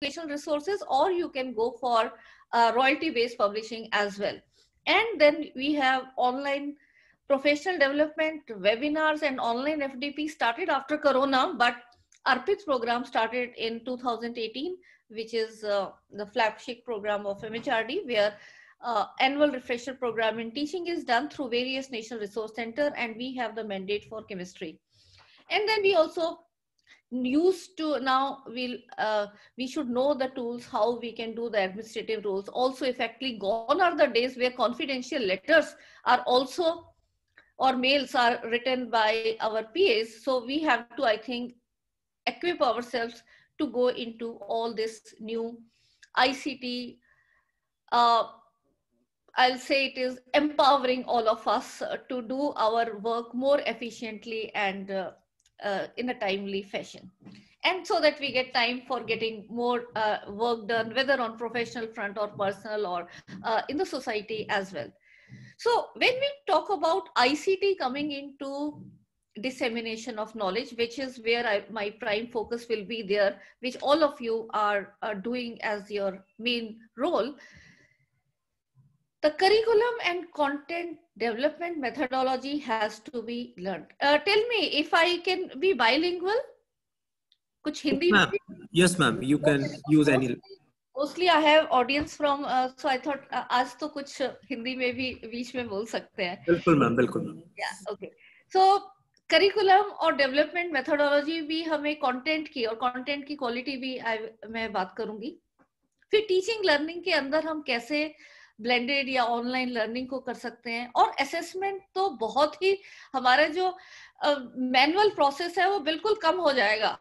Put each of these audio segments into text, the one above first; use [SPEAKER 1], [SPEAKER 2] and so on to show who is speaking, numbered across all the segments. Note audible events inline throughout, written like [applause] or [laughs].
[SPEAKER 1] educational resources or you can go for uh, royalty based publishing as well and then we have online professional development webinars and online fdp started after corona but arpit's program started in 2018 which is uh, the flagship program of mhrd where uh, annual refresher program in teaching is done through various national resource center and we have the mandate for chemistry and then we also used to now we'll uh, we should know the tools how we can do the administrative roles also effectively gone are the days where confidential letters are also or mails are written by our pas so we have to i think equip ourselves to go into all this new ict uh, I'll say it is empowering all of us to do our work more efficiently and uh, uh, in a timely fashion and so that we get time for getting more uh, work done whether on professional front or personal or uh, in the society as well so when we talk about ict coming into dissemination of knowledge which is where I, my prime focus will be there which all of you are, are doing as your main role the curriculum and content development methodology has to be learned. Uh, tell me if I can be bilingual. Kuch Hindi? Ma'am.
[SPEAKER 2] Yes, ma'am. You can use any.
[SPEAKER 1] Mostly I have audience from, uh, so I thought uh, aaj to kuch Hindi में भी बीच में बोल सकते हैं.
[SPEAKER 3] बिल्कुल ma'am, बिल्कुल ma'am.
[SPEAKER 1] Yeah, okay. So curriculum और development methodology भी हमें कंटेंट की और कंटेंट की क्वालिटी भी I, मैं बात करूंगी फिर टीचिंग लर्निंग के अंदर हम कैसे uh, ब्लेंडेड या ऑनलाइन लर्निंग को कर सकते हैं और असेसमेंट तो बहुत ही हमारा जो मैनुअल uh, प्रोसेस है वो बिल्कुल कम हो जाएगा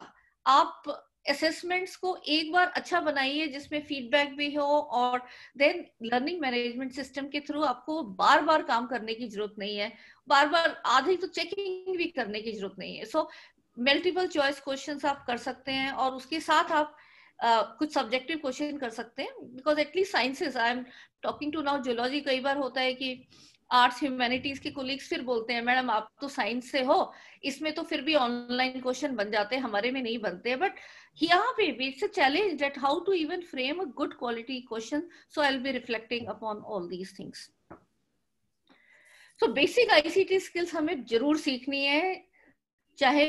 [SPEAKER 1] आप असेसमेंट्स को एक बार अच्छा बनाइए जिसमें फीडबैक भी हो और देन लर्निंग मैनेजमेंट सिस्टम के थ्रू आपको बार बार काम करने की जरूरत नहीं है बार बार आधी तो चेकिंग भी करने की जरूरत नहीं है सो मल्टीपल चॉइस क्वेश्चंस आप कर सकते हैं और उसके साथ आप कुछ सब्जेक्टिव क्वेश्चन कर सकते हैं because at least sciences I am talking to now geology कई बार होता है कि आर्ट्स ह्यूमैनिटीज के कोलिग्स फिर बोलते हैं मैडम आप तो साइंस से हो इसमें तो फिर भी ऑनलाइन क्वेश्चन बन जाते हैं हमारे में नहीं बनते हैं बट यहाँ पे भी it's a challenge that how to even frame a good quality question so I will be reflecting upon all these things so basic ICT skills हमें जरूर सीखनी है चाहे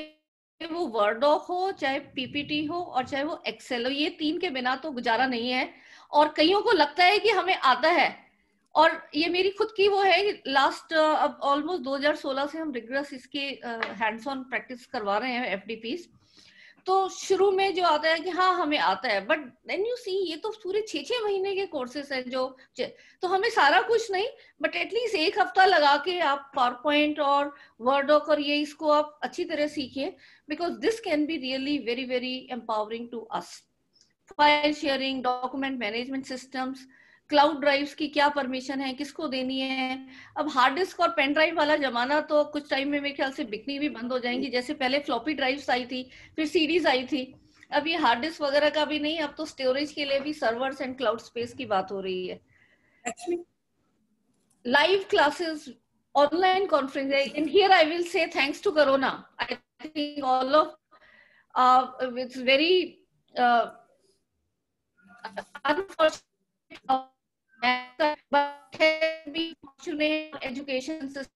[SPEAKER 1] वो ऑफ हो चाहे पीपीटी हो और चाहे वो एक्सेल हो ये तीन के बिना तो गुजारा नहीं है और कईयों को लगता है कि हमें आता है और ये मेरी खुद की वो है लास्ट uh, अब ऑलमोस्ट 2016 से हम रिग्रेस इसके हैंड्स ऑन प्रैक्टिस करवा रहे हैं एफ तो शुरू में जो आता है कि हाँ हमें आता है बट देन यू सी ये तो पूरे छे छः महीने के कोर्सेस हैं जो तो हमें सारा कुछ नहीं बट एटलीस्ट एक हफ्ता लगा के आप पावर पॉइंट और वर्ड और ये इसको आप अच्छी तरह सीखिए because this can be really very, very empowering to us. File sharing, document management systems, cloud drives की क्या परमिशन है किसको देनी है अब हार्ड डिस्क और पेन ड्राइव वाला जमाना तो कुछ टाइम में मेरे ख्याल से बिकनी भी बंद हो जाएंगी जैसे पहले फ्लॉपी ड्राइव्स आई थी फिर सीडीज आई थी अब ये हार्ड डिस्क वगैरह का भी नहीं अब तो स्टोरेज के लिए भी सर्वर्स एंड क्लाउड स्पेस की बात हो रही है live classes online conference and here I will say thanks to corona I think all of uh, it's very uh, unfortunate, uh, but can be fortunate education system.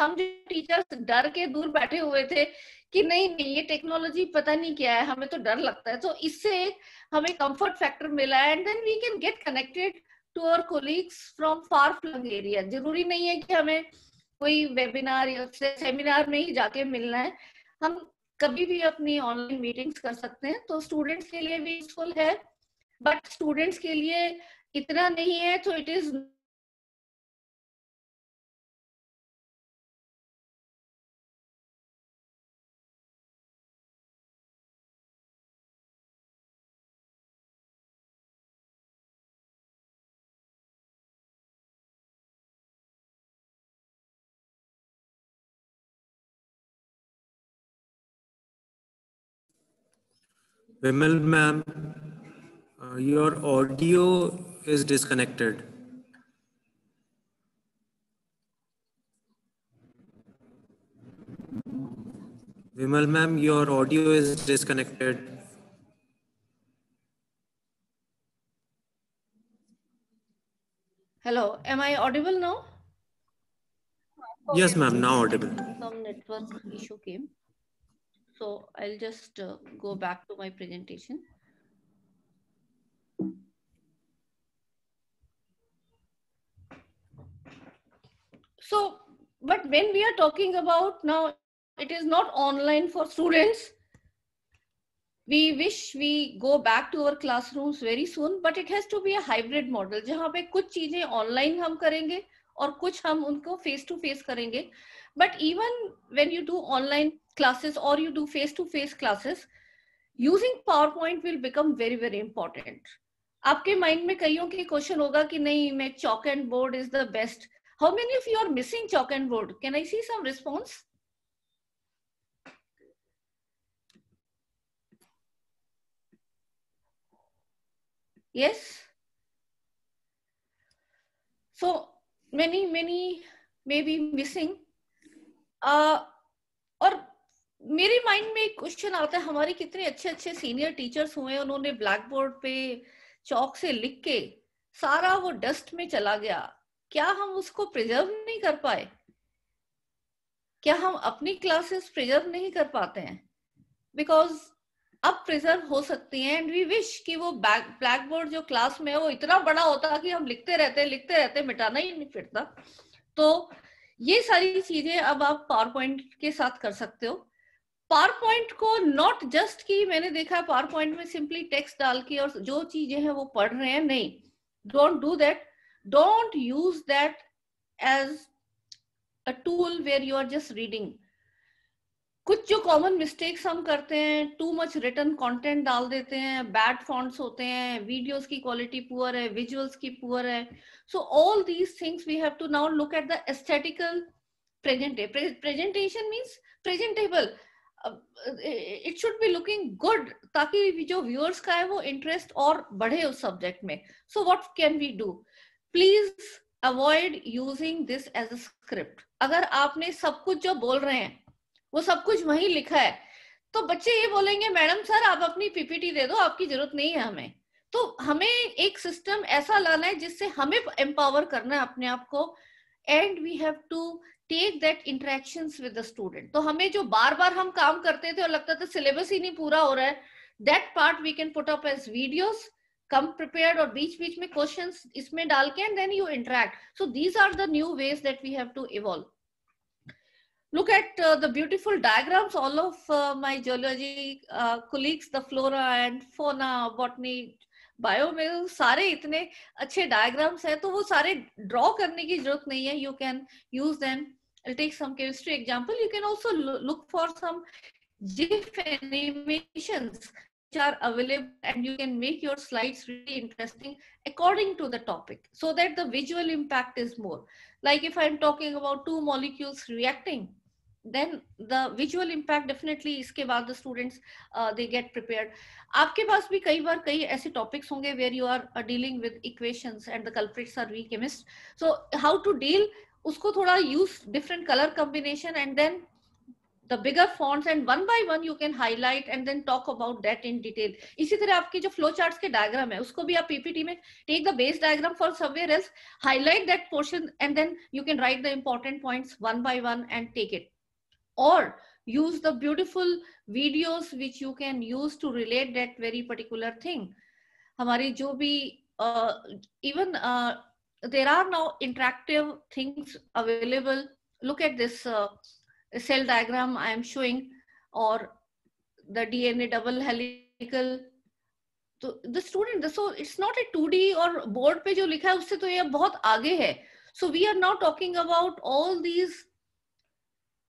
[SPEAKER 1] हम जो teachers डर के दूर बैठे हुए थे कि नहीं नहीं ये टेक्नोलॉजी पता नहीं क्या है हमें तो डर लगता है तो so, इससे हमें कंफर्ट फैक्टर मिला है and then we can get connected to our colleagues from far flung area जरूरी नहीं है कि हमें कोई वेबिनार या सेमिनार में ही जाके मिलना है हम कभी भी अपनी ऑनलाइन मीटिंग्स कर सकते हैं तो स्टूडेंट्स के लिए भी यूजफुल है बट स्टूडेंट्स के लिए इतना नहीं है तो it is
[SPEAKER 2] Vimal ma'am, uh, your audio is disconnected. Vimal ma'am, your audio is disconnected.
[SPEAKER 1] Hello, am I audible now? Yes, ma'am, now audible. Some network issue came. So I'll just uh, go back to my presentation. So, but when we are talking about now, it is not online for students. We wish we go back to our classrooms very soon, but it has to be a hybrid model, जहाँ पे कुछ चीजें online हम करेंगे, और कुछ हम उनको फेस टू फेस करेंगे but even when you do online classes और you do face to face classes using power point will become very very important आपके माइंड में कईयों के क्वेश्चन होगा कि नहीं मैं chalk and board is the best how many if you are missing chalk and board can I see some response yes so many many may be missing uh, और मेरे माइंड में एक क्वेश्चन आता है हमारे कितने अच्छे अच्छे सीनियर टीचर्स हुए उन्होंने ब्लैक बोर्ड पे चौक से लिख के सारा वो डस्ट में चला गया क्या हम उसको प्रिजर्व नहीं कर पाए क्या हम अपनी क्लासेस प्रिजर्व नहीं कर पाते हैं बिकॉज अब प्रिजर्व हो सकती हैं एंड वी विश कि वो ब्लैक बोर्ड जो क्लास में है वो इतना बड़ा होता कि हम लिखते रहते लिखते रहते मिटाना ही नहीं फिरता तो ये सारी चीजें अब आप पावर पॉइंट के साथ कर सकते हो पावर पॉइंट को नॉट जस्ट की मैंने देखा है पावर पॉइंट में सिंपली टेक्स्ट डाल के और जो चीजें हैं वो पढ़ रहे हैं नहीं don't do that don't use that as a tool where you are just reading कुछ जो कॉमन मिस्टेक्स हम करते हैं टू मच रिटर्न कंटेंट डाल देते हैं बैड फॉन्ट्स होते हैं वीडियोस की क्वालिटी पुअर है विजुअल्स की पुअर है so all these things we have to now look at the aesthetical presentation means presentable it should be looking good ताकि जो व्यूअर्स का है वो इंटरेस्ट और बढ़े उस सब्जेक्ट में so what can we do please avoid using this as a script अगर आपने सब कुछ जो बोल रहे हैं वो सब कुछ वहीं लिखा है तो बच्चे ये बोलेंगे मैडम सर आप अपनी पीपीटी दे दो आपकी जरूरत नहीं है हमें तो हमें एक सिस्टम ऐसा लाना है जिससे हमें एम्पावर करना है अपने आप को and we have to take that interaction with the student तो हमें जो बार बार हम काम करते थे और लगता था सिलेबस ही नहीं पूरा हो रहा है that part we can put up as videos come prepared और बीच बीच में क्वेश्चंस इसमें डाल के and then you interact so these are the new ways that we have to evolve look at uh, the beautiful diagrams all of uh, my geology uh, colleagues the flora and fauna botany bio में सारे इतने अच्छे diagrams हैं तो वो सारे draw करने की जरूरत नहीं है you can them I'll take some chemistry example. You can also look for some GIF animations which are available and you can make your slides really interesting according to the topic so that the visual impact is more like if i'm talking about two molecules reacting then the visual impact definitely इसके बाद the students uh, they get prepared आपके पास भी कई बार कई ऐसे topics होंगे where you are uh, dealing with equations and the culprits are we chemists so how to deal उसको थोड़ा use different color combination and then the bigger fonts and one by one you can highlight and then talk about that in detail. इसी तरह आपके जो flowcharts diagram you can take the base diagram for somewhere else, highlight that portion and then you can write the important points one by one and take it. Or use the beautiful videos which you can use to relate that very particular thing. हमारी जो even there are now interactive things available. Look at this cell diagram I am showing or the DNA double helical the student, so it's not a 2D or board पे जो लिखा है उससे तो ये बहुत आगे है So we are now talking about all these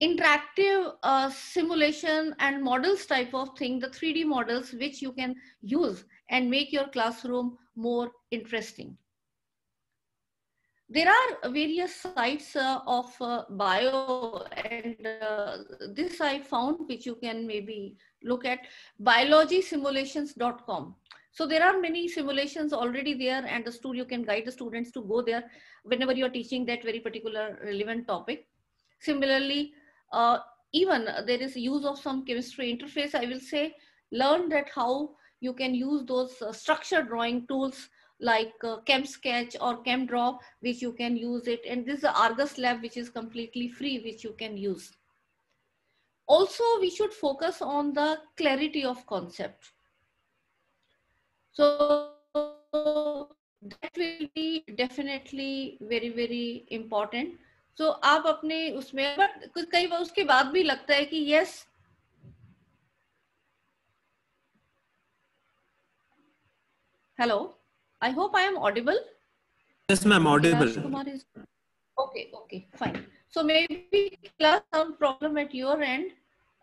[SPEAKER 1] interactive uh, simulation and models type of thing, the 3D models which you can use and make your classroom more interesting there are various sites uh, of uh, bio and uh, this i found which you can maybe look at biologysimulations.com so there are many simulations already there and the student you can guide the students to go there whenever you are teaching that very particular relevant topic similarly uh, even there is use of some chemistry interface i will say learn that how you can use those uh, structure drawing tools like uh, chem sketch or chem draw which you can use it and this is the argus lab which is completely free which you can use also we should focus on the clarity of concept so that will be definitely very very important so so आप अपने उसमें but कई बार उसके बाद भी लगता है कि yes I hope I am audible.
[SPEAKER 2] Yes,
[SPEAKER 4] ma'am, audible.
[SPEAKER 1] Is... Okay, okay, fine. So maybe class some problem at your end.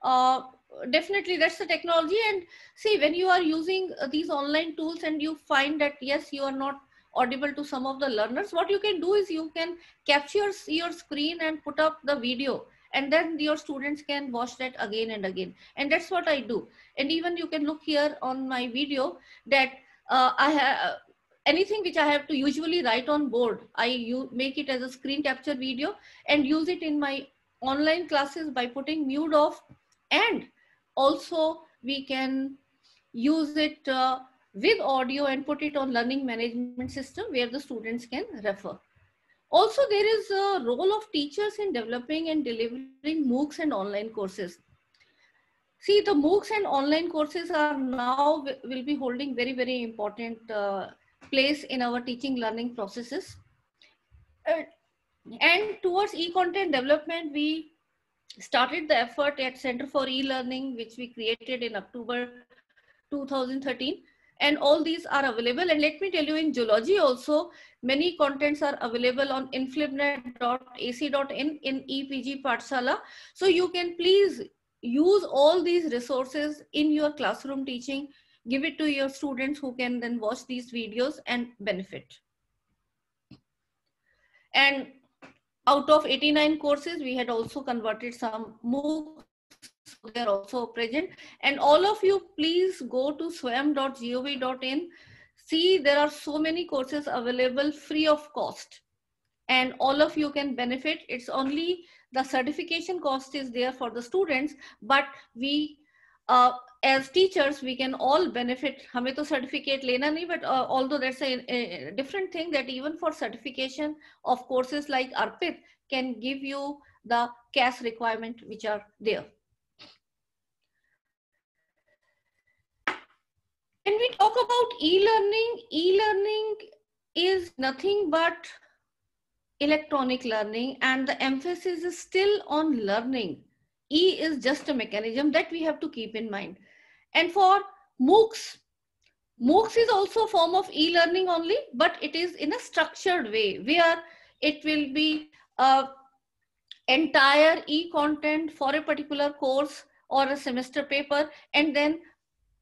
[SPEAKER 1] Uh, definitely that's the technology and see when you are using uh, these online tools and you find that yes you are not audible to some of the learners what you can do is you can capture your screen and put up the video and then your students can watch that again and again and that's what i do and even you can look here on my video that uh, i have anything which I have to usually write on board, I make it as a screen capture video and use it in my online classes by putting mute off. And also we can use it uh, with audio and put it on learning management system where the students can refer. Also, there is a role of teachers in developing and delivering MOOCs and online courses. See, the MOOCs and online courses are now will be holding very, very important uh, place in our teaching learning processes. Uh, and towards e-content development, we started the effort at Center for E-Learning, which we created in October 2013. And all these are available. And let me tell you, in geology also, many contents are available on inflibnet.ac.in in EPG Patshala. So you can please use all these resources in your classroom teaching give it to your students who can then watch these videos and benefit. And out of 89 courses, we had also converted some MOOCs. They're also present. And all of you, please go to swam.gov.in. See, there are so many courses available free of cost. And all of you can benefit. It's only the certification cost is there for the students, but we uh, as teachers we can all benefit हमें तो certificate लेना नहीं but uh, although that's a, a different thing that even for certification of courses like Arpit can give you the CAS requirement which are there. When we talk about e-learning, e-learning is nothing but electronic learning and the emphasis is still on learning. E is just a mechanism that we have to keep in mind. And for MOOCs, MOOCs is also a form of e-learning only, but it is in a structured way where it will be uh, entire e-content for a particular course or a semester paper and then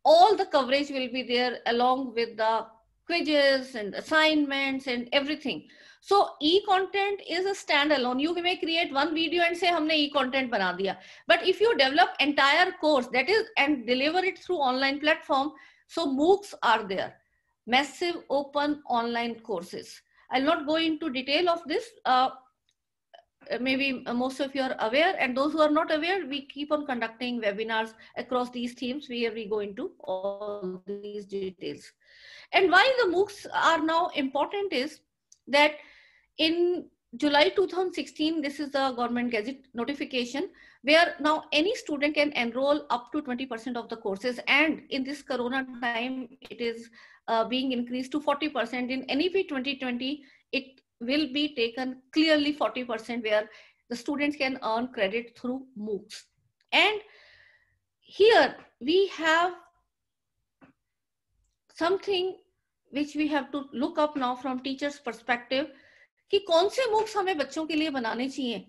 [SPEAKER 1] all the coverage will be there along with the quizzes and assignments and everything so e-content is a standalone you may create one video and say humne e-content but if you develop entire course that is and deliver it through online platform so moocs are there massive open online courses i'll not go into detail of this uh, maybe most of you are aware and those who are not aware we keep on conducting webinars across these themes where we go into all these details and why the moocs are now important is that in July 2016, this is the government gazette notification where now any student can enroll up to 20% of the courses. And in this Corona time, it is uh, being increased to 40%. In NEP 2020, it will be taken clearly 40% where the students can earn credit through MOOCs. And here we have something which we have to look up now from teacher's perspective कि कौन से मुक्स हमें बच्चों के लिए बनाने चाहिए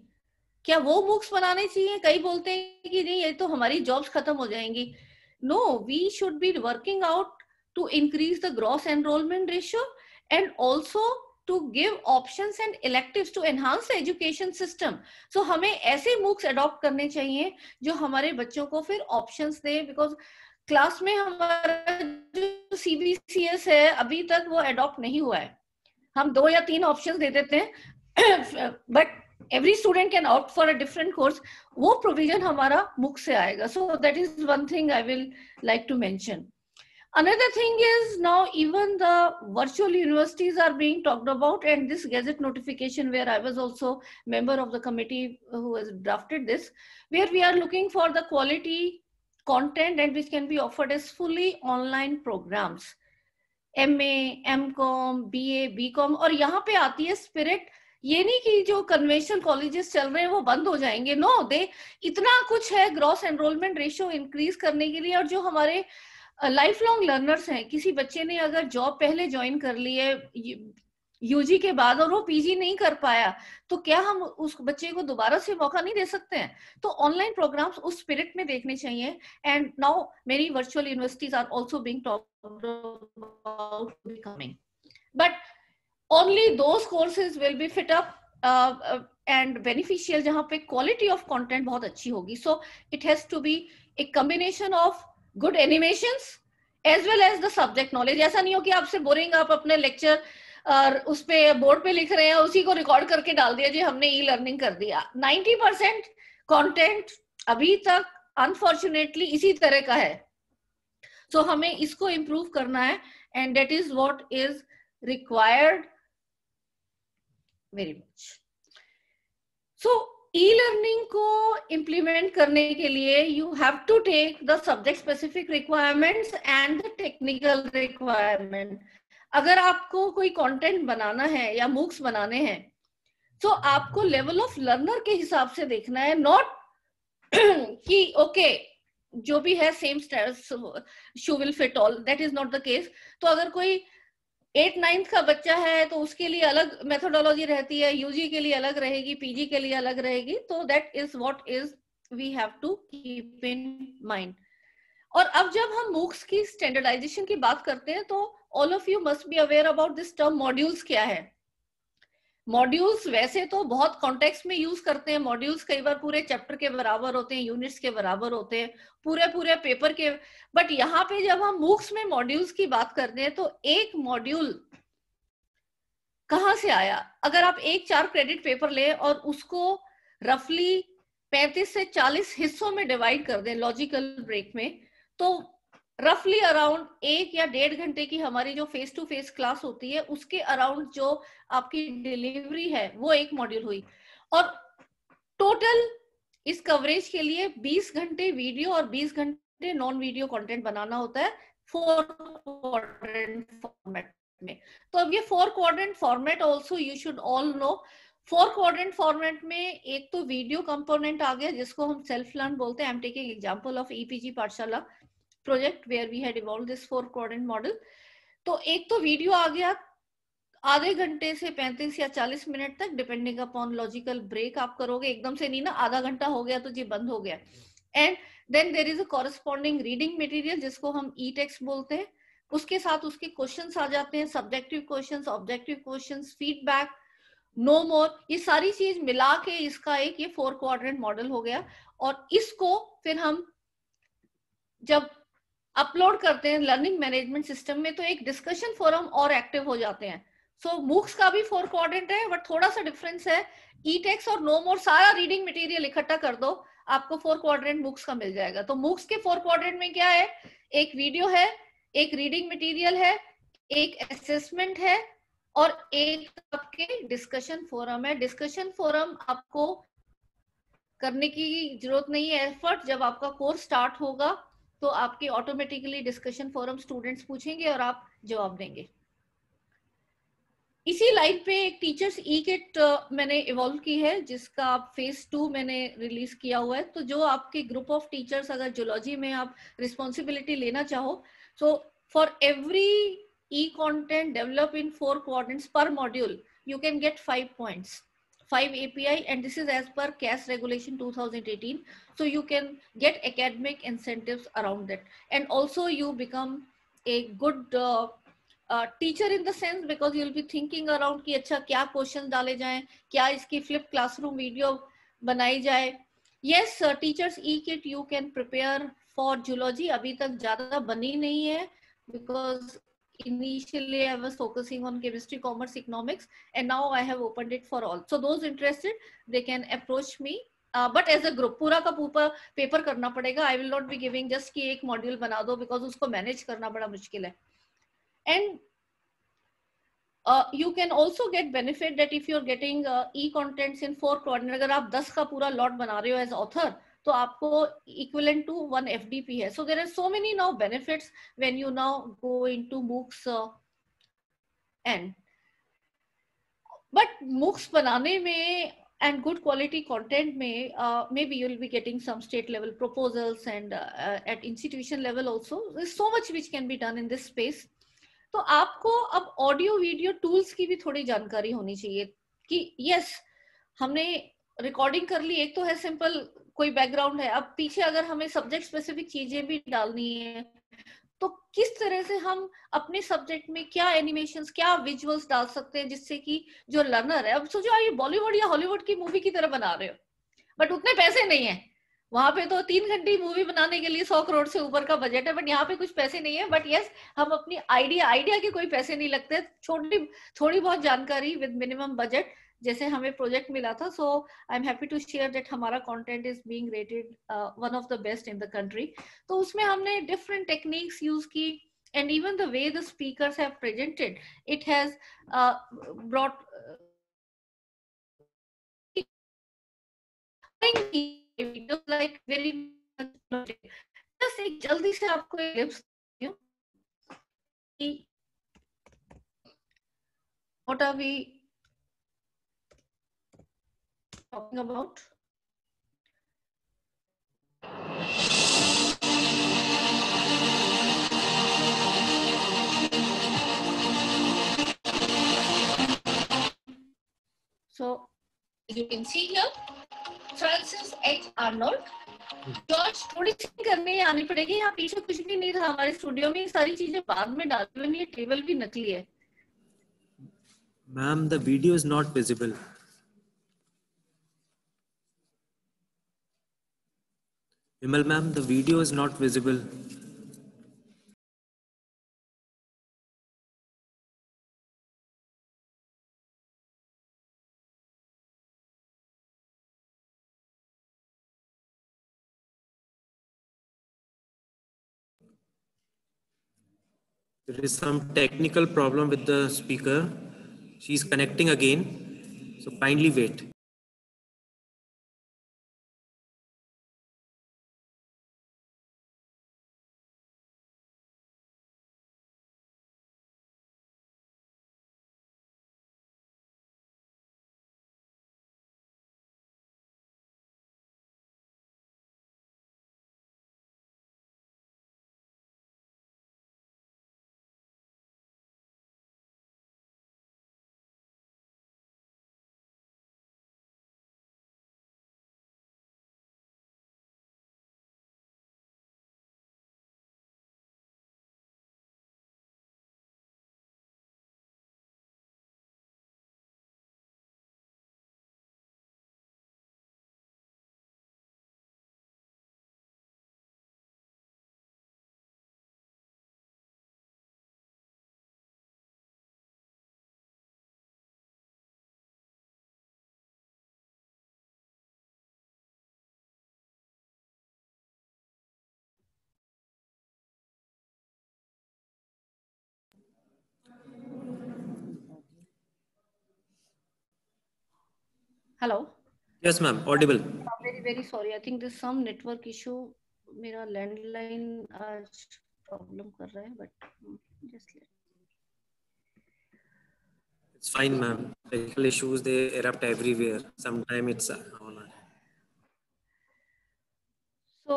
[SPEAKER 1] क्या वो मुक्स बनाने चाहिए कई बोलते हैं कि नहीं ये तो हमारी जॉब्स खत्म हो जाएंगी no we should be working out to increase the gross enrolment ratio and also to give option and elective to enhance education system so हमें ऐसे मुक्स अडॉप्ट करने चाहिए जो हमारे बच्चों को फिर ऑप्शन दे बिकॉज क्लास में हमारा जो सीबीसीएस है अभी तक वो अडॉप्ट नहीं हुआ है हम दो या तीन ऑप्शन दे देते हैं but every student can opt for a different course वो प्रोविजन हमारा बुक से आएगा so that is one thing I will like to mention another thing is now even the virtual universities are being talked about and this gazette notification where i was also member of the committee who has drafted this where we are looking for the quality content and which can be offered as fully online programs M M com B A B com और यहाँ पे आती है spirit ये नहीं कि जो conventional colleges चल रहे हैं वो बंद हो जाएंगे नो no, दे इतना कुछ है ग्रॉस एनरोलमेंट रेशियो इंक्रीज करने के लिए और जो हमारे लाइफ लॉन्ग लर्नर्स हैं किसी बच्चे ने अगर जॉब पहले ज्वाइन कर ली है यूजी के बाद और वो पीजी नहीं कर पाया तो क्या हम उस बच्चे को दोबारा से मौका नहीं दे सकते हैं तो ऑनलाइन प्रोग्राम्स उस स्पिरिट में देखने चाहिए एंड नाउ मेरी virtual universities are also being becoming but only those courses will be fit up and beneficial जहाँ पे क्वालिटी ऑफ कंटेंट बहुत अच्छी होगी so it has to be a combination of good animation as well as the subject knowledge ऐसा नहीं हो कि आपसे बोरिंग आप अपने लेक्चर और उस पे बोर्ड पे लिख रहे हैं उसी को रिकॉर्ड करके डाल दिया जी हमने ई लर्निंग कर दिया 90 परसेंट कॉन्टेंट अभी तक अनफॉर्चुनेटली इसी तरह का है सो so, हमें इसको इम्प्रूव करना है and that is what is required very much so e learning को इम्प्लीमेंट करने के लिए you have to take the subject specific requirements and the technical requirement अगर आपको कोई कंटेंट बनाना है या मूक्स बनाने हैं तो आपको लेवल ऑफ लर्नर के हिसाब से देखना है नॉट [clears throat] कि ओके जो भी है same shoe will fit all that is not the case तो अगर कोई एट नाइन्थ का बच्चा है तो उसके लिए अलग मेथोडोलॉजी रहती है यूजी के लिए अलग रहेगी पीजी के लिए अलग रहेगी तो that is what is we have to keep in mind और अब जब हम मूक्स की स्टैंडर्डाइजेशन की बात करते हैं तो all of you must be aware about this term modules क्या है मॉड्यूल्स वैसे तो बहुत कॉन्टेक्स्ट में यूज करते हैं मॉड्यूल्स कई बार पूरे चैप्टर के बराबर होते हैं यूनिट्स के बराबर होते हैं पूरे पूरे पेपर के बट यहाँ पे जब हम मूक्स में मॉड्यूल्स की बात करते हैं तो एक मॉड्यूल कहाँ से आया अगर आप एक चार क्रेडिट पेपर ले और उसको रफली पैंतीस से चालीस हिस्सों में डिवाइड कर दें लॉजिकल ब्रेक में तो रफली अराउंड एक या डेढ़ घंटे की हमारी जो फेस टू फेस क्लास होती है उसके अराउंड जो आपकी डिलीवरी है वो एक मॉड्यूल हुई और टोटल इस कवरेज के लिए 20 घंटे वीडियो और 20 घंटे नॉन वीडियो कंटेंट बनाना होता है फोर क्वाड्रेंट फॉर्मेट में तो अब ये four quadrant format also you should all know four quadrant format में एक तो वीडियो कंपोनेंट आ गया जिसको हम सेल्फ लर्न बोलते हैं am taking example of EPG Pathshala project where we had evolve this four quadrant model तो एक तो वीडियो आ गया आधे घंटे से 35 या 40 मिनट तक डिपेंडिंग अपॉन लॉजिकल ब्रेक आप करोगे एकदम से नहीं ना आधा घंटा हो गया तो जी बंद हो गया and then there is a corresponding reading material जिसको हम ई टेक्स बोलते हैं उसके साथ उसके क्वेश्चन आ जाते हैं subjective question objective question feedback no more ये सारी चीज मिला के इसका एक ये फोर क्वार मॉडल हो गया और इसको फिर हम जब अपलोड करते हैं लर्निंग मैनेजमेंट सिस्टम में तो एक डिस्कशन फोरम और एक्टिव हो जाते हैं सो so, मूक्स का भी फोर क्वाड्रेंट है बट थोड़ा सा डिफरेंस है ई टेक्स और नोम और सारा रीडिंग मटेरियल इकट्ठा कर दो आपको फोर क्वारेंट बुक्स का मिल जाएगा तो मुक्स के फोर क्वारेंट में क्या है एक वीडियो है एक रीडिंग मटेरियल है एक असेसमेंट है और एक आपके डिस्कशन फोरम है डिस्कशन फोरम आपको करने की जरूरत नहीं है एफर्ट जब आपका कोर्स स्टार्ट होगा तो आपके ऑटोमेटिकली डिस्कशन फोरम स्टूडेंट्स पूछेंगे और आप जवाब देंगे इसी लाइन पे एक टीचर्स ई किट मैंने इवॉल्व की है जिसका आप फेज टू मैंने रिलीज किया हुआ है तो जो आपके ग्रुप ऑफ टीचर्स अगर जोलॉजी में आप रिस्पॉन्सिबिलिटी लेना चाहो so for every e content develop in four Kwar per module you can get five points 5 API and this is as per CAS regulation 2018. So you can get academic incentives around that. And also you become a good uh, uh, teacher in the sense because you'll be thinking around कि अच्छा क्या questions डाले जाएं क्या इसकी flip classroom video बनाई जाए Yes, uh, teachers e-kit you can prepare for geology. अभी तक ज़्यादा बनी नहीं है because initially i was focusing on chemistry commerce economics and now i have opened it for all so those interested they can approach me but as a group पूरा का पूरा paper करना पड़ेगा I will not be giving just की एक module बना दो because उसको मैनेज करना बड़ा मुश्किल है and you can also get benefit that if you are getting e contents in four quad अगर आप दस का पूरा लॉट बना रहे हो एज ऑथर तो आपको equivalent to one FDP है. So there are so many now benefits when you now go into MOOCs uh, and but MOOCs बनाने में and good quality content may uh, maybe you'll be getting some state level proposals and uh, at institution level also there's so much which can be done in this space तो आपको अब audio video tools की भी थोड़ी जानकारी होनी चाहिए कि यस हमने रिकॉर्डिंग कर ली एक तो है सिंपल कोई बैकग्राउंड है अब पीछे अगर हमें सब्जेक्ट स्पेसिफिक चीजें भी डालनी है तो किस तरह से हम अपने सब्जेक्ट में क्या एनिमेशन क्या विजुअल्स डाल सकते हैं जिससे कि जो लर्नर है अब सोचो आप ये बॉलीवुड या हॉलीवुड की मूवी की तरह बना रहे हो बट उतने पैसे नहीं है वहां पे तो तीन घंटे मूवी बनाने के लिए सौ करोड़ से ऊपर का बजट है बट यहाँ पे कुछ पैसे नहीं है बट यस हम अपनी आइडिया आइडिया के कोई पैसे नहीं लगते छोटी थोड़ी बहुत जानकारी विद मिनिमम बजट जैसे हमें प्रोजेक्ट मिला था so I am happy to share that हमारा content is being rated one of the best in the country तो उसमें हमने डिफरेंट टेक्निक्स यूज की and even the way the speakers have presented it has brought brought
[SPEAKER 5] uh, आएगी just like very बस
[SPEAKER 1] एक जल्दी से आपको ellipse what are we talking about so you can see here francis h arnold George थोड़ी सी करने आनी पड़ेगी यहाँ पीछे कुछ भी नहीं था हमारे स्टूडियो में सारी चीजें बाद में डाल हुई है टेबल भी नकली है
[SPEAKER 2] ma'am the video is not visible Vimal ma'am the video is not visible There is some technical problem with the speaker. She's connecting again. So kindly wait. Hello yes ma'am audible
[SPEAKER 1] very very sorry I think this some network issue मेरा landline आज problem कर रहा है but just let
[SPEAKER 2] It's fine, ma'am. Technical issues they erupt everywhere. Sometimes it's on.
[SPEAKER 1] So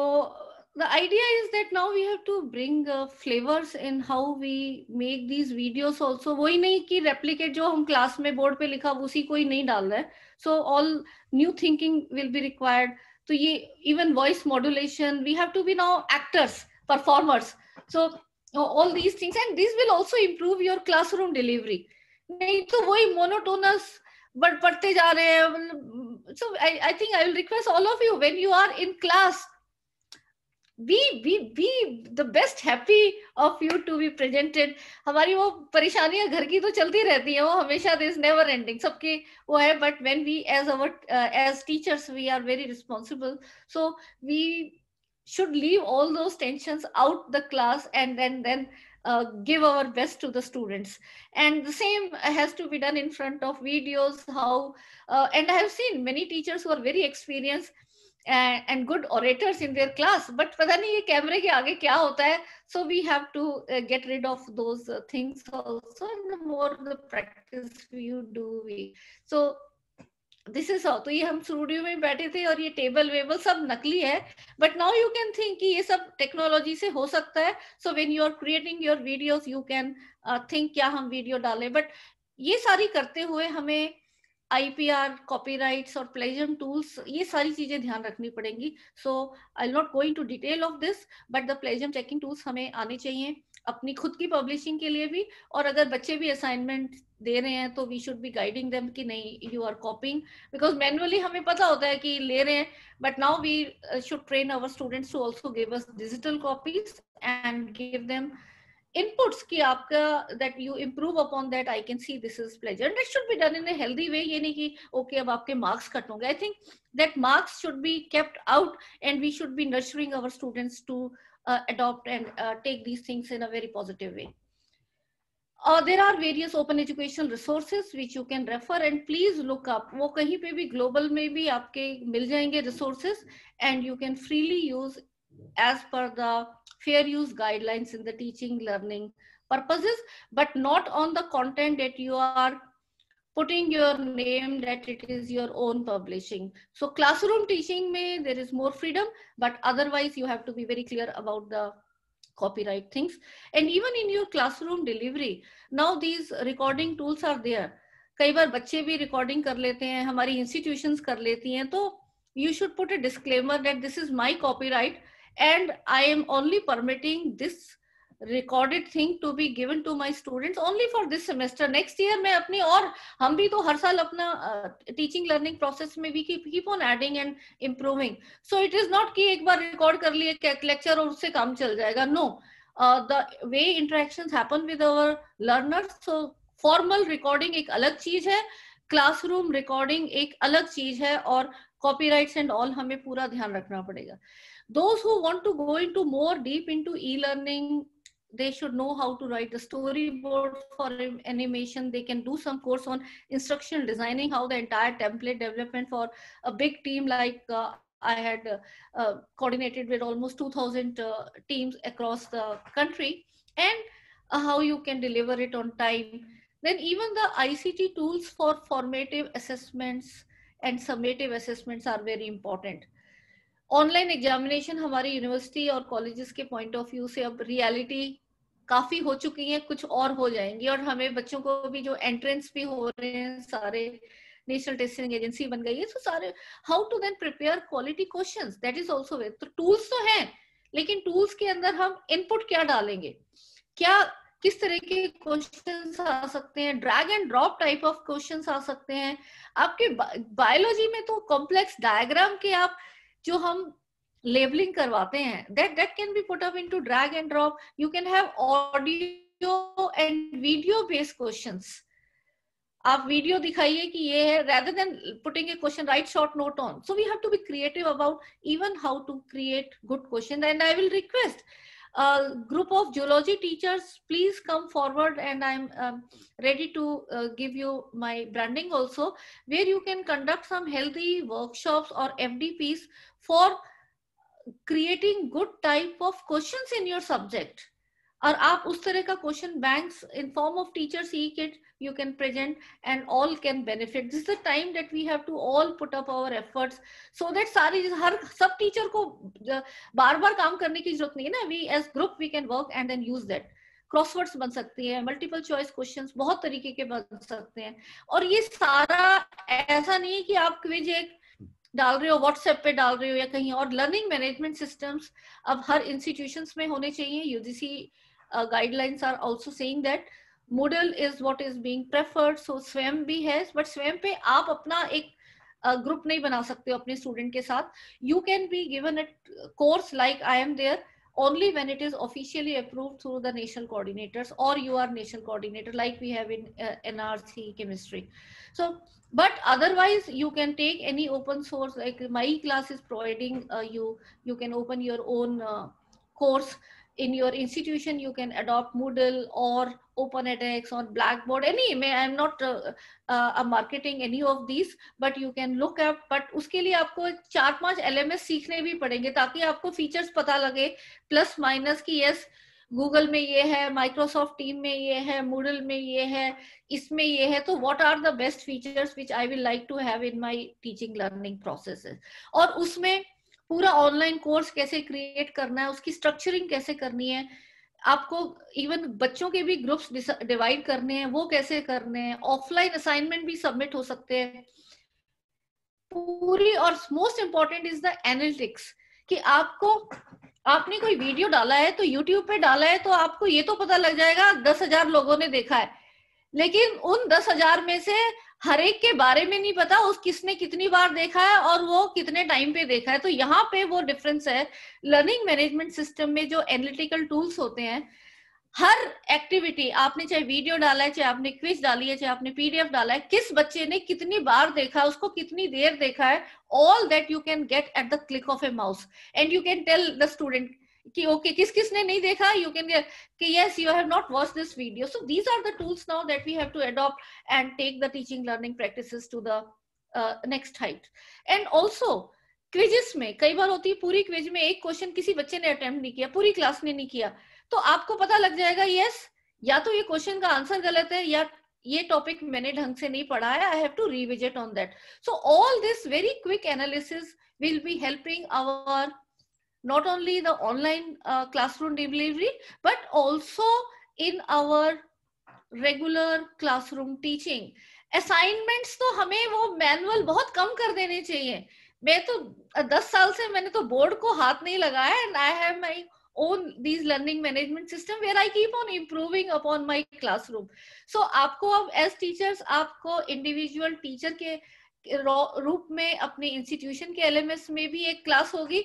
[SPEAKER 1] the idea is that now we have to bring uh, flavors in how we make these videos also वही नहीं कि replicate जो हम class में board पे लिखा उसी को ही नहीं डाल है so all new thinking will be required तो ये even voice modulation we have to be now actors performers so all these things and this will also improve your classroom delivery नहीं तो वही monotonous but पढ़ते जा रहे हैं so I I think I will request all of you when you are in class be be be the best happy of you to be presented hamari wo parishaniya ghar ki to chalti rehti hain wo hamesha this never ending sabke wo hai but when we as our uh, as teachers we are very responsible so we should leave all those tensions out the class and then then uh, give our best to the students and the same has to be done in front of videos how uh, and i have seen many teachers who are very experienced and good orators in their class but पता नहीं ये कैमरे के आगे क्या होता है so we have to get rid of those things also the more the practice you do we so this is how तो ये हम स्टूडियो में बैठे थे और ये टेबल वेबल सब नकली है but now you can think कि ये सब टेक्नोलॉजी से हो सकता है so when you are creating your videos you can think क्या हम वीडियो डालें बट ये सारी करते हुए हमें आईपीआर कॉपीराइट्स और प्लेजम टूल्स ये सारी चीजें ध्यान रखनी पड़ेंगी so I not going to detail of this but the plagiarism checking tools हमें आने चाहिए अपनी खुद की पब्लिशिंग के लिए भी और अगर बच्चे भी असाइनमेंट दे रहे हैं तो we should be guiding them कि नहीं you are copying because manually हमें पता होता है कि ले रहे हैं but now we should train our students to also give us digital copies and give them inputs ki aapka that you improve upon that i can see this is pleasure and it should be done in a healthy way ye nahi ki okay ab aapke marks cut honge i think that marks should be kept out and we should be nurturing our students to uh, adopt and uh, take these things in a very positive way uh, there are various open educational resources which you can refer and please look up wo kahin pe bhi global mein bhi aapke mil jayenge resources and you can freely use as per the fair use guidelines in the teaching learning purposes but not on the content that you are putting your name that it is your own publishing so classroom teaching may there is more freedom but otherwise you have to be very clear about the copyright things and even in your classroom delivery now these recording tools are there कई बार बच्चे भी recording कर लेते हैं हमारी institutions कर लेती हैं तो you should put a disclaimer that this is my copyright and i am only permitting this recorded thing to be given to my students only for this semester next year मैं अपनी और हम भी तो हर साल अपना टीचिंग लर्निंग प्रोसेस में भी keep on adding and improving so it is not कि एक बार रिकॉर्ड कर लिए लेक्चर और उससे काम चल जाएगा no the way interaction happen with our learners so formal recording एक अलग चीज है क्लासरूम रिकॉर्डिंग एक अलग चीज है और कॉपीराइट्स एंड ऑल हमें पूरा ध्यान रखना पड़ेगा Those who want to go into more deep into e-learning, they should know how to write a storyboard for animation. They can do some course on instructional designing, how the entire template development for a big team like uh, I had uh, uh, coordinated with almost 2000 uh, teams across the country and uh, how you can deliver it on time. Then even the ICT tools for formative assessments and summative assessments are very important. Online examination हमारी university और colleges के point of view से अब reality काफी हो चुकी है कुछ और हो जाएंगी और हमें बच्चों को भी जो एंट्रेंस भी हो रहे हैं सारे नेशनल टेस्टिंग एजेंसी बन गई है सो सारे how to then prepare quality questions that is also तो टूल्स तो हैं लेकिन टूल्स के अंदर हम इनपुट क्या डालेंगे क्या किस तरह के क्वेश्चन आ सकते हैं drag and drop type of question आ सकते हैं आपके बायोलॉजी में तो कॉम्प्लेक्स डायग्राम के आप जो हम लेबलिंग करवाते हैं that that can be put up into drag and drop you can have audio and video based questions आप वीडियो दिखाइए कि ये है rather than putting a question write short note on so we have to be creative about even how to create good question and I will request group of geology teachers please come forward and I am ready to give you my branding also where you can conduct some healthy workshop और F D Ps for creating good type of question in your subject और आप उस तरह का question bank in form of teachers e kit you can present and all can benefit this the time that we have to all put up our efforts so that सारी हर सब teacher को बार बार काम करने की जरूरत नहीं है ना we as group we can work and then use that crosswords बन सकती है मल्टीपल चॉइस क्वेश्चन बहुत तरीके के बन सकते हैं और ये सारा ऐसा नहीं है कि आप क्विज एक डाल रहे हो व्हाट्सएप पे डाल रहे हो या कहीं और लर्निंग मैनेजमेंट सिस्टम्स अब हर इंस्टीट्यूशन में होने चाहिए UGC guidelines are also saying that model is what is being preferred so Swayam भी है बट स्वयं पे आप अपना एक ग्रुप uh, नहीं बना सकते हो अपने स्टूडेंट के साथ you can be given at course like I am there only when it is officially approved through the national coordinators or you are national coordinator like we have in uh, NRC chemistry. So, but otherwise you can take any open source like my class is providing uh, you, you can open your own uh, course in your institution you can adopt moodle or open edx or blackboard any may am not uh, uh, a marketing any of these but you can look up but उसके लिए आपको char panch lms सीखने bhi padenge taki aapko features pata lage plus minus ki yes, Google में ये है Microsoft team में ये है मूडल में ये है इसमें ये है तो what are the best features which I will like to have in my teaching learning processes और उसमें पूरा ऑनलाइन कोर्स कैसे क्रिएट करना है उसकी स्ट्रक्चरिंग कैसे करनी है आपको इवन बच्चों के भी ग्रुप्स डिवाइड करने हैं वो कैसे करने हैं ऑफलाइन असाइनमेंट भी सबमिट हो सकते हैं पूरी और most important is the analytics कि आपको आपने कोई वीडियो डाला है तो यूट्यूब पे डाला है तो आपको ये तो पता लग जाएगा दस हजार लोगों ने देखा है लेकिन उन दस हजार में से हर एक के बारे में नहीं पता उस किसने कितनी बार देखा है और वो कितने टाइम पे देखा है तो यहाँ पे वो डिफरेंस है लर्निंग मैनेजमेंट सिस्टम में जो एनालिटिकल टूल्स होते हैं हर एक्टिविटी आपने चाहे वीडियो डाला है चाहे आपने क्विज डाली है चाहे आपने पीडीएफ डाला है किस बच्चे ने कितनी बार देखा उसको कितनी देर देखा है all that you can get at the click of a mouse and you can tell the student कि ओके किस किस ने नहीं देखा यू कैन get कि yes you have not watch this video so these are the tools now that we have to adopt and take the teaching learning practices to the next height and and also quizzes में कई बार होती है पूरी quiz में एक question किसी बच्चे ने अटेम्प्ट नहीं किया पूरी क्लास ने नहीं किया तो आपको पता लग जाएगा यस yes, या तो ये क्वेश्चन का आंसर गलत है या ये टॉपिक मैंने ढंग से नहीं पढ़ाया I have to revisit on that so all this very quick analysis will be helping our not only the online uh, classroom delivery, but also in our regular classroom teaching assignments तो हमें वो manual बहुत कम कर देने चाहिए मैं तो दस साल से मैंने तो बोर्ड को हाथ नहीं लगाया and I have my own these learning management system where I keep on improving upon my classroom. So आपको अब as teachers आपको individual teacher के रूप में अपने इंस्टीट्यूशन के एलएमएस में भी एक क्लास होगी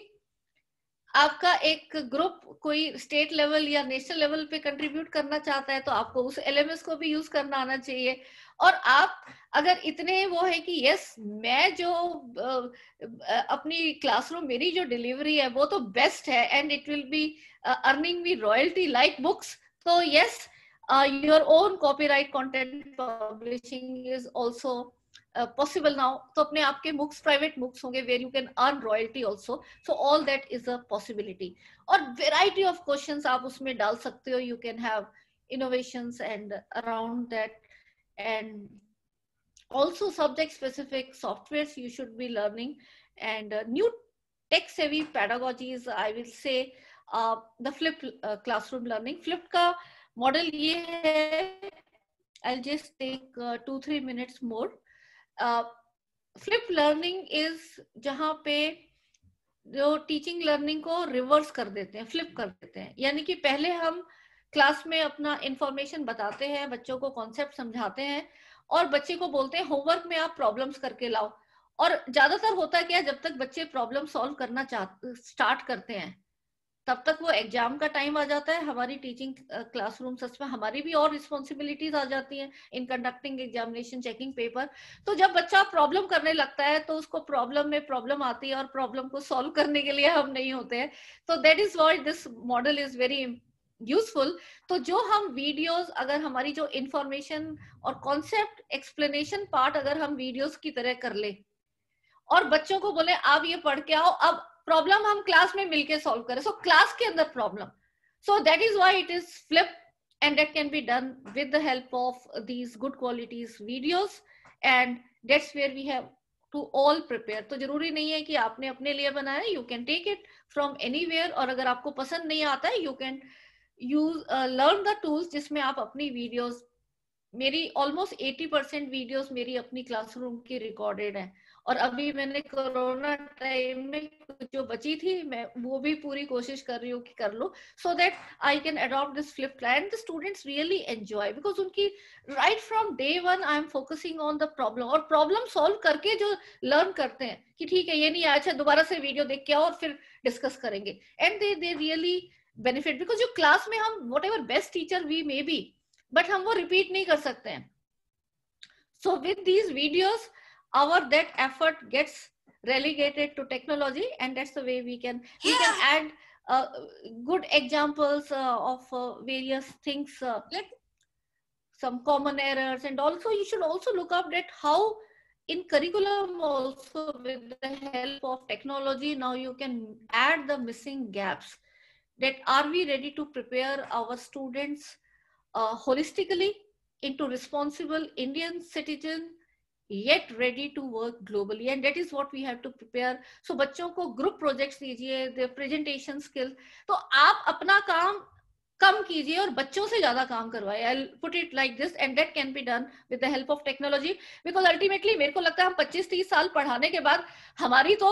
[SPEAKER 1] आपका एक ग्रुप कोई स्टेट लेवल या नेशनल लेवल पे कंट्रीब्यूट करना चाहता है तो आपको उस एलएमएस को भी यूज करना आना चाहिए और आप अगर इतने वो है कि यस मैं जो अपनी क्लासरूम मेरी जो डिलीवरी है वो तो बेस्ट है and it will be earning me royalty like books तो yes your own copyright content publishing is also Uh, possible now so अपने आपके मुक्स प्राइवेट मुक्स होंगे where you can earn royalty also so all that is a possibility और variety of question आप उसमें डाल सकते हो you can innovations and around that and also subject specific softwares you should be learning and uh, new tech savvy pedagogies i will say uh, the flip classroom learning flipped model ye i'll just take 2 3 minutes more flip learning is जहां पे जो teaching learning को reverse कर देते हैं flip कर देते हैं यानी कि पहले हम क्लास में अपना इंफॉर्मेशन बताते हैं बच्चों को कॉन्सेप्ट समझाते हैं और बच्चे को बोलते हैं होमवर्क में आप प्रॉब्लम्स करके लाओ और ज्यादातर होता क्या जब तक बच्चे प्रॉब्लम सॉल्व करना चाह स्टार्ट करते हैं तब तक वो एग्जाम का टाइम आ जाता है हमारी टीचिंग क्लासरूम सच में हमारी भी और रिस्पॉन्सिबिलिटीज आ जाती हैं in conducting examination checking paper तो जब बच्चा प्रॉब्लम करने लगता है तो उसको प्रॉब्लम में प्रॉब्लम आती है और प्रॉब्लम को सॉल्व करने के लिए हम नहीं होते हैं तो that is what this model is very useful तो जो हम वीडियोज अगर हमारी जो इंफॉर्मेशन और कॉन्सेप्ट एक्सप्लेनेशन पार्ट अगर हम वीडियोज की तरह कर ले और बच्चों को बोले आप ये पढ़ के आओ अब प्रॉब्लम हम क्लास में मिलके सॉल्व करें सो क्लास के अंदर problem so that is why it is flip and that can be done with the help of these good qualities videos and that's where we have to all prepare तो जरूरी नहीं है कि आपने अपने लिए बनाया you can take it from any और अगर आपको पसंद नहीं आता है you can use learn the tools जिसमें आप अपनी वीडियोज मेरी ऑलमोस्ट एटी परसेंट वीडियोस मेरी अपनी क्लासरूम की रिकॉर्डेड है और अभी मैंने कोरोना टाइम में जो बची थी मैं वो भी पूरी कोशिश कर रही हूँ कि कर लो so that I can adopt this flip plan the students really enjoy because उनकी right from day one I am focusing on the problem और प्रॉब्लम सॉल्व करके जो लर्न करते हैं कि ठीक है ये नहीं आया अच्छा दोबारा से वीडियो देख के आओ और फिर डिस्कस करेंगे and they they really benefit because जो क्लास में हम whatever best teacher we may be but हम वो रिपीट नहीं कर सकते हैं so with these videos our that effort gets relegated to technology and that's the way we can yeah. we can add uh, good examples uh, of uh, various things uh, like some common errors and also you should also look up at how in curriculum also with the help of technology now you can add the missing gaps that are we ready to prepare our students uh, holistically into responsible indian citizen yet ready to work globally and that is what we have to prepare so बच्चों को group projects दीजिए presentation skills तो आप अपना काम कम कीजिए और बच्चों से ज्यादा काम करवाए put it like this and that can be done with the help of technology because ultimately मेरे को लगता है हम 25-30 साल पढ़ाने के बाद हमारी तो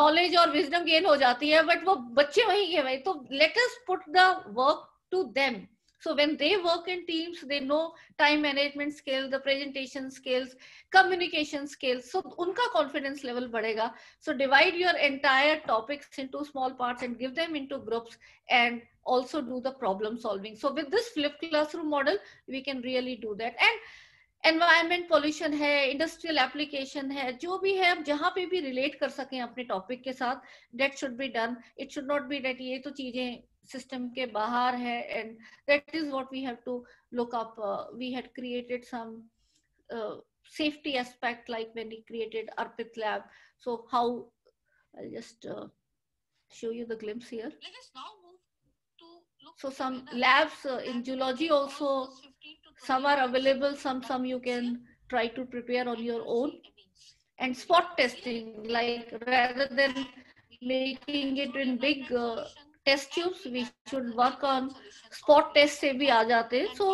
[SPEAKER 1] नॉलेज और विजडम गेन हो जाती है बट वो बच्चे वही है भाई तो latest put the work to them So when they work in teams, they know time management skills, the presentation skills, communication skills. So unka confidence level badega. So divide your entire topics into small parts and give them into groups and also do the problem solving. So with this flipped classroom model, we can really do that. And environment pollution है industrial application है जो भी है हम जहाँ पे भी relate कर सकें अपने टॉपिक के साथ that be be done it should not be that ये तो चीजें system ke bahar hai and that is what we have to look up uh, we had created some uh, safety aspect like when we created arpit lab so how i'll just uh, show you the glimpse here let us now so some labs uh, in geology also some are available some some you can try to prepare on your own and spot testing like rather than making it in big uh, test tubes we should work on spot tests se bhi aa jate so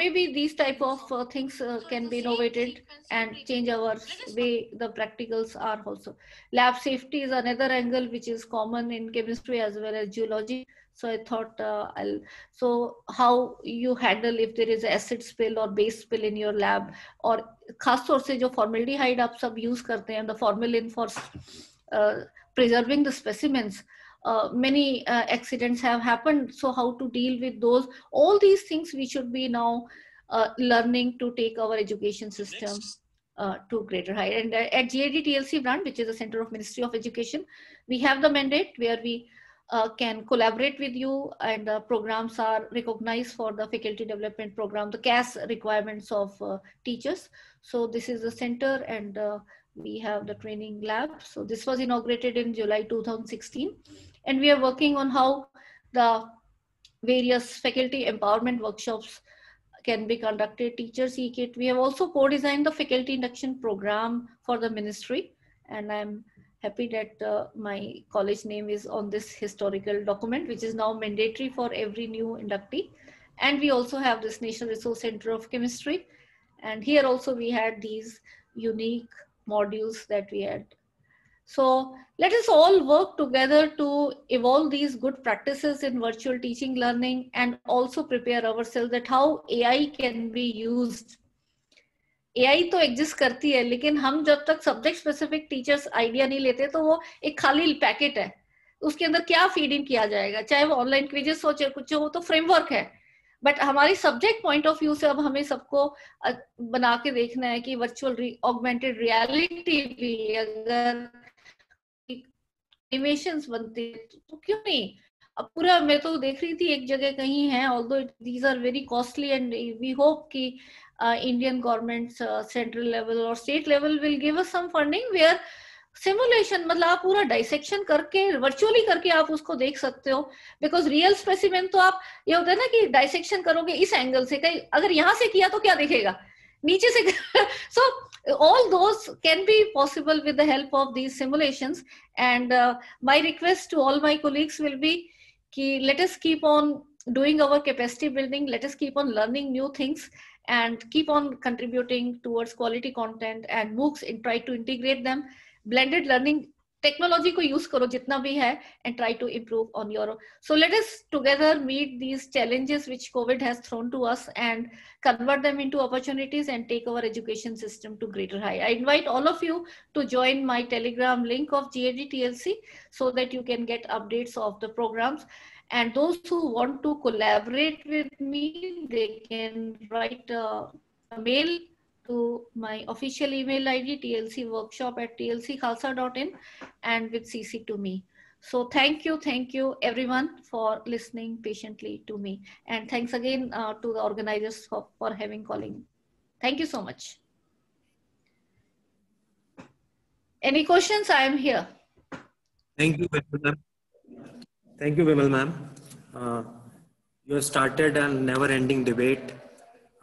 [SPEAKER 1] maybe these type of uh, things uh, can be innovated and change our way the practicals are also lab safety is another angle which is common in chemistry as well as geology so i thought uh, i'll so how you handle if there is acid spill or base spill in your lab or khas taur se jo formaldehyde aap sab use karte hain the formalin for uh, preserving the specimens uh, uh, many uh, accidents have happened so how to deal with those all these things we should be now uh, learning to take our education system uh, to greater height and uh, at TLC brand which is the center of ministry of education we have the mandate where we can collaborate with you and the programs are recognized for the faculty development program the CAS requirements of teachers so this is the center and we have the training lab so this was inaugurated in July 2016 and we are working on how the various faculty empowerment workshops can be conducted, teachers e-kit. We have also co-designed the faculty induction program for the ministry and I'm happy that uh, my college name is on this historical document, which is now mandatory for every new inductee. And we also have this National Resource Center of Chemistry. And here also we had these unique modules that we had So let us all work together to evolve these good practices in virtual teaching learning and also prepare ourselves that how AI can be used. AI तो exist करती है लेकिन हम जब तक subject specific teachers idea नहीं लेते तो वो एक खाली पैकेट है उसके अंदर क्या फीडिंग किया जाएगा चाहे वो ऑनलाइन क्विजेस हो चाहे कुछ हो तो फ्रेमवर्क है बट हमारी सब्जेक्ट पॉइंट ऑफ व्यू से अब हमें सबको बना के देखना है कि वर्चुअल ऑगमेंटेड रियलिटी भी अगर एनिमेशन बनते तो, तो क्यों नहीं अब पूरा मैं तो देख रही थी एक जगह कहीं है although these are very costly and we hope कि इंडियन गवर्नमेंट सेंट्रल लेवल और state level will give us some funding where simulation मतलब आप पूरा डाइसेक्शन करके वर्चुअली करके आप उसको देख सकते हो बिकॉज रियल स्पेसिमेंट तो आप ये होता है ना कि डाइसेक्शन करोगे इस एंगल से कहीं अगर यहां से किया तो क्या देखेगा नीचे से सो [laughs] so, all those can be possible with the help of these simulations. And uh, my request to all my colleagues will be, ki, let us keep on doing our capacity building. Let us keep on learning new things and keep on contributing towards quality content and MOOCs and try to integrate them. Blended learning technology ko use karo jitna bhi hai and try to improve on your so let us together meet these challenges which covid has thrown to us and convert them into opportunities and take our education system to greater high i invite all of you to join my telegram link of gadtlc so that you can get updates of the programs and those who want to collaborate with me they can write uh, a mail to my official email ID tlcworkshop at tlckhalsa.in and with CC to me. So thank you, thank you everyone for listening patiently to me. And thanks again uh, to the organizers for, for having calling. Thank you so much. Any questions? I am here.
[SPEAKER 2] Thank you, ma'am. Thank you, Vimal ma'am. Uh, you started a never ending debate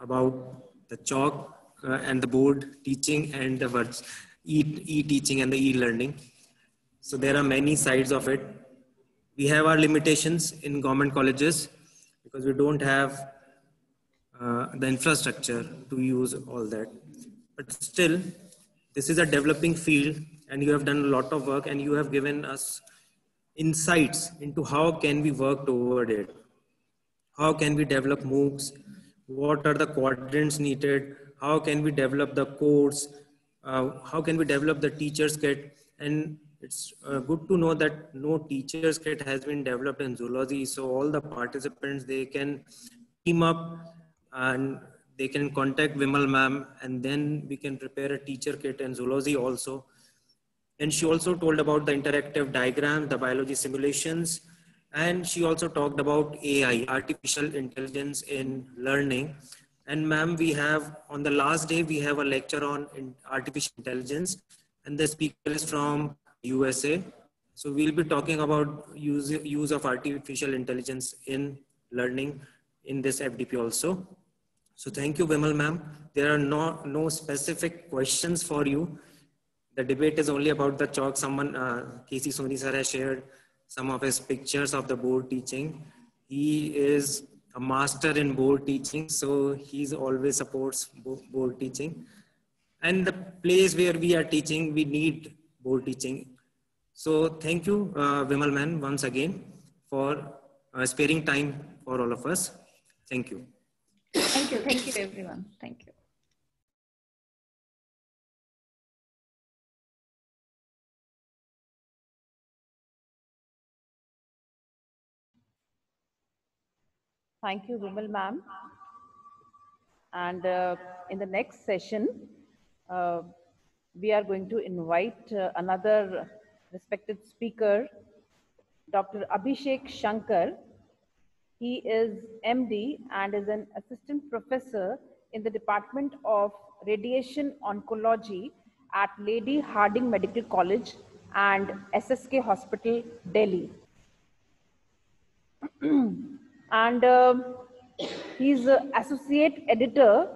[SPEAKER 2] about the chalk uh, and the board teaching and the words, e-teaching e and the e-learning. So there are many sides of it. We have our limitations in government colleges because we don't have uh, the infrastructure to use all that. But still, this is a developing field and you have done a lot of work and you have given us insights into how can we work toward it. How can we develop MOOCs? What are the quadrants needed? how can we develop the course uh, how can we develop the teachers kit and it's uh, good to know that no teachers kit has been developed in zoology so all the participants they can team up and they can contact vimal ma'am and then we can prepare a teacher kit in zoology also and she also told about the interactive diagram, the biology simulations and she also talked about ai artificial intelligence in learning and ma'am, we have on the last day, we have a lecture on in artificial intelligence and the speaker is from USA. So we'll be talking about use, use of artificial intelligence in learning in this FDP also. So thank you, Vimal ma'am. There are no, no specific questions for you. The debate is only about the chalk. Someone, uh, Casey Soni sir has shared some of his pictures of the board teaching. He is a master in board teaching, so he's always supports board teaching. And the place where we are teaching, we need board teaching. So thank you, uh, Vimal Man, once again for uh, sparing time for all of us. Thank you.
[SPEAKER 6] Thank you. Thank you, everyone. Thank you. Thank you, Vimal ma'am. And uh, in the next session, uh, we are going to invite uh, another respected speaker, Dr. Abhishek Shankar. He is MD and is an assistant professor in the Department of Radiation Oncology at Lady Harding Medical College and SSK Hospital, Delhi. [clears throat] and um, he's associate editor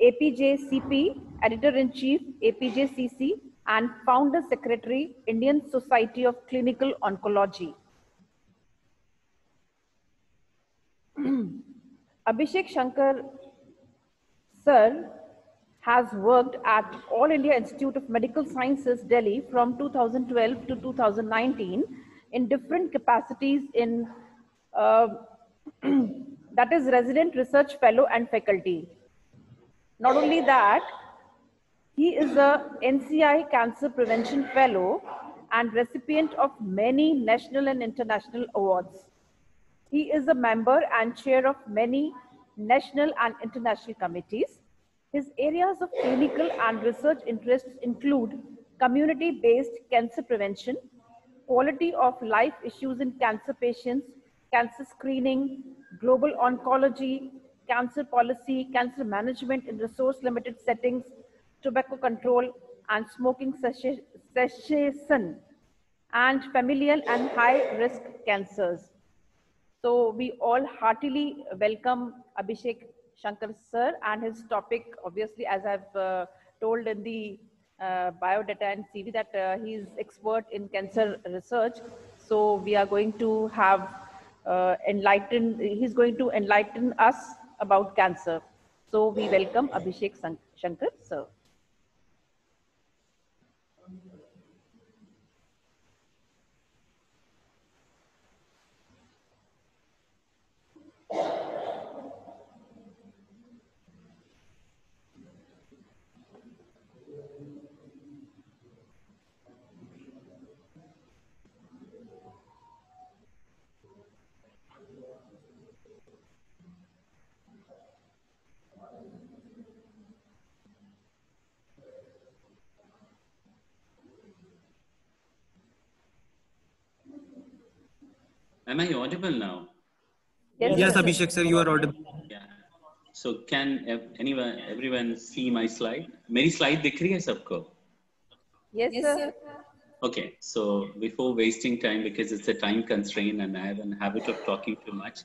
[SPEAKER 6] APJCP, editor in chief APJCC, and founder secretary Indian Society of Clinical Oncology. [clears throat] Abhishek Shankar sir has worked at All India Institute of Medical Sciences, Delhi from 2012 to 2019 in different capacities in uh, [clears throat] that is resident research fellow and faculty. Not only that, he is a NCI Cancer Prevention Fellow and recipient of many national and international awards. He is a member and chair of many national and international committees. His areas of clinical and research interests include community-based cancer prevention, quality of life issues in cancer patients cancer screening, global oncology, cancer policy, cancer management in resource limited settings, tobacco control, and smoking cessation, and familial and high risk cancers. So we all heartily welcome Abhishek Shankar sir and his topic, obviously, as I've uh, told in the uh, data and CV that uh, he is expert in cancer research. So we are going to have uh, enlighten, he's going to enlighten us about cancer. So we welcome Abhishek Shankar, sir.
[SPEAKER 7] Am I audible now?
[SPEAKER 5] Yes, yes Abhishek
[SPEAKER 7] sir,
[SPEAKER 2] you are audible. Yeah.
[SPEAKER 7] So can anyone, everyone see my slide? मेरी slide दिख rahi hai sabko Yes, yes sir. Okay, so before wasting time because it's a time constraint and I have a habit of talking too much,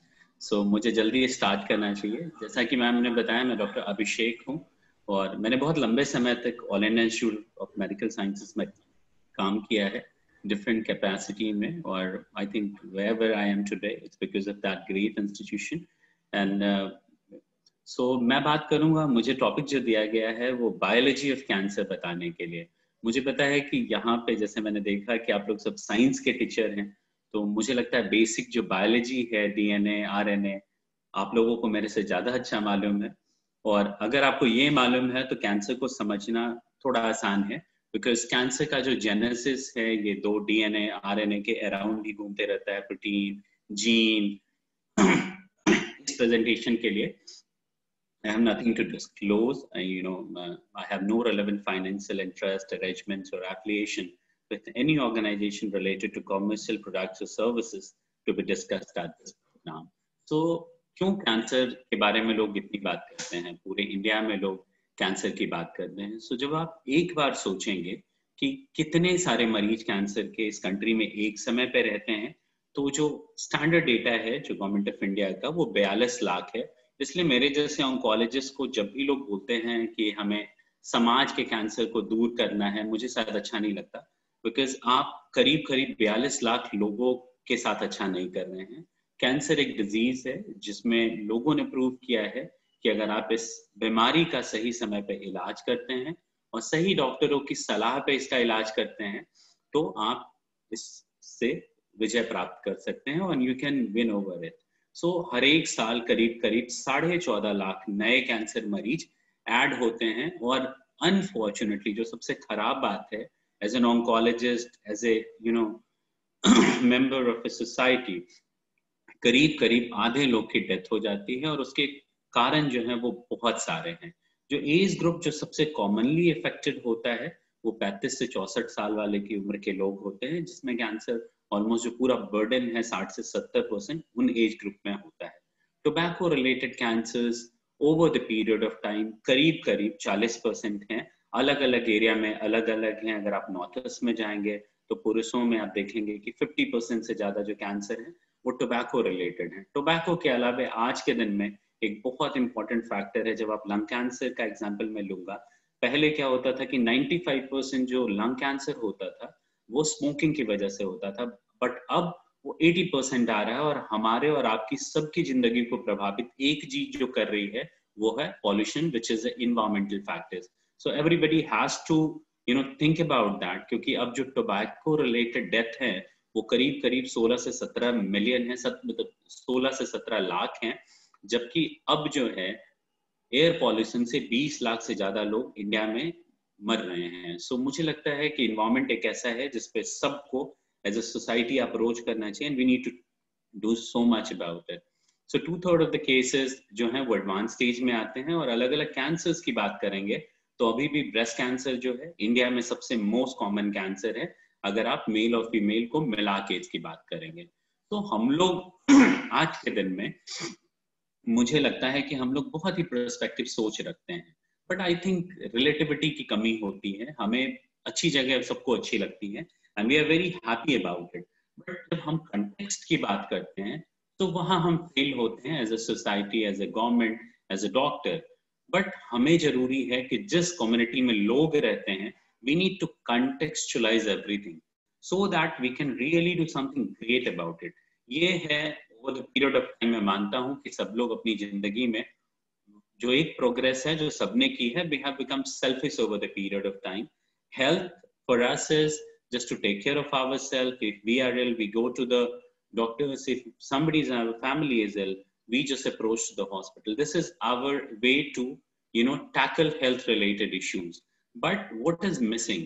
[SPEAKER 7] so मुझे जल्दी start करना चाहिए. जैसा कि ma'am ने बताया मैं डॉक्टर अभिषेक हूँ और मैंने बहुत लंबे समय तक All India Institute of Medical Sciences में काम किया है different capacity mein, or I think wherever I am today, it's because of that great institution. And uh, so मैं बात करूंगा मुझे टॉपिक जो दिया गया है वो बायोलॉजी ऑफ कैंसर बताने के लिए मुझे पता है कि यहाँ पे जैसे मैंने देखा कि आप लोग सब साइंस के टीचर हैं तो मुझे लगता है बेसिक जो बायोलॉजी है डीएनए आरएनए आप लोगों को मेरे से ज्यादा अच्छा मालूम है और अगर आपको ये मालूम है तो कैंसर को समझना थोड़ा आसान है बिकॉज कैंसर का जो जेनेसिस है ये दो डीएनए आरएनए के अराउंड ही घूमते रहता है प्रोटीन जीन इस प्रेजेंटेशन के लिए I have nothing to disclose. I, you know, uh, I have no relevant financial interest, arrangements, or affiliation with any organization related to commercial products or services to be discussed at this program. So, क्यों cancer के बारे में लोग इतनी बात करते हैं पूरे इंडिया में लोग कैंसर की बात कर रहे हैं सो so, जब आप एक बार सोचेंगे कि कितने सारे मरीज कैंसर के इस कंट्री में एक समय पर रहते हैं तो जो स्टैंडर्ड डेटा है जो गवर्नमेंट ऑफ इंडिया का वो बयालीस लाख है इसलिए मेरे जैसे ऑन्कोलॉजिस्ट को जब भी लोग बोलते हैं कि हमें समाज के कैंसर को दूर करना है मुझे शायद अच्छा नहीं लगता बिकॉज आप करीब करीब बयालीस लाख लोगों के साथ अच्छा नहीं कर रहे हैं कैंसर एक डिजीज है जिसमें लोगों ने प्रूव किया है कि अगर आप इस बीमारी का सही समय पर इलाज करते हैं और सही डॉक्टरों की सलाह पे इसका इलाज करते हैं तो आप इससे विजय प्राप्त कर सकते हैं और you can win over it so हर एक साल करीब करीब साढ़े चौदह लाख नए कैंसर मरीज ऐड होते हैं और अनफॉर्चुनेटली जो सबसे खराब बात है as an oncologist as a you know member of a society करीब करीब आधे लोग की डेथ हो जाती है और उसके कारण जो है वो बहुत सारे हैं जो एज ग्रुप जो सबसे कॉमनली इफेक्टेड होता है वो पैंतीस से चौसठ साल वाले की उम्र के लोग होते हैं जिसमें कैंसर ऑलमोस्ट जो पूरा बर्डन है साठ से सत्तर परसेंट उन एज ग्रुप में होता है tobacco related cancers over the period of time करीब करीब 40 परसेंट है अलग अलग एरिया में अलग अलग हैं अगर आप नॉर्थर्स में जाएंगे तो पुरुषों में आप देखेंगे कि 50 परसेंट से ज्यादा जो कैंसर है वो टोबैको रिलेटेड है टोबैको के अलावा आज के दिन में एक बहुत इंपॉर्टेंट फैक्टर है जब आप लंग कैंसर का एग्जाम्पल मैं लूंगा पहले क्या होता था कि 95 परसेंट जो लंग कैंसर होता था वो स्मोकिंग की वजह से होता था बट अब वो 80 परसेंट आ रहा है और हमारे और आपकी सबकी जिंदगी को प्रभावित एक चीज जो कर रही है वो है pollution which is environmental factors so everybody has to you know think about that क्योंकि अब जो टोबैको रिलेटेड डेथ है वो करीब करीब 16 से 17 मिलियन है सत, मतलब 16 से 17 लाख है जबकि अब जो है एयर पॉल्यूशन से 20 लाख से ज्यादा लोग इंडिया में मर रहे हैं सो so, मुझे लगता है कि इन्वायरमेंट एक ऐसा है जिसपे सबको एज अ सोसाइटी अप्रोच करना चाहिए and we need to do so much about it so two third of the cases जो है वो एडवांस स्टेज में आते हैं और अलग अलग कैंसर्स की बात करेंगे तो अभी भी ब्रेस्ट कैंसर जो है इंडिया में सबसे मोस्ट कॉमन कैंसर है अगर आप मेल और फीमेल को मिला के इसकी बात करेंगे तो हम लोग [clears throat] आज के दिन में मुझे लगता है कि हम लोग बहुत ही प्रोस्पेक्टिव सोच रखते हैं बट आई थिंक रिलेटिविटी की कमी होती है हमें अच्छी जगह सबको अच्छी लगती है and we are very happy about it but जब हम कंटेक्सट की बात करते हैं तो वहाँ हम फेल होते हैं as a society as a government as a doctor but हमें जरूरी है कि जिस कम्युनिटी में लोग रहते हैं we need to every everything so that we can really do something great about it ये है over the period of time मैं मानता हूँ कि सब लोग अपनी जिंदगी में जो एक प्रोग्रेस है जो सबने की है we have become selfish over the period of time health for us is just to take care of our self if we are ill we go to the doctors if somebody is our family is ill we just approach the hospital this is our way to you know tackle health related issues but what is missing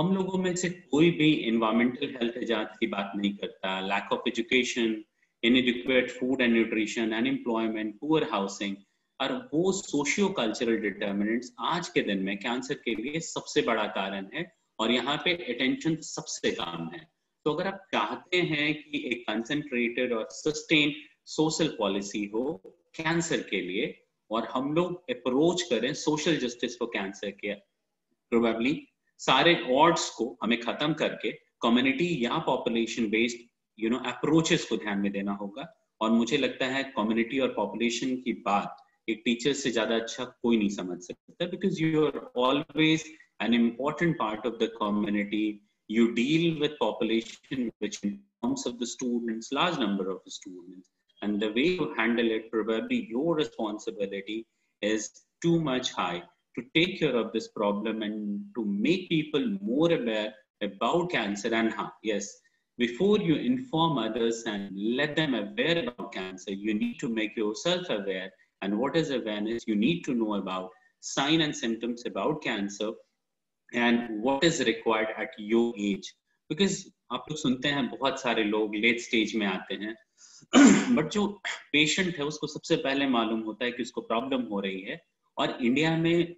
[SPEAKER 7] हम लोगों में से कोई भी environmental health की बात नहीं करता lack of education inadequate food and nutrition, unemployment, poor housing और वो सोशियो कल्चरल डिटर्मिनेंट्स आज के दिन में कैंसर के लिए सबसे बड़ा कारण है और यहाँ पे अटेंशन सबसे काम है तो अगर आप चाहते हैं कि एक कंसंट्रेटेड और सस्टेन सोशल पॉलिसी हो कैंसर के लिए और हम लोग अप्रोच करें सोशल जस्टिस फॉर कैंसर के प्रोबेबली सारे ऑर्ड्स को हमें खत्म करके कम्युनिटी या population based you know approaches को ध्यान में देना होगा और मुझे लगता है कम्युनिटी और पॉपुलेशन की बात एक टीचर से ज्यादा अच्छा कोई नहीं समझ सकता because you are always an important part of the community you deal with population which in terms of the students large number of students and the way you handle it probably your responsibility is too much high to take care of this problem and to make people more aware about cancer and हाँ yes, Before you inform others and let them aware about cancer, you need to make yourself aware. And what is awareness? You need to know about sign and symptoms about cancer and what is required at your age. Because आप लोग सुनते हैं बहुत सारे लोग late stage में आते हैं बट जो पेशेंट है उसको सबसे पहले मालूम होता है कि उसको प्रॉब्लम हो रही है और इंडिया में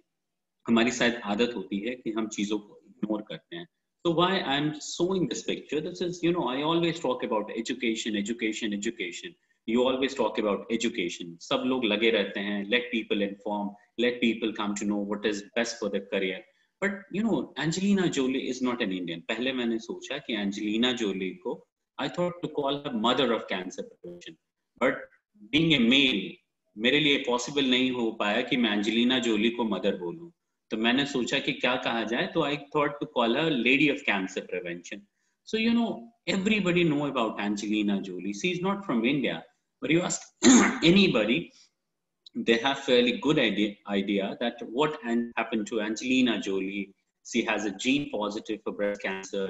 [SPEAKER 7] हमारी शायद आदत होती है कि हम चीजों को इग्नोर करते हैं So why I'm showing this picture, this is, you know, I always talk about education, education, education. You always talk about education. Sab log lage rehte hain, let people inform, let people come to know what is best for their career. But, you know, Angelina Jolie is not an Indian. पहले मैंने सोचा कि Angelina Jolie को I thought to call her mother of cancer prevention. But being a male, मेरे लिए possible नहीं हो पाया कि मैं Angelina Jolie को mother बोलूँ. तो मैंने सोचा कि क्या कहा जाए तो I thought to call her lady of cancer prevention so you know everybody know about Angelina Jolie C but you ask [clears throat] anybody they have fairly good idea, idea that what happened to angelina jolie she has a gene positive for breast cancer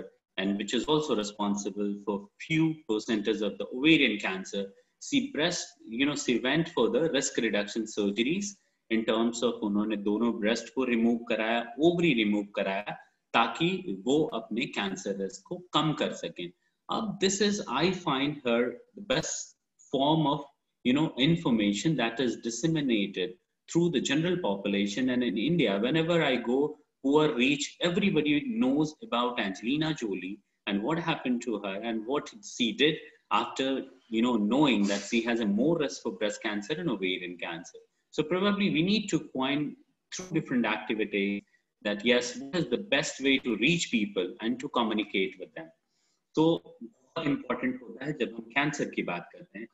[SPEAKER 7] and which is also responsible for few percentages of the ovarian cancer she breast you know she went for the risk reduction surgeries in terms of उन्होंने दोनों breast को remove कराया ovary remove कराया ताकि वो अपने cancer risk को कम कर सकें अब this is I find her best form of you know information that is disseminated through the general population and in India whenever I go poor reach everybody knows about Angelina Jolie and what happen to her and what she did after you know knowing that she has a more risk for breast cancer and ovarian cancer So probably we need to coin through different activities that yes, this is the best way to reach people and to communicate with them. So important for होता है जब हम cancer की बात करते हैं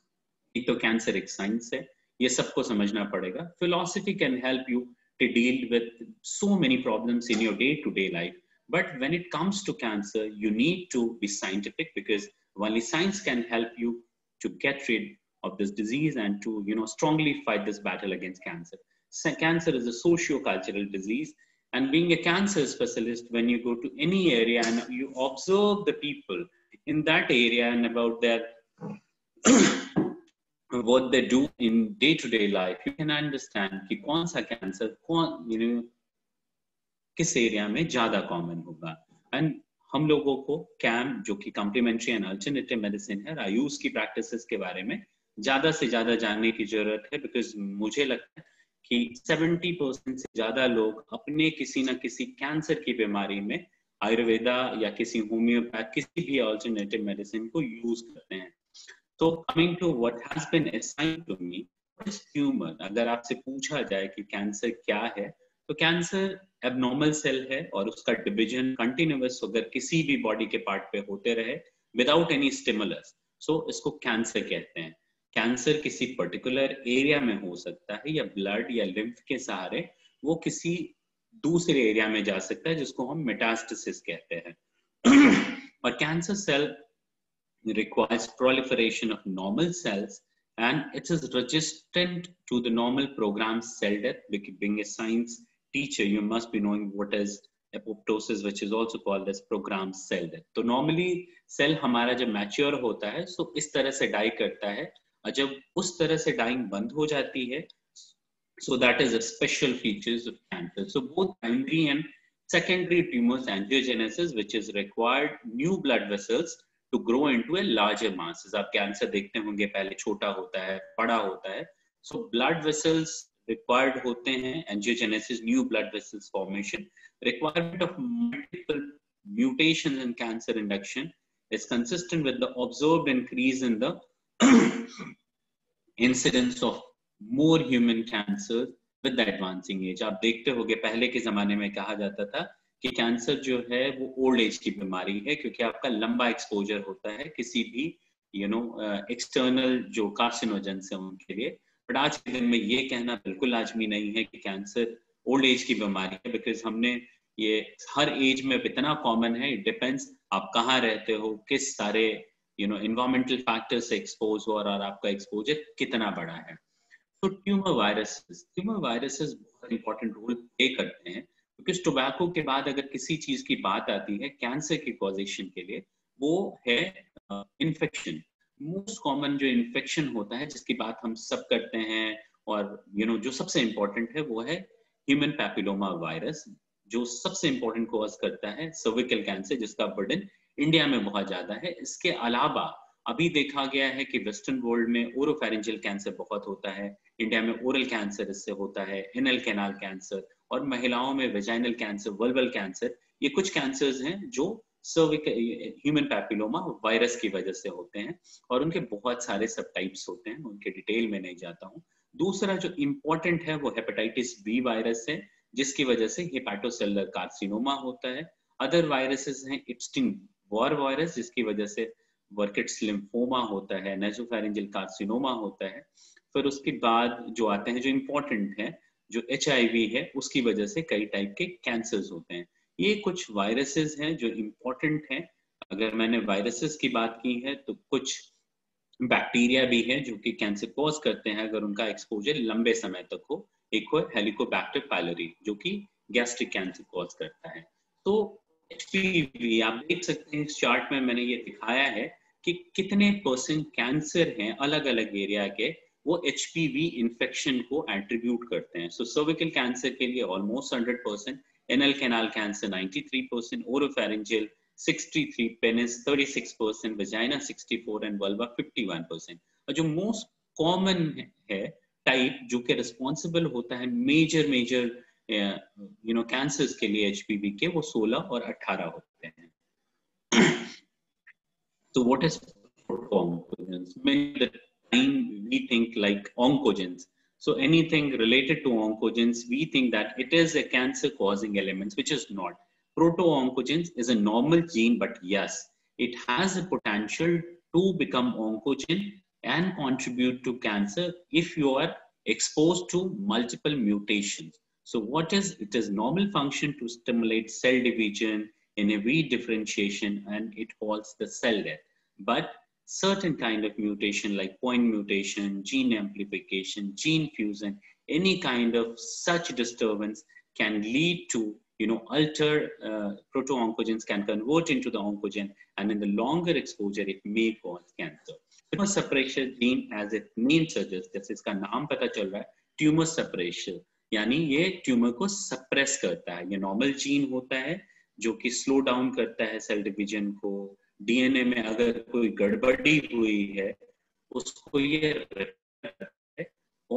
[SPEAKER 7] एक तो कैंसर एक साइंस है ये सबको समझना पड़ेगा philosophy can to deal with so many problems in your day to day life. But when it comes to cancer, you need to be scientific because only science can help you to get rid of this disease and to you know strongly fight this battle against cancer. So cancer is a socio-cultural disease, and being a cancer specialist, when you go to any area and you observe the people in that area and about their [coughs] what they do in day-to-day life, you can understand कि कौन सा cancer कौन you know किस area में ज़्यादा common होगा and हम लोगों को कैम जो कि कॉम्प्लीमेंट्री एंड अल्टरनेटिव मेडिसिन है रायूस की प्रैक्टिसेस के बारे में ज्यादा से ज्यादा जानने की जरूरत है बिकॉज मुझे लगता है कि 70 परसेंट से ज्यादा लोग अपने किसी ना किसी कैंसर की बीमारी में आयुर्वेदा या किसी होम्योपैथ किसी भी ऑल्टरनेटिव मेडिसिन को यूज करते हैं तो coming to what me tumour अगर आपसे पूछा जाए कि कैंसर क्या है तो कैंसर एबनॉर्मल सेल है और उसका डिविजन कंटिन्यूस अगर किसी भी बॉडी के पार्ट पे होते रहे विदाउट एनी स्टिमुलस सो इसको कैंसर कहते हैं कैंसर किसी पर्टिकुलर एरिया में हो सकता है या ब्लड या लिम्फ के सहारे वो किसी दूसरे एरिया में जा सकता है जिसको हम मेटास्टिस कहते हैं और cancer cell requires proliferation of normal cells and it is resistant to the normal program cell death being a science teacher you must be knowing what is apoptosis which is also called as program cell death तो normally cell हमारा जब mature होता है so इस तरह से die करता है जब उस तरह से डाइंग बंद हो जाती है so that is special features of cancer so both primary and secondary tumours angiogenesis which is required new blood vessels to grow into a larger masses आप कैंसर देखते होंगे पहले छोटा होता है बड़ा होता है सो ब्लड वेसल्स रिक्वायर्ड होते हैं angiogenesis new blood vessels formation requirement of multiple mutations in cancer induction is consistent with the observed increase in the incidence of more human cancer with advancing age आप देखते हो पहले के जमाने में कहा जाता था कि कैंसर जो है वो ओल्ड एज की बीमारी है क्योंकि आपका लंबा एक्सपोजर होता है किसी भी यू नो एक्सटर्नल जो कार्सिनोजेंस है उनके लिए बट आज के दिन में ये कहना बिल्कुल लाजमी नहीं है कि कैंसर ओल्ड एज की बीमारी है बिकॉज हमने ये हर एज में इतना कॉमन है इट डिपेंड्स आप कहाँ रहते हो किस सारे यू नो इन्वायरमेंटल फैक्टर्स से एक्सपोज हो और आपका एक्सपोजर कितना बड़ा है तो ट्यूमर वायरसेस ट्यूमर वायरसेस बहुत इंपॉर्टेंट रोल प्ले करते हैं क्योंकि तो टोबैको के बाद अगर किसी चीज की बात आती है कैंसर के कॉजेशन के लिए वो है इन्फेक्शन मोस्ट कॉमन जो इन्फेक्शन होता है जिसकी बात हम सब करते हैं और यू you नो know, जो सबसे इम्पोर्टेंट है वो है ह्यूमन पैपिलोमा वायरस जो सबसे इम्पोर्टेंट कॉज करता है सर्विकल कैंसर जिसका बर्डन इंडिया में बहुत ज्यादा है इसके अलावा अभी देखा गया है कि वेस्टर्न वर्ल्ड में ओरोफेरेंजियल कैंसर बहुत होता है इंडिया में ओरल कैंसर इससे होता है एनल कैनाल कैंसर और महिलाओं में वेजाइनल कैंसर वर्बल कैंसर ये कुछ कैंसर्स हैं जो सर्विक ह्यूमन पैपिलोमा वायरस की वजह से होते हैं और उनके बहुत सारे सब टाइप्स होते हैं उनके डिटेल में नहीं जाता हूँ दूसरा जो इम्पोर्टेंट है वो हेपेटाइटिस बी वायरस है जिसकी वजह से हेपाटोसेलर कार्सिनोमा होता है अदर वायरसेस हैं इप्स्टिंग वॉर वायरस जिसकी वजह से वर्किट्स लिम्फोमा होता है नेजोफेरेंजियल कार्सिनोमा होता है फिर उसके बाद जो आते हैं जो इम्पोर्टेंट है जो एच है उसकी वजह से कई टाइप के कैंसर्स होते हैं ये कुछ वायरसेस हैं जो इम्पोर्टेंट हैं अगर मैंने वायरसेस की बात की है तो कुछ बैक्टीरिया भी है जो कि कैंसर कॉज करते हैं अगर उनका एक्सपोजर लंबे समय तक हो एक हेलिकोबैक्टर पायलरी जो कि गैस्ट्रिक कैंसर कॉज करता है तो HPV, आप देख सकते हैं इस चार्ट में मैंने ये दिखाया है कि कितने परसेंट कैंसर हैं अलग अलग एरिया के वो एच पी वी इन्फेक्शन को एंट्रीब्यूट करते हैं सो सर्विकल कैंसर के लिए almost hundred percent anal canal cancer three percent pharyngeal sixty three penis thirty six percent vagina sixty four and vulva one percent और जो most common है type जो कि रिस्पॉन्सिबल होता है major major you know cancers के लिए HPV के वो 16 और 18 so what is oncogens many the we think like oncogens so anything related to oncogens we think that it is a cancer causing element which is not proto oncogens is a normal gene but yes it has a potential to become oncogen and contribute to cancer if you are exposed to multiple mutations so what is it is normal function to stimulate cell division, NAV differentiation, and it halts the cell death. But certain kind of mutation like point mutation, gene amplification, gene fusion, any kind of such disturbance can lead to you know alter uh, proto-oncogens can convert into the oncogen and in the longer exposure it may cause cancer. Tumor suppression gene as its name suggests, this is called tumor suppressor. यानी ये tumour को suppress करता है ये normal gene होता है जो कि स्लो डाउन करता है सेल डिवीजन को डीएनए में अगर कोई गड़बड़ी हुई है उसको ये है,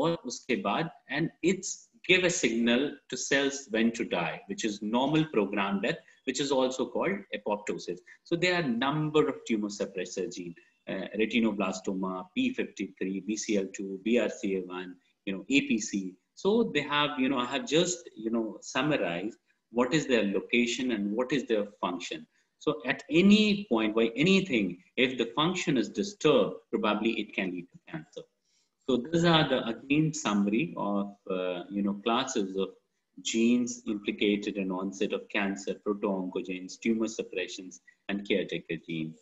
[SPEAKER 7] और उसके बाद and it's give a signal to cells when to die which is normal programme death which is also called apoptosis so there are number of tumour suppressor gene retinoblastoma पी53 BCL two BRCA one you know APC So they have, you know, I have just, you know, summarized what is their location and what is their function. So at any point by anything, if the function is disturbed, probably it can lead to cancer. So these are the again summary of, uh, you know, classes of genes implicated in onset of cancer, proto-oncogenes, tumor suppressions, and caretaker genes.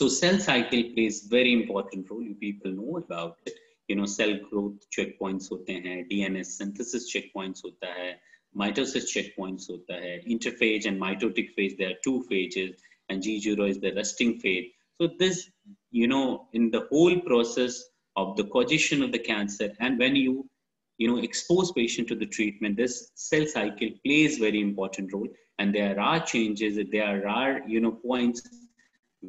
[SPEAKER 7] So cell cycle plays very important role. You people know about it. You know, cell growth checkpoints points होते हैं DNS synthesis check points होता है mitosis check points होता है interphase and mitotic phase there and G0 is the resting phase. So this, you know, in the whole process of the cogitation of the cancer and when you, you know, expose patient to the treatment, this cell cycle plays very important role and there are changes, there are, you know, points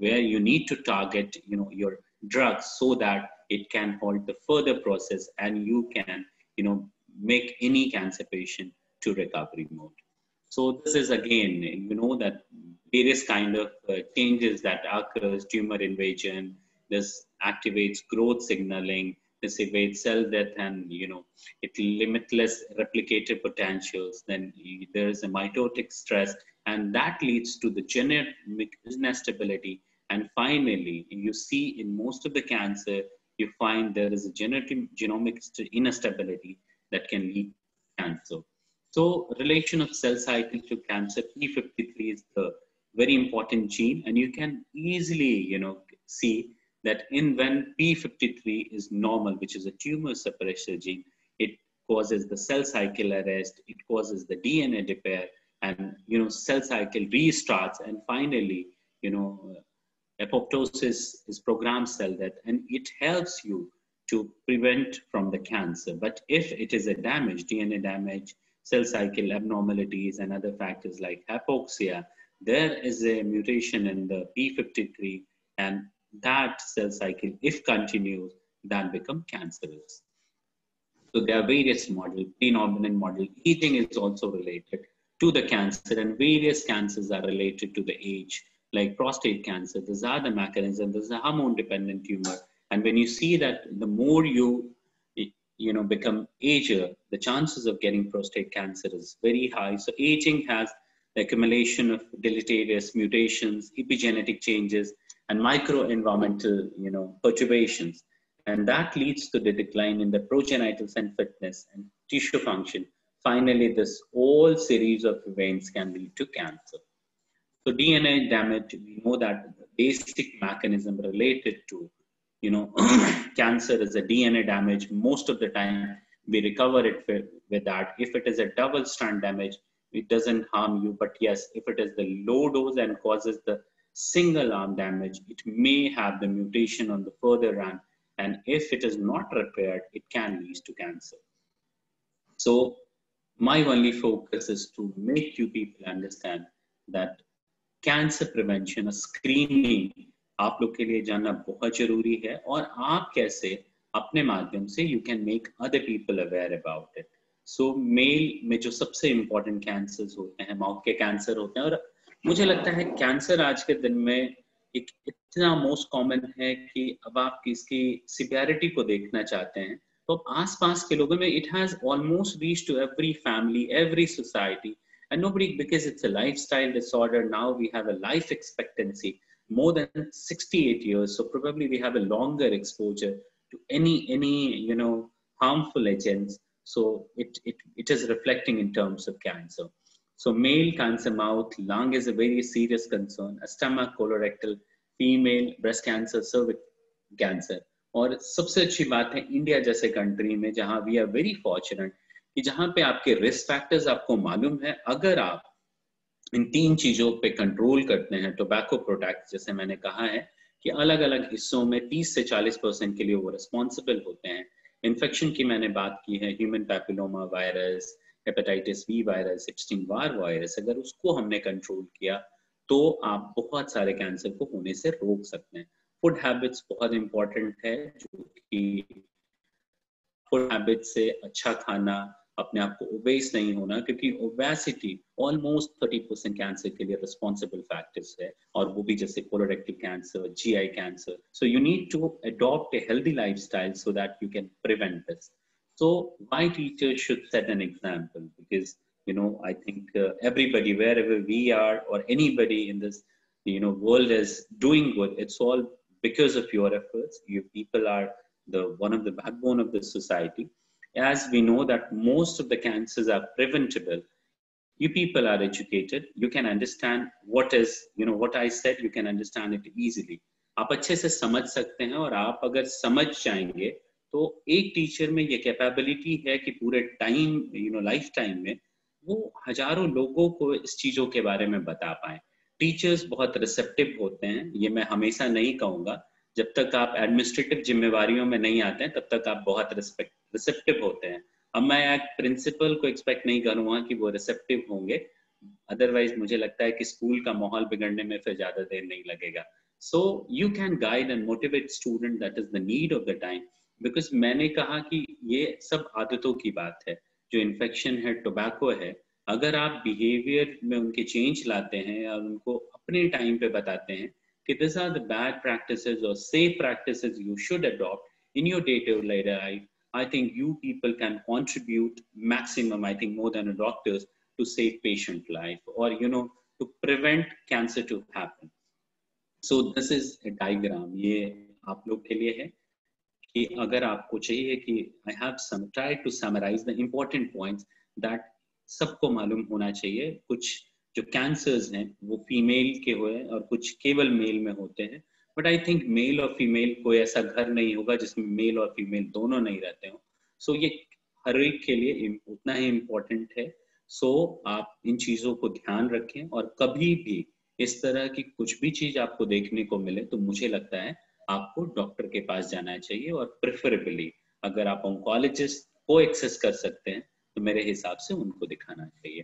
[SPEAKER 7] where you need to target, you know, your drugs so that it can halt the further process and you can, you know, make any cancer patient to recovery mode. So this is again, you know, that various kind of uh, changes that occurs, tumor invasion, this activates growth signaling, this evades cell death and, you know, it limitless replicated potentials. Then there is a mitotic stress and that leads to the genetic instability. And finally, you see in most of the cancer, you find there is a genomic instability that can lead to cancer. So relation of cell cycle to cancer, P53 is the very important gene, and you can easily, you know, see that in when P53 is normal, which is a tumor suppressor gene, it causes the cell cycle arrest, it causes the DNA repair, and you know, cell cycle restarts, and finally, you know, apoptosis is programmed cell death and it helps you to prevent from the cancer. But if it is a damage, DNA damage, cell cycle abnormalities and other factors like hypoxia, there is a mutation in the P53 and that cell cycle, if continues, then become cancerous. So there are various models, predominant model. Eating is also related to the cancer and various cancers are related to the age like prostate cancer. These are the mechanism. This is a hormone dependent tumor. And when you see that the more you you know become ager, the chances of getting prostate cancer is very high. So aging has the accumulation of deleterious mutations, epigenetic changes, and microenvironmental you know perturbations, and that leads to the decline in the progenitals and fitness and tissue function. Finally, this whole series of events can lead to cancer. So DNA damage, we know that the basic mechanism related to, you know, [coughs] cancer is a DNA damage. Most of the time, we recover it with that. If it is a double strand damage, it doesn't harm you. But yes, if it is the low dose and causes the single arm damage, it may have the mutation on the further arm. And if it is not repaired, it can lead to cancer. So my only focus is to make you people understand that cancer prevention screening आप लोग के लिए जानना बहुत जरूरी है और आप कैसे अपने माध्यम से you can make other people aware about it so male में जो सबसे इम्पोर्टेंट कैंसर होते हैं माउथ के कैंसर होते हैं और मुझे लगता है कैंसर आज के दिन में एक इतना मोस्ट कॉमन है कि अब आप किसकी सिवियरिटी को देखना चाहते हैं तो आसपास के लोगों में it has almost reach to every family every society And nobody, because it's a lifestyle disorder, now we have a life expectancy more than 68 years. So probably we have a longer exposure to any, any you know, harmful agents. So it, it, it is reflecting in terms of cancer. So male cancer mouth, lung is a very serious concern, stomach, colorectal, female breast cancer, cervical cancer. Or सबसे अच्छी बात है India जैसे country में जहां we कि जहां पे आपके रिस्क फैक्टर्स आपको मालूम है अगर आप इन तीन चीजों पे कंट्रोल करते हैं टोबैको प्रोडक्ट जैसे मैंने कहा है कि अलग अलग हिस्सों में 30 से 40 परसेंट के लिए वो रिस्पॉन्सिबल होते हैं इन्फेक्शन की मैंने बात की है human papilloma virus hepatitis B virus Epstein Barr virus अगर उसको हमने कंट्रोल किया तो आप बहुत सारे कैंसर को होने से रोक सकते हैं फूड हैबिट्स बहुत इंपॉर्टेंट है जो कि फूड हैबिट्स से अच्छा खाना अपने आप को ओबेस नहीं होना क्योंकि ओबेसिटी ऑलमोस्ट 30 परसेंट कैंसर के लिए रिस्पॉन्सिबल फैक्टर्स है और वो भी जैसे colorectal cancer GI cancer so you need to adopt a healthy lifestyle so that you can prevent this so why teachers should set an example because you know i think uh, everybody wherever we are or anybody in this you know world is doing good it's all because of your efforts you people are the one of the backbone of the society as we know that most of the cancers are preventable you people are educated you can understand what is you know what i said you can understand it easily aap acche se samajh sakte hain aur aap agar samajh jayenge to ek teacher mein ye capability hai ki pure time you know lifetime mein wo वो logo ko is cheezon ke bare mein bata बता teachers बहुत receptive होते हैं ये मैं हमेशा नहीं कहूंगा जब तक आप एडमिनिस्ट्रेटिव जिम्मेवार में नहीं आते हैं तब तक आप बहुत रिस्पेक्ट रिसेप्टिव होते हैं अब मैं एक प्रिंसिपल को एक्सपेक्ट नहीं करूंगा कि वो रिसेप्टिव होंगे अदरवाइज मुझे लगता है कि स्कूल का माहौल बिगड़ने में फिर ज्यादा देर नहीं लगेगा so you can guide and motivate student that is the need of the time because मैंने कहा कि ये सब आदतों की बात है जो इन्फेक्शन है टोबैको है अगर आप बिहेवियर में उनके चेंज लाते हैं और उनको अपने टाइम पे बताते हैं कि this are the bad practice और safe practice you should adopt in your day to life I think you people can contribute maximum, I think more than a doctors, to save patient life or, you know, to prevent cancer to happen. So this is a diagram. ये आप लोग के लिए है कि अगर आपको चाहिए कि I have some try to summarize the important points that सबको मालूम होना चाहिए कुछ जो कैंसर्स हैं वो फीमेल के हुए और कुछ केवल मेल में होते हैं बट आई थिंक मेल और फीमेल कोई ऐसा घर नहीं होगा जिसमें मेल और फीमेल दोनों नहीं रहते हो सो so, ये हर एक के लिए उतना ही इम्पोर्टेंट है सो so, आप इन चीजों को ध्यान रखें और कभी भी इस तरह की कुछ भी चीज आपको देखने को मिले तो मुझे लगता है आपको डॉक्टर के पास जाना चाहिए और प्रेफरेबली अगर आप ऑन्कोलॉजिस्ट को एक्सेस कर सकते हैं तो मेरे हिसाब से उनको दिखाना चाहिए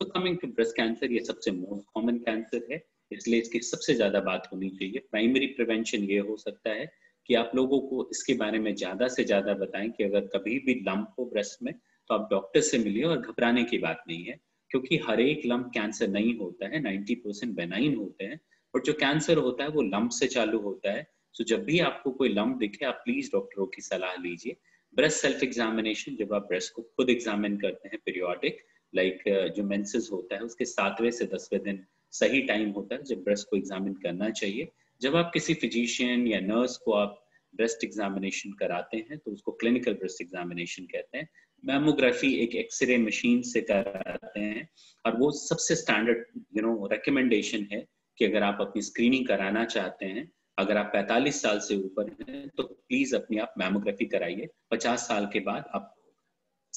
[SPEAKER 7] तो कमिंग टू ब्रेस्ट कैंसर ये सबसे मोस्ट कॉमन कैंसर है इसलिए इसकी सबसे ज्यादा बात होनी चाहिए प्राइमरी प्रिवेंशन ये हो सकता है कि आप लोगों को इसके बारे में ज्यादा से ज्यादा बताएं कि अगर कभी भी लंप हो ब्रेस्ट में तो आप डॉक्टर से मिलिए और घबराने की बात नहीं है क्योंकि हर एक लंप कैंसर नहीं होता है 90 परसेंट बेनाइन होते हैं और जो कैंसर होता है वो लंप से चालू होता है सो जब भी आपको कोई लंप दिखे आप प्लीज डॉक्टरों की सलाह लीजिए ब्रेस्ट सेल्फ एग्जामिनेशन जब आप ब्रेस्ट को खुद एग्जामिन करते हैं पीरियोडिक लाइक uh, जो मेन्सिस होता है उसके सातवें से दसवें दिन सही टाइम होता है जब ब्रेस्ट को एग्जामिन करना चाहिए जब आप किसी फिजिशियन या नर्स को आप ब्रेस्ट एग्जामिनेशन कराते हैं तो उसको क्लिनिकल ब्रेस्ट एग्जामिनेशन कहते हैं मैमोग्राफी एक एक्सरे मशीन से कराते हैं और वो सबसे स्टैंडर्ड यू नो रिकमेंडेशन है कि अगर आप अपनी स्क्रीनिंग कराना चाहते हैं अगर आप 45 साल से ऊपर हैं तो प्लीज अपनी आप मैमोग्राफी कराइए 50 साल के बाद आप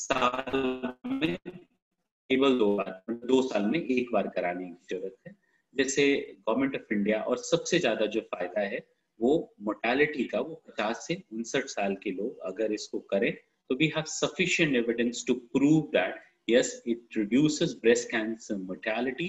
[SPEAKER 7] साल में केवल दो बार दो साल में एक बार कराने की जरूरत है जैसे गवर्नमेंट ऑफ इंडिया और सबसे ज्यादा जो फायदा है वो मोर्टैलिटी का वो पचास से उनसठ साल के लोग अगर इसको करें तो we have sufficient evidence to prove that yes it reduces breast cancer mortality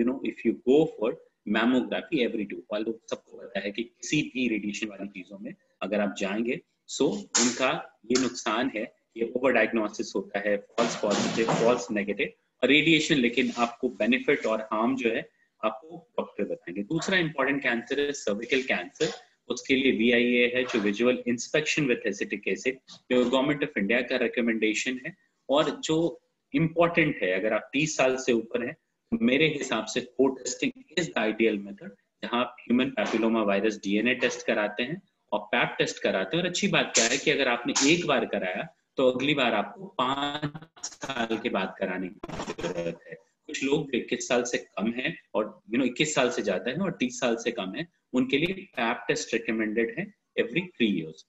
[SPEAKER 7] you know if you go for mammography every two although तो सबको पता है कि किसी भी रेडिएशन वाली चीजों में अगर आप जाएंगे सो so, उनका ये नुकसान है ये ओवर डायग्नोसिस होता है false positive false negative radiation लेकिन आपको बेनिफिट और हार्म जो है आपको डॉक्टर बताएंगे दूसरा इंपॉर्टेंट कैंसर है सर्विकल कैंसर उसके लिए वी है जो visual inspection with acetic acid जो गवर्नमेंट ऑफ इंडिया का रिकमेंडेशन है और जो इम्पोर्टेंट है अगर आप 30 साल से ऊपर हैं तो मेरे हिसाब से co testing is the ideal method जहां आप human papilloma virus DNA test कराते हैं और पैप टेस्ट कराते हैं और अच्छी बात क्या है कि अगर आपने एक बार कराया तो अगली बार आपको पांच साल के बाद कराने की जरूरत है कुछ लोग तो इक्कीस साल से कम है और यू नो इक्कीस साल से ज्यादा है और तीस साल से कम है उनके लिए पैप टेस्ट रिकमेंडेड है every three years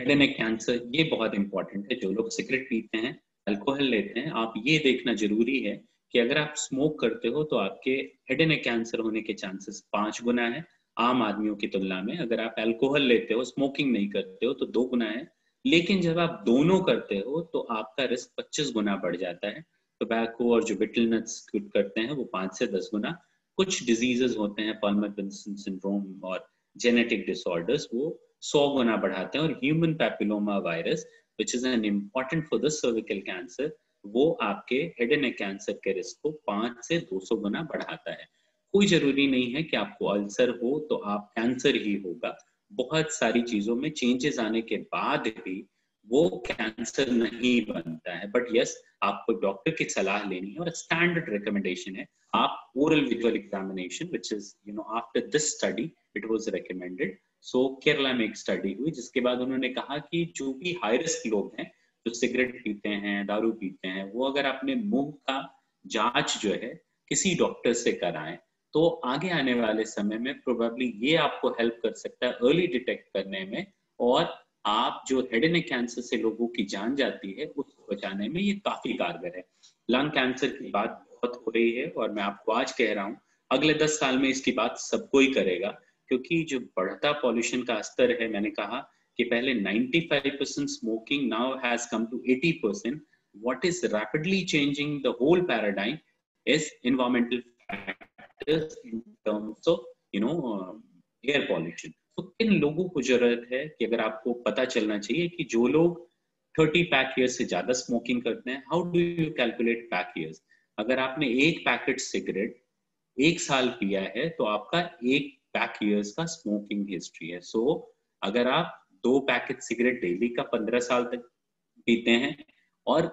[SPEAKER 7] head and neck cancer ये बहुत इंपॉर्टेंट है जो लोग सिगरेट पीते हैं अल्कोहल लेते हैं आप ये देखना जरूरी है कि अगर आप स्मोक करते हो तो आपके हेड एंड नेक कैंसर होने के चांसेस पांच गुना है आम आदमियों की तुलना में अगर आप अल्कोहल लेते हो स्मोकिंग नहीं करते हो तो दो गुना है लेकिन जब आप दोनों करते हो तो आपका रिस्क 25 गुना बढ़ जाता है टोबैको और जो बिटल नट्स करते हैं वो पांच से दस गुना कुछ डिजीजेस होते हैं पाल्मर सिंड्रोम और जेनेटिक डिसऑर्डर्स वो सौ गुना बढ़ाते हैं और human papilloma virus which is an important for the cervical cancer वो आपके हेड एंड कैंसर के रिस्क को पांच से दो सौ गुना बढ़ाता है कोई जरूरी नहीं है कि आपको अल्सर हो तो आप कैंसर ही होगा बहुत सारी चीजों में चेंजेस आने के बाद भी वो कैंसर नहीं बनता है बट यस yes, आपको डॉक्टर की सलाह लेनी है और स्टैंडर्ड रिकमेंडेशन है आप oral visual examination which is you know after this study it was recommended so Kerala में एक स्टडी हुई जिसके बाद उन्होंने कहा कि जो भी हाई रिस्क लोग हैं जो सिगरेट पीते हैं दारू पीते हैं वो अगर अपने मुंह का जांच जो है किसी डॉक्टर से कराएं तो आगे आने वाले समय में प्रोबेबली ये आपको हेल्प कर सकता है अर्ली डिटेक्ट करने में और आप जो हेड एंड कैंसर से लोगों की जान जाती है उसको बचाने में ये काफी कारगर है लंग कैंसर की बात बहुत हो रही है और मैं आपको आज कह रहा हूँ अगले दस साल में इसकी बात सबको ही करेगा क्योंकि जो बढ़ता पॉल्यूशन का स्तर है मैंने कहा कि पहले 95 percent smoking now has come to 80 percent what is rapidly changing the whole paradigm is environmental factors in terms of you know uh, air pollution. तो किन लोगों को जरूरत है कि अगर आपको पता चलना चाहिए कि जो लोग 30 पैक ईयर से ज्यादा स्मोकिंग करते हैं how do you calculate pack years अगर आपने एक पैकेट सिगरेट एक साल पिया है तो आपका एक पैक ईयर्स का स्मोकिंग हिस्ट्री है सो so, अगर आप दो पैकेट सिगरेट डेली का पंद्रह साल तक पीते हैं और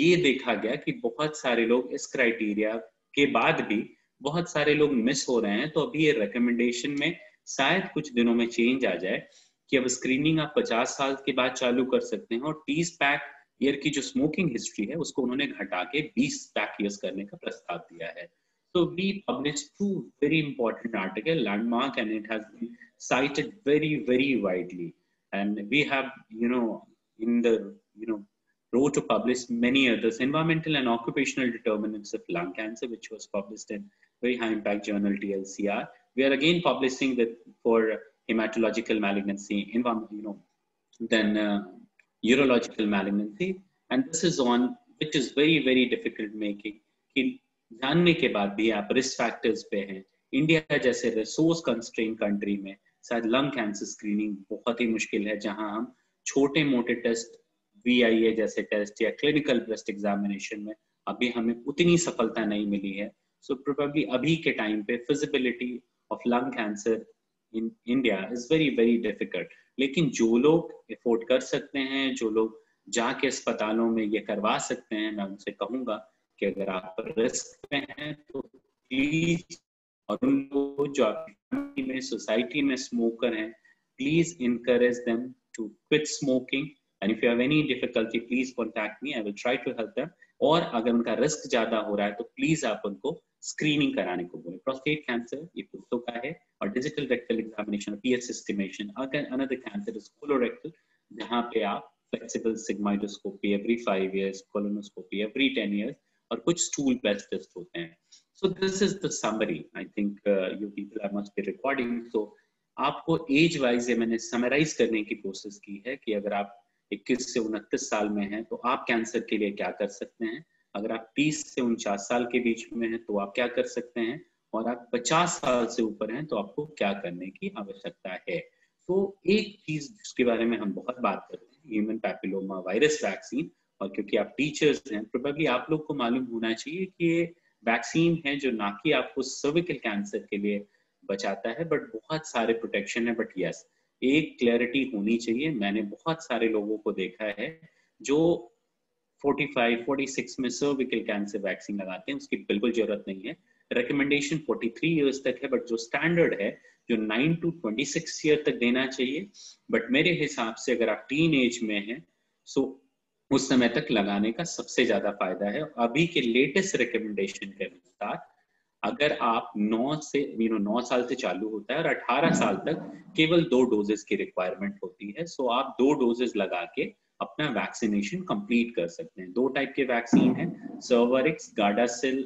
[SPEAKER 7] ये देखा गया कि बहुत सारे लोग इस क्राइटेरिया के बाद भी बहुत सारे लोग मिस हो रहे हैं तो अभी ये रिकमेंडेशन में शायद कुछ दिनों में चेंज आ जाए कि अब स्क्रीनिंग आप 50 साल के बाद चालू कर सकते हैं और तीस पैक ईयर की जो स्मोकिंग हिस्ट्री है उसको उन्होंने घटा के 20 पैक ईयर्स करने का प्रस्ताव दिया है So we published two very important article, landmark, and it has been cited very, very widely. And we have, you know, in the you know, wrote to publish many others, environmental and occupational determinants of lung cancer, which was published in very high impact journal TLCR. We are again publishing that for hematological malignancy, in one, you know, then uh, urological malignancy, and this is on which is very very difficult making. In जानने के बाद भी आप risk factors पे हैं India जैसे resource constrain country में शायद लंग कैंसर स्क्रीनिंग बहुत ही मुश्किल है जहां हम छोटे मोटे टेस्ट वी जैसे टेस्ट या क्लिनिकल ब्रेस्ट एग्जामिनेशन में अभी हमें उतनी सफलता नहीं मिली है So probably abhi ke time pe feasibility of lung cancer in India is very very difficult. लेकिन जो लोग अफोर्ड कर सकते हैं जो लोग जाके अस्पतालों में ये करवा सकते हैं मैं उनसे कहूंगा कि अगर आप रिस्क में हैं तो प्लीज और उन लोगों जो आपकी में सोसाइटी में स्मोकर हैं please encourage them to quit smoking and if you have any difficulty please contact me I will try to help them और अगर उनका रिस्क ज्यादा हो रहा है तो प्लीज आप उनको स्क्रीनिंग कराने को बोले प्रोस्टेट कैंसर ये पुरुषों का है और digital rectal examination PS estimation another cancer is colorectal जहां पे आप flexible sigmoidoscopy every five years colonoscopy every ten years और कुछ स्टूल बेस्ट टेस्ट होते हैं so this is the summary I think you people are must be recording so आपको age wise ये मैंने समराइज करने की कोशिश की है कि अगर आप 21 से 29 साल में हैं तो आप कैंसर के लिए क्या कर सकते हैं अगर आप 30 से उनचास साल के बीच में हैं तो आप क्या कर सकते हैं और आप 50 साल से ऊपर हैं तो आपको क्या करने की आवश्यकता है तो एक चीज जिसके बारे में हम बहुत बात करते हैं ह्यूमन पैपिलोमा वायरस वैक्सीन और क्योंकि आप टीचर्स हैं प्रोबेबली आप लोग को मालूम होना चाहिए कि ये वैक्सीन है जो ना कि आपको सर्विकल कैंसर के लिए बचाता है बट बहुत सारे प्रोटेक्शन है बट यस एक क्लैरिटी होनी चाहिए मैंने बहुत सारे लोगों को देखा है जो 45, 46 में सर्विकल कैंसर वैक्सीन लगाते हैं उसकी बिल्कुल जरूरत नहीं है रिकमेंडेशन 43 इयर्स तक है बट जो स्टैंडर्ड है जो 9 टू 26 ईयर तक देना चाहिए बट मेरे हिसाब से अगर आप टीन एज में हैं सो उस समय तक लगाने का सबसे ज्यादा फायदा है अभी के लेटेस्ट रिकमेंडेशन के अनुसार अगर आप 9 से यू नो 9 साल से चालू होता है और 18 साल तक केवल दो डोजेस की रिक्वायरमेंट होती है सो आप दो डोजेस लगा के अपना वैक्सीनेशन कंप्लीट कर सकते हैं दो टाइप के वैक्सीन है सर्वरिक्स गार्डासिल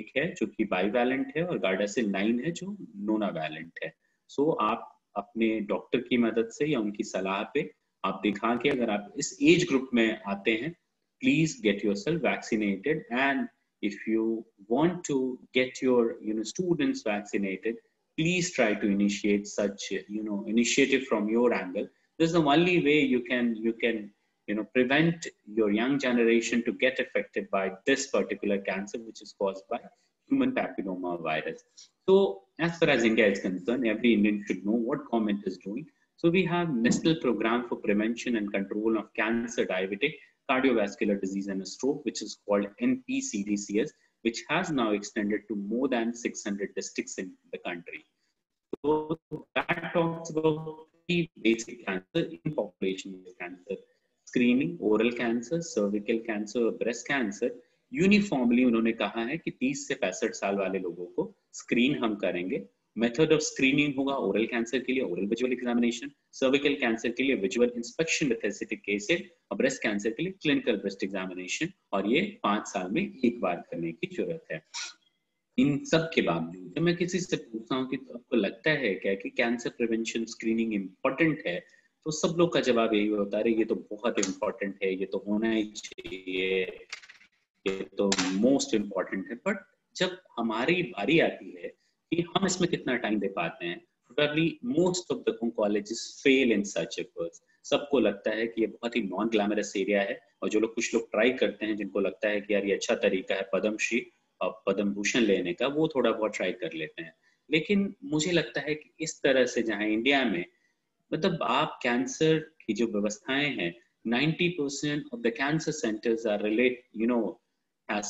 [SPEAKER 7] एक है जो कि बाईवैलेंट है और गार्डासिल नाइन है जो नोना वैलेंट है सो so, आप अपने डॉक्टर की मदद से या उनकी सलाह पे आप दिखा के अगर आप इस एज ग्रुप में आते हैं please get your self vaccinated and if you want to get your you know student vaccinated please try to initiate such you know initiative from your angle this is the only way you can you can you know prevent your young generation to get affected by this particular cancer which is caused by human papilloma virus so as far as india is concerned every indian should know what government is doing so we have national program for prevention and control of cancer diabetic cardiovascular disease and stroke which is called npcdcs which has now extended to more than 600 districts in the country so that talks about three basic cancer in population cancer. screening oral cancer cervical cancer breast cancer cancer uniformly उन्होंने कहा है कि 30 से पैंसठ साल वाले लोगों को स्क्रीन हम करेंगे मेथड ऑफ स्क्रीनिंग होगा ओरल कैंसर के लिए oral visual examination cervical cancer के लिए विजुअल इंस्पेक्शन विथ एसिटिक और ब्रेस्ट कैंसर के लिए क्लिनिकल ब्रेस्ट एग्जामिनेशन और ये पांच साल में एक बार करने की जरूरत है इन सब के बावजूद जब मैं किसी से पूछता हूँ कि तो आपको लगता है क्या कि कैंसर प्रिवेंशन स्क्रीनिंग इम्पोर्टेंट है तो सब लोग का जवाब यही होता है ये तो बहुत इम्पोर्टेंट है ये तो होना ही चाहिए ये तो मोस्ट इम्पोर्टेंट है बट जब हमारी बारी आती है कि हम इसमें कितना टाइम दे पाते हैं probably most of the college fail in such efforts सबको लगता है कि ये बहुत ही नॉन ग्लैमरस एरिया है और जो लोग कुछ लोग ट्राई करते हैं जिनको लगता है कि यार ये अच्छा तरीका है पद्मश्री पद्म भूषण लेने का वो थोड़ा बहुत ट्राई कर लेते हैं लेकिन मुझे लगता है कि इस तरह से जहाँ इंडिया में मतलब आप कैंसर की जो व्यवस्थाएं हैं 90 percent of the cancer centres are relate you know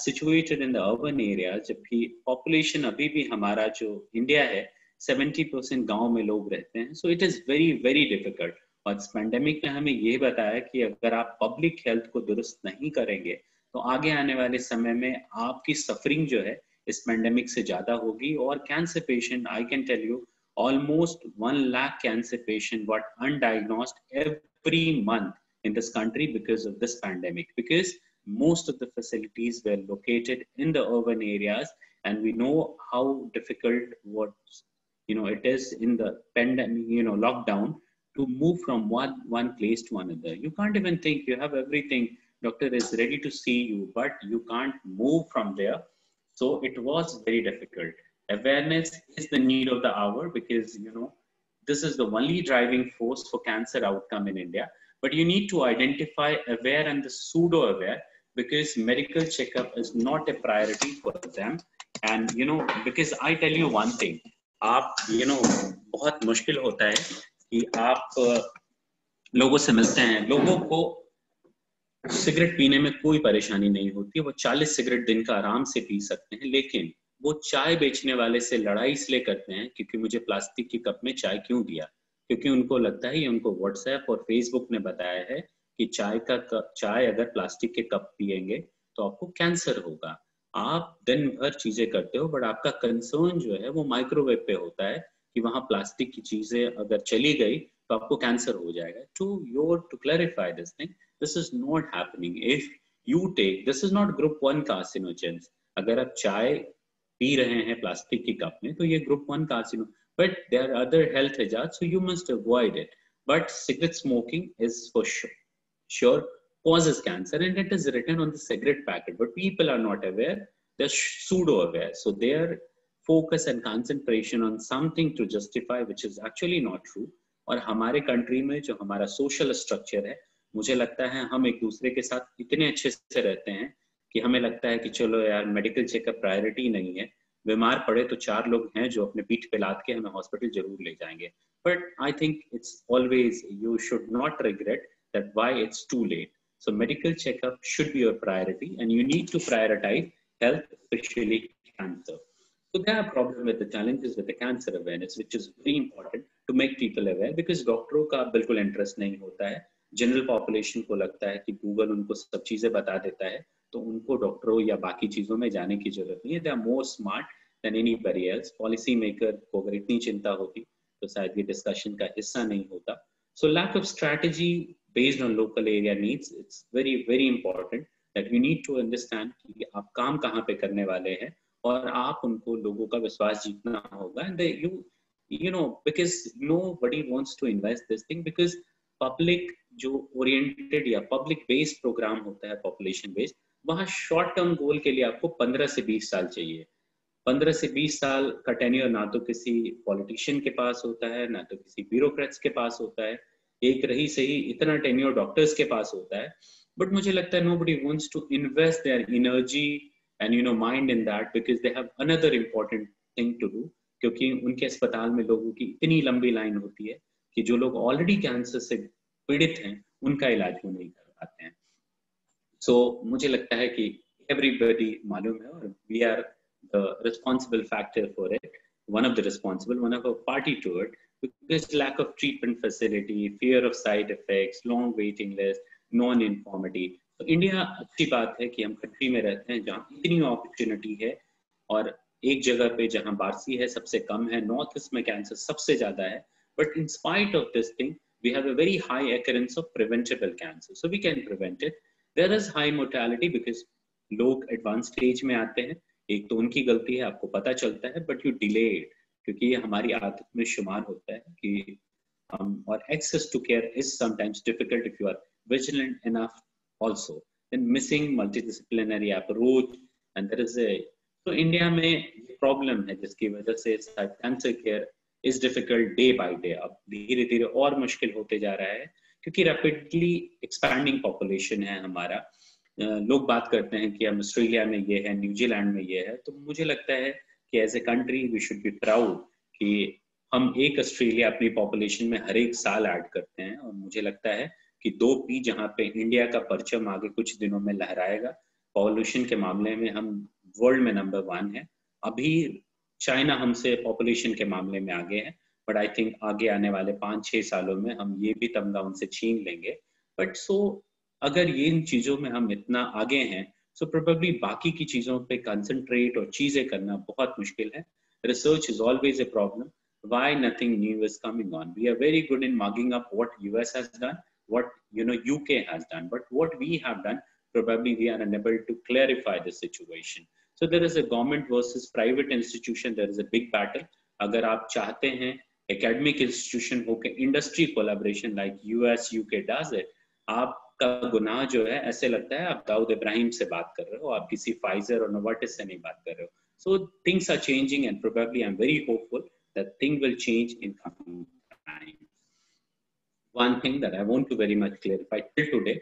[SPEAKER 7] situated in the urban area जबकि पॉपुलेशन अभी भी हमारा जो इंडिया है 70 परसेंट गाँव में लोग रहते हैं so it is very very difficult और इस पेंडेमिक ने हमें ये बताया कि अगर आप पब्लिक हेल्थ को दुरुस्त नहीं करेंगे तो आगे आने वाले समय में आपकी सफरिंग जो है इस पेंडेमिक से ज्यादा होगी और cancer patient I can tell you almost 1 lakh cancer patient were undiagnosed every month in this country because of this pandemic because most of the facilities were located in the urban areas and we know how difficult what you know it is in the pandemic you know lockdown to move from one one place to another you can't even think you have everything doctor is ready to see you, but you can't move from there. So it was very difficult. Awareness is the need of the hour because, you know, this is the only driving force for cancer outcome in India. But you need to identify aware and the pseudo aware because medical checkup is not a priority for them. And, you know, because I tell you one thing, आप you know बहुत मुश्किल होता है कि आप uh, लोगों से मिलते हैं लोगों को सिगरेट पीने में कोई परेशानी नहीं होती वो 40 सिगरेट दिन का आराम से पी सकते हैं लेकिन वो चाय बेचने वाले से लड़ाई इसलिए करते हैं क्योंकि मुझे प्लास्टिक के कप में चाय क्यों दिया क्योंकि उनको लगता है ये उनको व्हाट्सएप और फेसबुक ने बताया है कि चाय का कप चाय अगर प्लास्टिक के कप पियेंगे तो आपको कैंसर होगा आप दिन भर चीजें करते हो बट आपका कंसर्न जो है वो माइक्रोवेव पे होता है कि वहां प्लास्टिक की चीजें अगर चली गई तो आपको कैंसर हो जाएगा to your to clarify this thing this is not happening if you take this is not group one carcinogens अगर आप चाय पी रहे हैं प्लास्टिक के कप में तो ये group one carcino but they are other health hazard so you must avoid it but cigarette smoking is for sure sure causes cancer and it is written on the cigarette packet but people are not aware they're pseudo aware so their focus and concentration on something to justify which is actually not true और हमारे country में जो हमारा social structure है मुझे लगता है हम एक दूसरे के साथ इतने अच्छे से रहते हैं कि हमें लगता है कि चलो यार मेडिकल चेकअप प्रायोरिटी नहीं है बीमार पड़े तो चार लोग हैं जो अपने पीठ पे लाद के हमें हॉस्पिटल जरूर ले जाएंगे but I think it's always you should not regret that why it's too late so medical checkup should be your priority and you need to prioritise health specially cancer So there are problems with the challenges with the cancer awareness, which is very important to make people aware because doctor ka bilkul interest nahi hota hai. General population को लगता है कि Google उनको सब चीजें बता देता है तो उनको डॉक्टरों या बाकी चीजों में जाने की जरूरत नहीं है they are more smart than anybody policy maker को अगर इतनी चिंता होती तो शायद ये डिस्कशन का हिस्सा नहीं होता so lack of strategy based on local area needs it's very very important that you need to understand कि आप काम कहाँ पे करने वाले हैं और आप उनको लोगों का विश्वास जीतना होगा and you you know because nobody wants to invest this thing because public जो ओरिएंटेड या पब्लिक बेस्ड प्रोग्राम होता है पॉपुलेशन बेस्ड वहां शॉर्ट टर्म गोल के लिए आपको 15 से 20 साल चाहिए 15 से 20 साल का टेन्योर ना तो किसी पॉलिटिशियन के पास होता है ना तो किसी ब्यूरोक्रेट्स के पास होता है एक रही सही इतना टेन्योर डॉक्टर्स के पास होता है बट मुझे लगता है nobody wants to invest their energy and you know mind in that because they have another important thing to do क्योंकि उनके अस्पताल में लोगों की इतनी लंबी लाइन होती है कि जो लोग ऑलरेडी कैंसर से पीड़ित हैं उनका इलाज वो नहीं कर पाते हैं सो so, मुझे लगता है कि एवरीबडी मालूम है और we are the responsible factor for it one of the responsible one of a party to it because lack of treatment facility fear of side effect long waiting list non infirmity तो India अच्छी बात है कि हम country में रहते हैं जहाँ इतनी अपॉर्चुनिटी है और एक जगह पे जहाँ बारसी है सबसे कम है नॉर्थ ईस्ट में कैंसर सबसे ज्यादा है but in spite of this thing we have a very high occurrence of preventable cancer. So we can prevent it. There is high mortality because लोग advanced स्टेज में आते हैं एक तो उनकी गलती है आपको पता चलता है बट यू डिले क्योंकि ये हमारी आदत में शुमार होता है कि um, or access to care is sometimes difficult if you are vigilant enough also then missing multidisciplinary approach and there is a so india में problem है जिसकी वजह से cancer care is difficult day by day अब धीरे धीरे और मुश्किल होते जा रहा है क्योंकि रैपिडली एक्सपैंडिंग पॉपुलेशन है हमारा लोग बात करते हैं कि हम ऑस्ट्रेलिया में ये है न्यूजीलैंड में ये है तो मुझे लगता है कि as a country we should be proud कि हम एक ऑस्ट्रेलिया अपनी पॉपुलेशन में हर एक साल ऐड करते हैं और मुझे लगता है कि दो पी जहाँ पे इंडिया का परचम आगे कुछ दिनों में लहराएगा पॉल्यूशन के मामले में हम वर्ल्ड में नंबर वन है अभी चाइना हमसे पॉपुलेशन के मामले में आगे है बट आई थिंक आगे आने वाले पांच छह सालों में हम ये भी तमगा उनसे छीन लेंगे बट सो so, अगर ये इन चीजों में हम इतना आगे हैं सो so प्रोबेबली बाकी की चीजों पे कंसंट्रेट और चीजें करना बहुत मुश्किल है research is always a problem why nothing new is coming on we are very good in merging up what U S done what you know U K done but what we have done probably we are unable to clarify this situation so there is a government versus private institution there is a big battle अगर आप चाहते हैं academic institution होकर industry collaboration like US UK does it आपका गुनाह जो है ऐसे लगता है आप दाऊद इब्राहिम से बात कर रहे हो आप किसी फाइजर और नोवर्टिस से नहीं बात कर रहे हो so things are changing and probably I am very hopeful that thing will change in time one thing that I want to very much clarify till today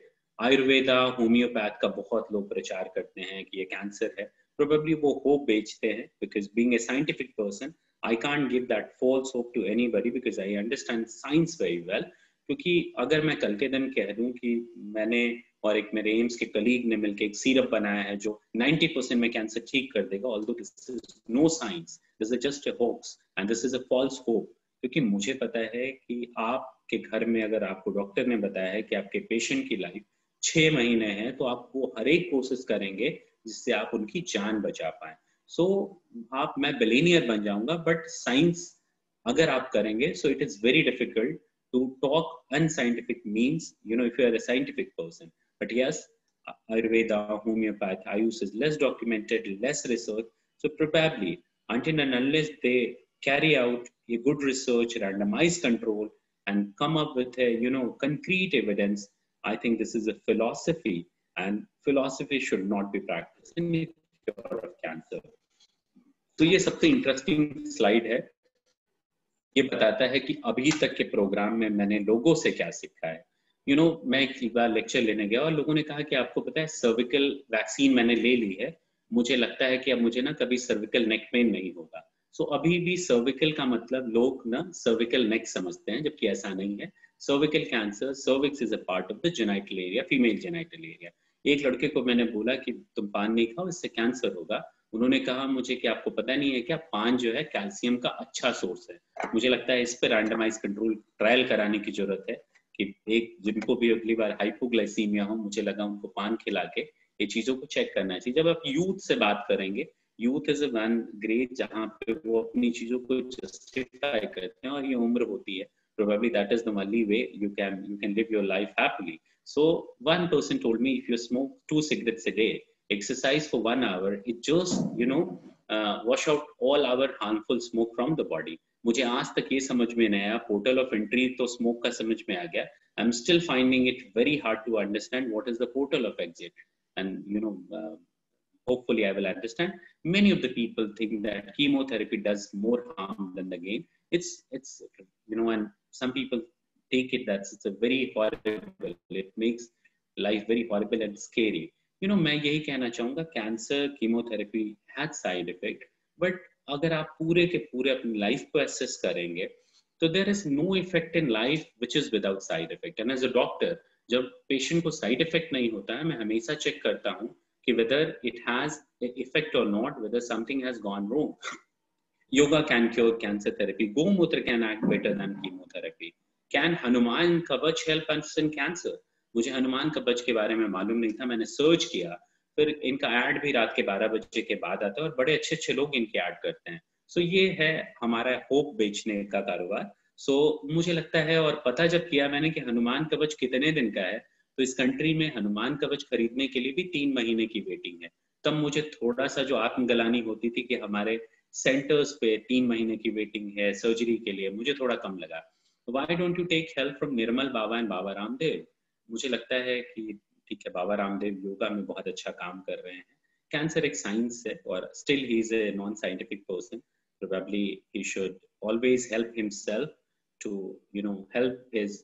[SPEAKER 7] Ayurveda homeopath का बहुत लोग प्रचार करते हैं कि ये कैंसर है probably वो hope बेचते हैं because being a scientific person I can't give that false hope to anybody because I understand science very well क्योंकि अगर मैं कल के दिन कह दूं कि मैंने और एक मेरे एम्स के कलीग ने मिलकर एक सीरप बनाया है जो 90 परसेंट में कैंसर ठीक कर देगा all this is no science this is just a hopes and this is a false hope क्योंकि मुझे पता है कि आपके घर में अगर आपको डॉक्टर ने बताया है कि आपके पेशेंट की लाइफ छह महीने हैं तो आप वो हर एक कोशिश करेंगे जिससे आप उनकी जान बचा पाए सो so, आप मैं बिलेनियर बन जाऊंगा बट साइंस अगर आप करेंगे so it is very difficult to talk unscientific means you know if you are a scientific person but yes Ayurveda homeopath Ayush is less documented less research so probably until and unless they carry out a good research randomized control and come up with a you know concrete evidence i and philosophy should not be practiced in cure of cancer. तो ये सबसे interesting slide है ये बताता है कि अभी तक के प्रोग्राम में मैंने लोगों से क्या सीखा है यू you नो know, मैं एक बार लेक्चर लेने गया और लोगों ने कहा कि आपको पता है सर्विकल वैक्सीन मैंने ले ली है मुझे लगता है कि अब मुझे ना कभी सर्विकल नेक पेन नहीं होगा सो so, अभी भी सर्विकल का मतलब लोग ना सर्विकल नेक समझते हैं जबकि ऐसा नहीं है cervical cancer cervix is a part of the genital area female genital area एक लड़के को मैंने बोला कि तुम पान नहीं खाओ इससे कैंसर होगा उन्होंने कहा मुझे कि आपको पता नहीं है क्या पान जो है कैल्शियम का अच्छा सोर्स है मुझे लगता है इस पर रैंडमाइज कंट्रोल ट्रायल कराने की जरूरत है कि एक जिनको भी अगली बार हाइपोग्लाइसीमिया हो मुझे लगा उनको पान खिला के ये चीजों को चेक करना चाहिए जब आप यूथ से बात करेंगे यूथ इज वन ग्रेट जहाँ पे वो अपनी चीजों को जस्टिफाई करते हैं और ये उम्र होती है probably that is the only way you can you can live your life happily so one person told me if you smoke two cigarettes a day exercise for one hour it just you know uh, wash out all our harmful smoke from the body मुझे आज तक ये समझ में नहीं आया portal of entry तो smoke का समझ में आ गया I am still finding it very hard to understand what is the portal of exit and you know hopefully I will understand. Many of the people think that chemotherapy does more harm than the gain. It's it's you know, and some people take it that's it's a very horrible it makes life very horrible and scary you know मैं यही कहना चाहूँगा cancer chemotherapy had side effect but अगर आप पूरे के पूरे अपनी लाइफ को एसेस करेंगे तो there is no effect in life which is without side effect and as a doctor जब पेशेंट को साइड इफेक्ट नहीं होता है मैं हमेशा चेक करता हूँ कि वेदर इट हैज इफेक्ट और not whether something has gone wrong Yoga can cure cancer therapy. Gomutra can act better than chemotherapy. Can Hanuman Kavach help us in cancer? मुझे हनुमान कवच के बारे में मालूम नहीं था मैंने सर्च किया फिर इनका ऐड भी रात के 12 बजे के बाद आता है और बड़े अच्छे अच्छे लोग इनके ऐड करते हैं सो so ये है हमारा होप बेचने का कारोबार सो so, मुझे लगता है और पता जब किया मैंने कि हनुमान कबच कितने दिन का है तो इस कंट्री में हनुमान कवच खरीदने के लिए भी तीन महीने की वेटिंग है तब मुझे थोड़ा सा जो आत्मगलानी होती थी कि हमारे सेंटर्स पे तीन महीने की वेटिंग है सर्जरी के लिए मुझे थोड़ा कम लगा why don't you take help from Nirmal Baba and Baba Ramdev मुझे लगता है कि ठीक है बाबा रामदेव योगा में बहुत अच्छा काम कर रहे हैं कैंसर एक साइंस है और still he is a non scientific person probably he should always help himself to you know help his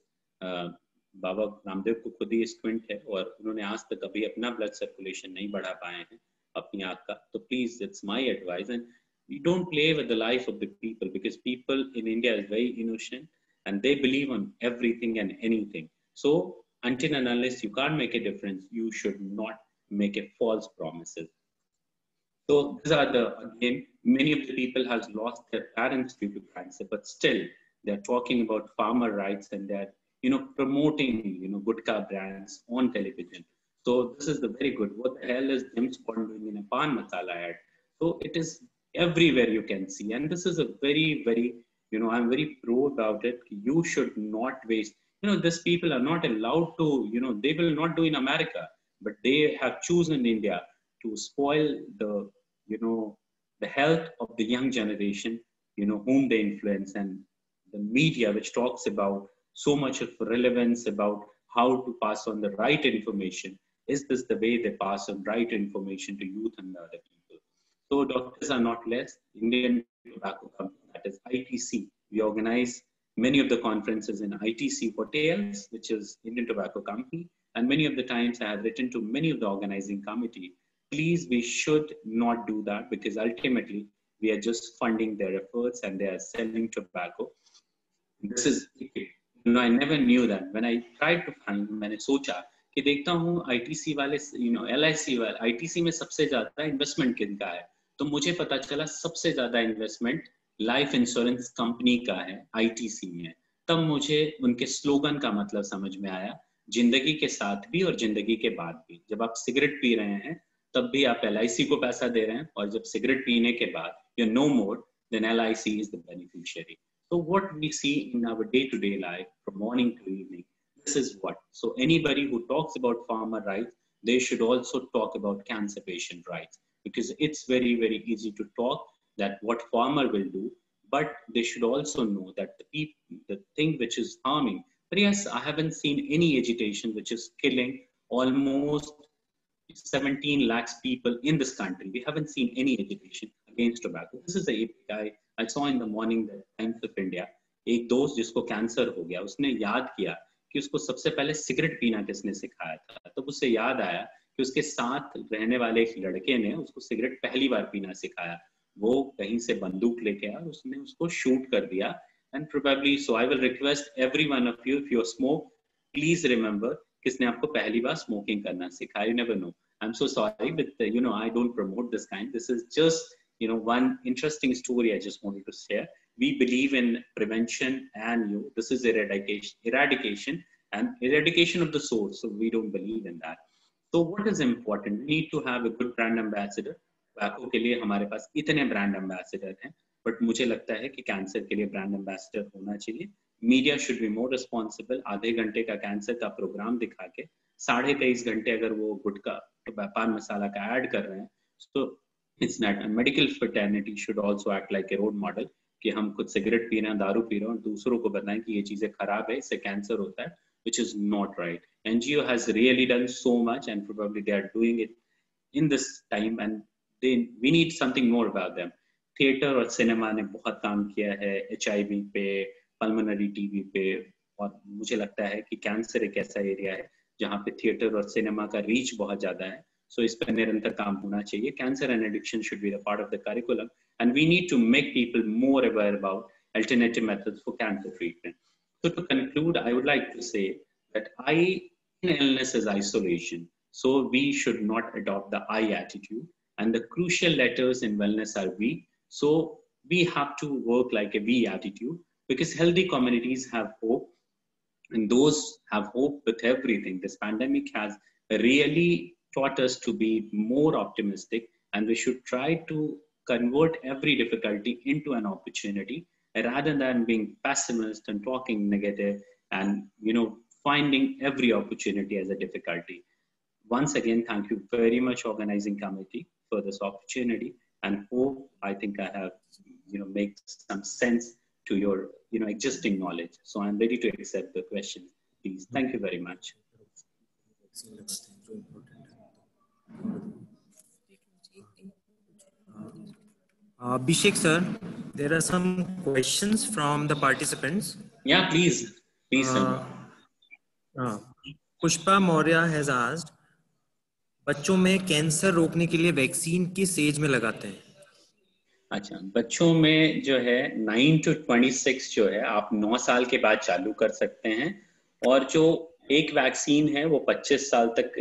[SPEAKER 7] Baba Ramdev को खुद ही स्टूडेंट है और उन्होंने आज तक कभी अपना ब्लड सर्कुलेशन नहीं बढ़ा पाए हैं अपनी आँख का तो please it's my advice and you don't play with the life of the people because people in India is very innocent and they believe on everything and anything. So until and unless you can't make a difference, you should not make a false promises. So these are the again many of the people has lost their parents due to cancer, but still they're talking about farmer rights and they're you know promoting you know good car brands on television. So this is the very good. What the hell is Jim Bond doing in a pan masala ad? So it is everywhere you can see and this is a very very you know i'm very pro about it you should not waste you know these people are not allowed to you know they will not do in america but they have chosen india to spoil the you know the health of the young generation you know whom they influence and the media which talks about so much of relevance about how to pass on the right information is this the way they pass on right information to youth and other people so doctors are not less. Indian Tobacco Company, that is ITC. We organize many of the conferences in ITC for which is Indian Tobacco Company. And many of the times I have written to many of the organizing committee, please, we should not do that because ultimately we are just funding their efforts and they are selling tobacco. This is, you know, I never knew that. When I tried to find, मैंने socha, कि देखता हूँ ITC वाले, you know, LIC वाले, ITC में सबसे investment investment किनका है? तो मुझे पता चला सबसे ज्यादा इन्वेस्टमेंट लाइफ इंश्योरेंस कंपनी का है आईटीसी में तब मुझे उनके स्लोगन का मतलब समझ में आया जिंदगी के साथ भी और जिंदगी के बाद भी जब आप सिगरेट पी रहे हैं तब भी आप एल को पैसा दे रहे हैं और जब सिगरेट पीने के बाद you know more than L I C is the beneficiary what we see in our day to day life from morning to evening this is what so anybody who talks about farmer right they should also talk about cancer patient rights because it's very very easy to talk that what farmer will do but they should also know that the the thing which is harming but yes i haven't seen any agitation which is killing almost 17 lakhs people in this country we haven't seen any agitation against tobacco this is the api i saw in the morning the times of india एक दोस्त जिसको cancer हो गया उसने याद किया कि उसको सबसे पहले सिगरेट पीना किसने सिखाया था तब तो याद आया कि उसके साथ रहने वाले एक लड़के ने उसको सिगरेट पहली बार पीना सिखाया वो कहीं से बंदूक लेके आया उसने उसको शूट कर दिया and probably so I will request every one of you if you smoke please remember किसने आपको पहली बार स्मोकिंग करना सिखाया never no I am so sorry but you know I don't promote this kind this is just you know one interesting story I just wanted to share we believe in prevention and you this is is eradication and and of the source so we don't believe in that तो what is important need to have a good brand ambassador वैको के लिए हमारे पास इतने brand ambassador हैं but मुझे लगता है कि कैंसर के लिए ब्रांड एम्बेसडर होना चाहिए media should be more responsible आधे घंटे का कैंसर का प्रोग्राम दिखा के साढ़े तेईस घंटे अगर वो गुटका तो व्यापार मसाला का ऐड कर रहे हैं तो it's not medical fraternity should also act like a role model कि हम खुद सिगरेट पी रहे हैं दारू पी रहे हैं और दूसरों को बताएं कि ये चीजें खराब है इससे कैंसर होता है which is not right. NGO has really done so much and probably they are doing it in this time and they, we need something more about them. Theater or cinema ne bahut kaam kiya hai, HIV pe, pulmonary TB pe, aur mujhe lagta hai ki cancer ek aisa area hai, theater or cinema ka reach bahut jada hai. So Cancer and addiction should be a part of the curriculum and we need to make people more aware about alternative methods for cancer treatment. So to conclude, I would like to say that I in illness is isolation. So we should not adopt the I attitude. And the crucial letters in wellness are we. So we have to work like a we attitude because healthy communities have hope and those have hope with everything. This pandemic has really taught us to be more optimistic and we should try to convert every difficulty into an opportunity rather than being pessimist and talking negative and you know finding every opportunity as a difficulty once again thank you very much organizing committee for this opportunity and hope i think i have you know make some sense to your you know existing knowledge so i'm ready to accept the question please thank you very much
[SPEAKER 2] Uh, Abhishek Uh, sir, there are some questions from the participants. Yeah, please. Please, uh, uh, Pushpa Maurya has asked, बच्चों में cancer रोकने के लिए vaccine किस as में लगाते हैं
[SPEAKER 7] अच्छा बच्चों में जो है नाइन टू ट्वेंटी सिक्स जो है आप नौ साल के बाद चालू कर सकते हैं और जो एक वैक्सीन है वो पच्चीस साल तक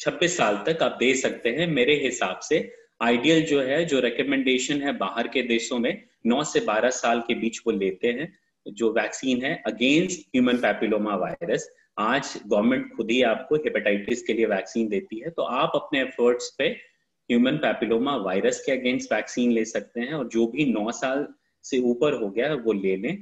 [SPEAKER 7] छब्बीस साल तक आप दे सकते हैं मेरे हिसाब से आइडियल जो है जो रिकमेंडेशन है बाहर के देशों में नौ से बारह साल के बीच वो लेते हैं जो वैक्सीन है अगेंस्ट ह्यूमन पैपिलोमा वायरस आज गवर्नमेंट खुद ही आपको हेपेटाइटिस के लिए वैक्सीन देती है तो आप अपने एफर्ट्स पे ह्यूमन पैपिलोमा वायरस के अगेंस्ट वैक्सीन ले सकते हैं और जो भी नौ साल से ऊपर हो गया वो ले लें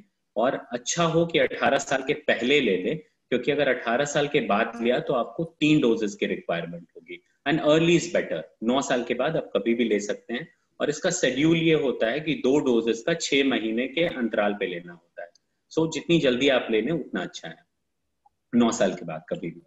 [SPEAKER 7] और अच्छा हो कि 18 साल के पहले ले लें क्योंकि अगर 18 साल के बाद लिया तो आपको तीन डोजेस की रिक्वायरमेंट होगी एंड अर्ली इज बेटर नौ साल के बाद आप कभी भी ले सकते हैं और इसका शेड्यूल ये होता है कि दो डोजेस का छह महीने के अंतराल पे लेना होता है सो so, जितनी जल्दी
[SPEAKER 2] आप ले लें उतना अच्छा है नौ साल के बाद कभी भी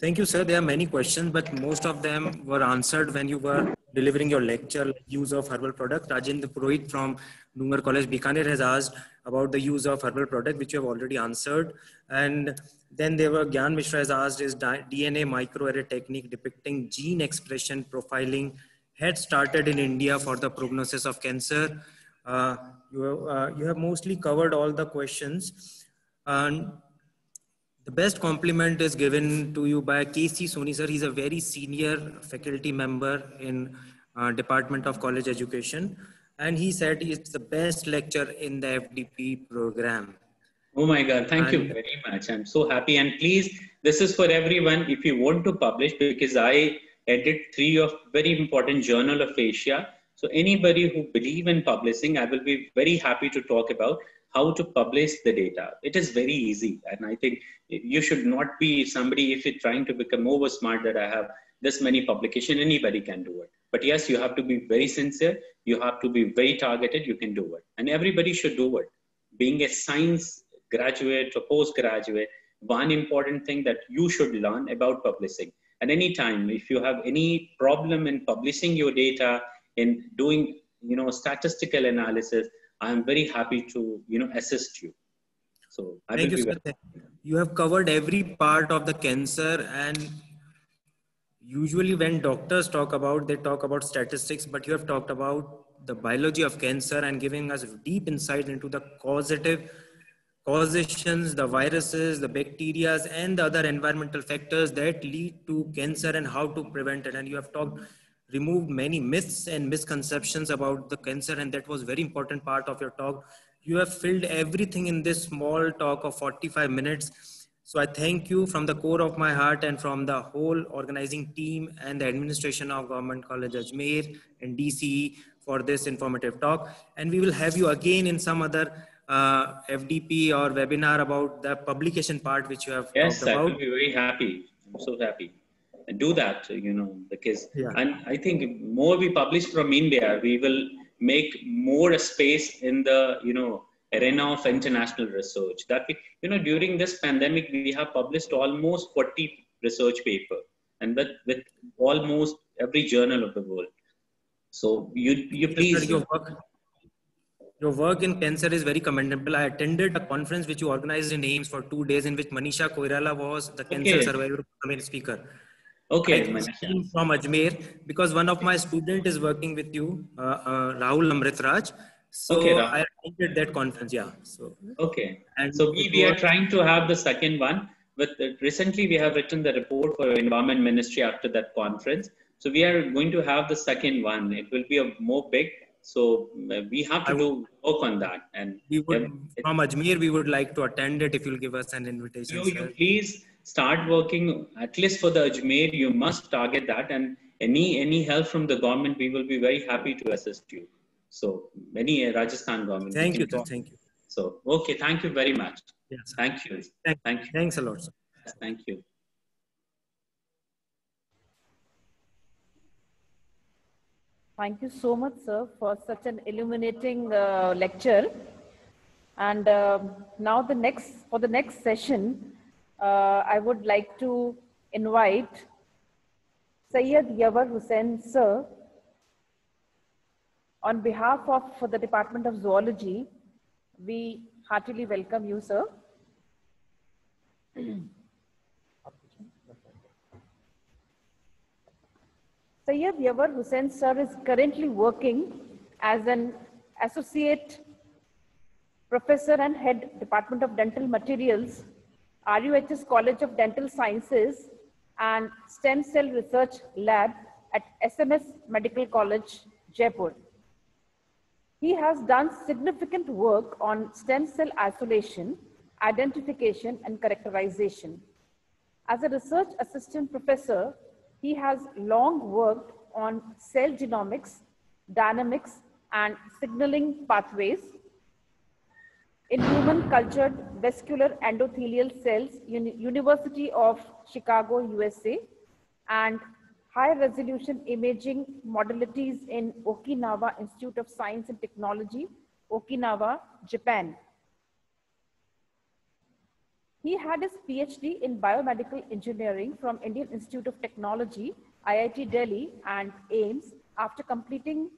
[SPEAKER 2] Thank you, sir. There are many questions, but most of them were answered when you were delivering your lecture, use of herbal product. Rajendra Purohit from Dungar College, Bikaner has asked about the use of herbal product, which you have already answered. And then there were Gyan Mishra has asked, is DNA microarray technique depicting gene expression profiling had started in India for the prognosis of cancer? Uh, you, uh, you have mostly covered all the questions. And the best compliment is given to you by K.C. Soni sir. He's a very senior faculty member in uh, Department of College Education. And he said it's the best lecture in the FDP program. Oh my God, thank and, you very much. I'm so happy. And please, this is for everyone. If
[SPEAKER 7] you want to publish, because I edit three of very important journal of Asia. So anybody who believe in publishing, I will be very happy to talk about how to publish the data. It is very easy. And I think you should not be somebody, if you're trying to become over smart that I have this many publication, anybody can do it. But yes, you have to be very sincere. You have to be very targeted. You can do it. And everybody should do it. Being a science graduate or postgraduate, one important thing that you should learn about publishing. At any time, if you have any problem in publishing your data, in doing you know statistical analysis, I am very happy to you know assist you.
[SPEAKER 2] So I Thank you, sir. you have covered every part of the cancer and usually when doctors talk about they talk about statistics but you have talked about the biology of cancer and giving us deep insight into the causative causations the viruses the bacteria and the other environmental factors that lead to cancer and how to prevent it and you have talked removed many myths and misconceptions about the cancer and that was very important part of your talk you have filled everything in this small talk of 45 minutes so i thank you from the core of my heart and from the whole organizing team and the administration of government college ajmer and dce for this informative talk and we will have you again in some other uh, fdp or webinar about the publication part which you have yes talked about. i will be
[SPEAKER 7] very happy i'm so happy do that you know because yeah. and i think more we publish from india we will make more space in the you know arena of international research that we you know during this pandemic we have published almost 40 research paper and with with almost every journal of the world so you
[SPEAKER 2] you please your work your work in cancer is very commendable. I attended a conference which you organized in Ames for two days, in which Manisha Koirala was the okay. cancer survivor speaker. Okay, from Ajmer because one of my student is working with you, uh, uh, Rahul Amritraj. So okay, Rahul. I attended that conference. Yeah. So okay, and so we, we are trying to have the second one. But recently we have written the report for
[SPEAKER 7] Environment Ministry after that conference. So we are going to have the second one. It will be a
[SPEAKER 2] more big. So uh, we have to do work on that. And we would, from Ajmer, we would like to attend it if you'll give us an invitation. You, you please start working at least for
[SPEAKER 7] the Ajmer, you must target that and any any help from the government, we will be very happy to assist you. So many uh, Rajasthan government. Thank you, talk. thank you. So okay, thank you
[SPEAKER 2] very much. Yes, thank you. Thank, thank you. Thanks a lot. Sir. Thank you.
[SPEAKER 6] Thank you so much, sir, for such an illuminating uh, lecture. And uh, now the next for the next session, uh, I would like to invite Sayyid Yavar Hussain Sir on behalf of the Department of Zoology. We heartily welcome you, sir. [clears throat] Sayyid Yavar Hussain Sir is currently working as an associate professor and head department of dental materials RUHS College of Dental Sciences and Stem Cell Research Lab at SMS Medical College, Jaipur. He has done significant work on stem cell isolation, identification, and characterization. As a research assistant professor, he has long worked on cell genomics, dynamics, and signaling pathways in human cultured vascular endothelial cells, Uni University of Chicago, USA, and high resolution imaging modalities in Okinawa Institute of Science and Technology, Okinawa, Japan. He had his PhD in biomedical engineering from Indian Institute of Technology, IIT Delhi and Ames after completing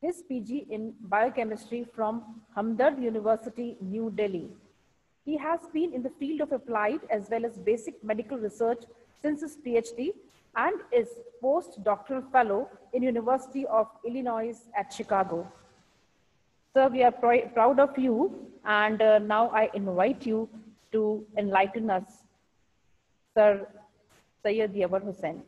[SPEAKER 6] his PG in biochemistry from Hamdard University, New Delhi. He has been in the field of applied as well as basic medical research since his PhD and is postdoctoral fellow in University of Illinois at Chicago. Sir, we are pr proud of you and uh, now I invite you to enlighten us. Sir Sayyid Yavar Hussain.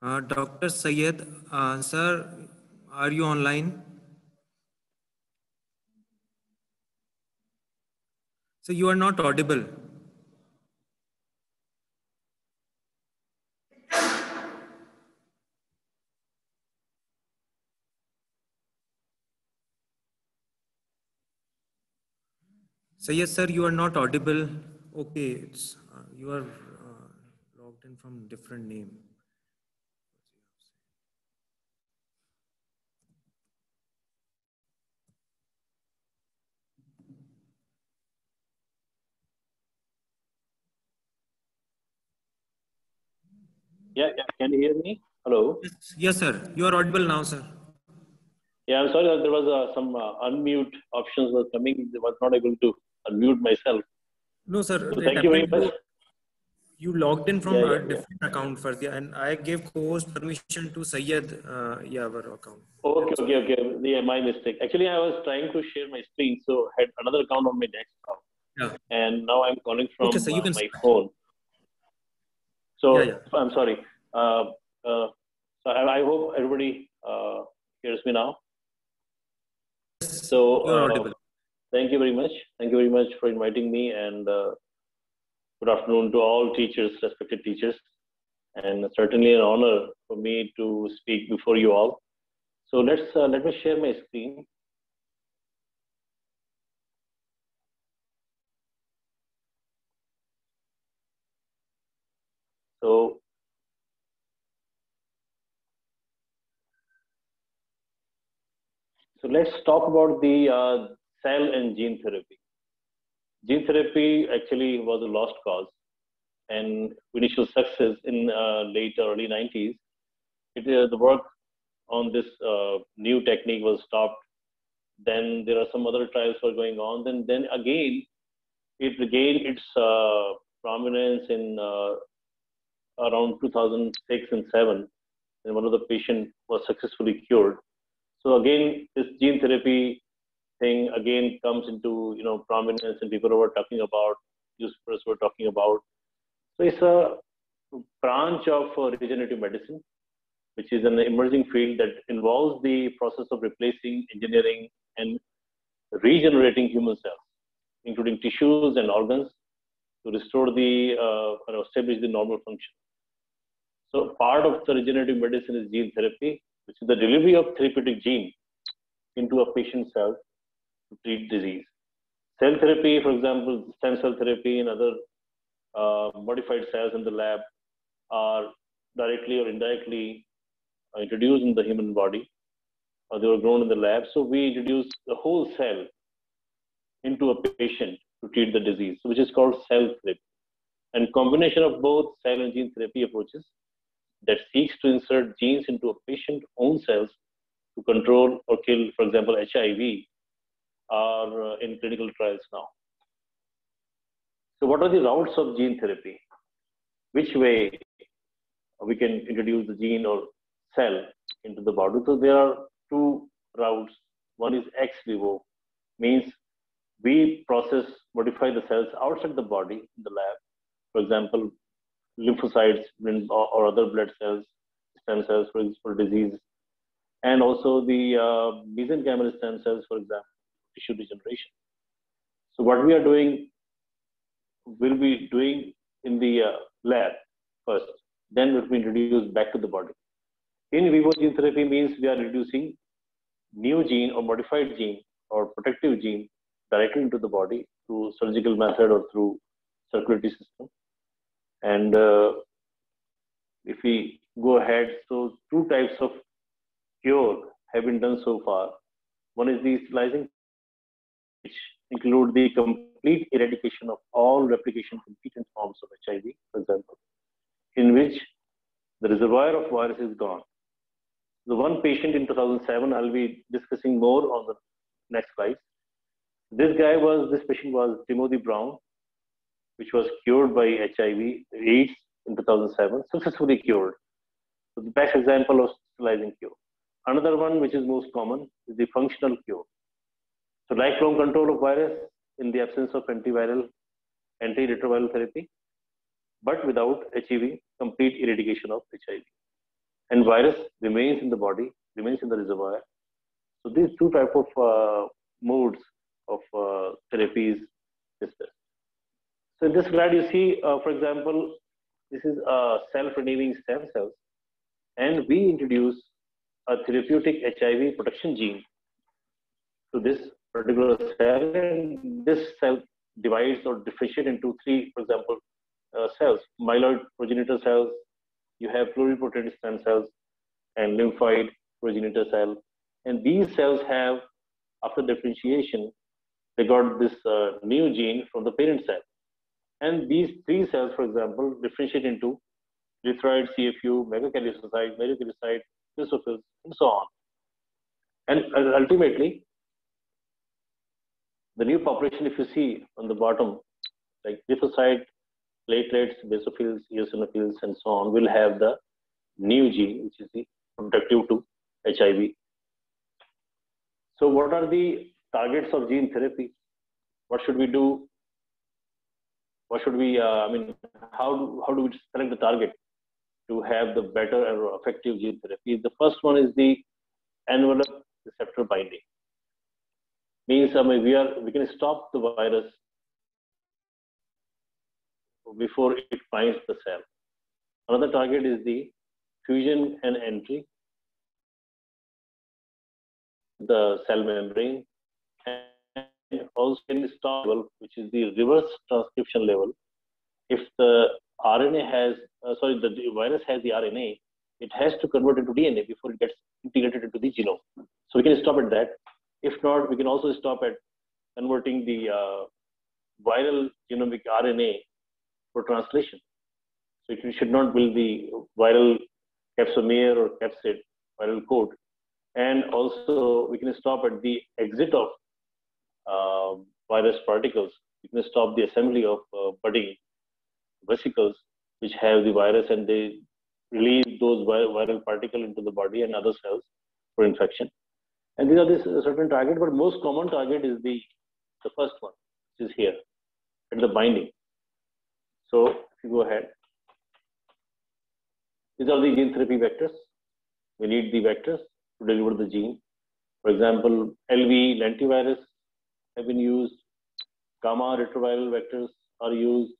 [SPEAKER 2] Uh, Dr. Sayed, uh, sir, are you online? So you are not audible. So yes, sir, you are not audible. Okay, it's, uh, you are uh, logged in from different name.
[SPEAKER 4] Yeah, yeah.
[SPEAKER 8] Can you hear me? Hello.
[SPEAKER 2] Yes, sir. You are audible now, sir.
[SPEAKER 8] Yeah, I'm sorry that there was uh, some uh, unmute options were coming. I was not able to unmute myself.
[SPEAKER 2] No, sir. So thank you very much. You logged in from yeah, yeah, a different yeah. account first, yeah, and I gave co-host permission to Sayed uh, account.
[SPEAKER 8] Okay, okay, okay. Yeah, my mistake. Actually, I was trying to share my screen, so I had another account on my desktop. Yeah. And now I'm calling from okay, so you uh, can... my phone. So yeah, yeah. I'm sorry. Uh, uh, so I, I, hope everybody uh, hears me now. So uh, thank you very much. Thank you very much for inviting me, and uh, good afternoon to all teachers, respected teachers, and certainly an honor for me to speak before you all. So let's uh, let me share my screen.
[SPEAKER 3] So so
[SPEAKER 8] let's talk about the uh, cell and gene therapy. Gene therapy actually was a lost cause, and initial success in uh, late early 90s. It, uh, the work on this uh, new technique was stopped. Then there are some other trials were going on. Then then again, it regained its uh, prominence in uh, around 2006 and 7, and one of the patients was successfully cured. So again, this gene therapy thing again comes into you know prominence, and people were talking about, users were talking about. So it's a branch of uh, regenerative medicine, which is an emerging field that involves the process of replacing, engineering, and regenerating human cells, including tissues and organs, to restore the uh, establish the normal function. So part of the regenerative medicine is gene therapy, which is the delivery of therapeutic gene into a patient's cell to treat disease. Cell therapy, for example, stem cell therapy and other uh, modified cells in the lab are directly or indirectly uh, introduced in the human body. Or uh, they were grown in the lab. So we introduce the whole cell into a patient to treat the disease, which is called cell therapy. And combination of both cell and gene therapy approaches that seeks to insert genes into a patient's own cells to control or kill, for example, HIV, are uh, in clinical trials now. So, what are the routes of gene therapy? Which way we can introduce the gene or cell into the body? So, there are two routes. One is ex vivo, means we process, modify the cells outside the body in the lab. For example, lymphocytes or other blood cells, stem cells for, for disease, and also the uh, mesenchymal stem cells, for example, tissue regeneration. So what we are doing, will be doing in the uh, lab first, then we will be introduced back to the body. In vivo gene therapy means we are reducing new gene or modified gene or protective gene directly into the body through surgical method or through circulatory system. And uh, if we go ahead, so two types of cure have been done so far. One is the sterilizing, which include the complete eradication of all replication competent forms of HIV, for example, in which the reservoir of virus is gone. The one patient in 2007, I'll be discussing more on the next slide. This guy was, this patient was Timothy Brown, which was cured by HIV/AIDS in 2007, successfully cured. So the best example of sterilizing cure. Another one, which is most common, is the functional cure. So lifelong control of virus in the absence of antiviral, antiretroviral therapy, but without achieving complete eradication of HIV. And virus remains in the body, remains in the reservoir. So these two type of uh, modes of uh, therapies is there. So in this slide, you see, uh, for example, this is a uh, self-renewing stem cells, and we introduce a therapeutic HIV protection gene to this particular cell, and this cell divides or differentiates into three, for example, uh, cells, myeloid progenitor cells, you have pluripotent stem cells, and lymphoid progenitor cell. And these cells have, after differentiation, they got this uh, new gene from the parent cell. And these three cells, for example, differentiate into erythroid, CFU, megakaryocyte, megakaryocyte, neutrophils, and so on. And uh, ultimately, the new population, if you see on the bottom, like lymphocyte, platelets, basophils, eosinophils, and so on, will have the new gene, which is the protective to HIV. So, what are the targets of gene therapy? What should we do what should we uh, i mean how do, how do we select the target to have the better and effective gene therapy the first one is the envelope receptor binding means I mean, we are we can stop the virus before it binds the cell another target is the fusion and entry the cell membrane and also in this level, which is the reverse transcription level, if the RNA has, uh, sorry, the virus has the RNA, it has to convert into DNA before it gets integrated into the genome. So we can stop at that. If not, we can also stop at converting the uh, viral genomic RNA for translation. So it should not build the viral capsomere or capsid viral code. And also we can stop at the exit of virus um, particles. You can stop the assembly of uh, budding vesicles which have the virus and they release those viral particle into the body and other cells for infection. And these are the certain target, but most common target is the, the first one, which is here, at the binding. So if you go ahead, these are the gene therapy vectors. We need the vectors to deliver the gene. For example, LV lentivirus have been used, gamma retroviral vectors are used,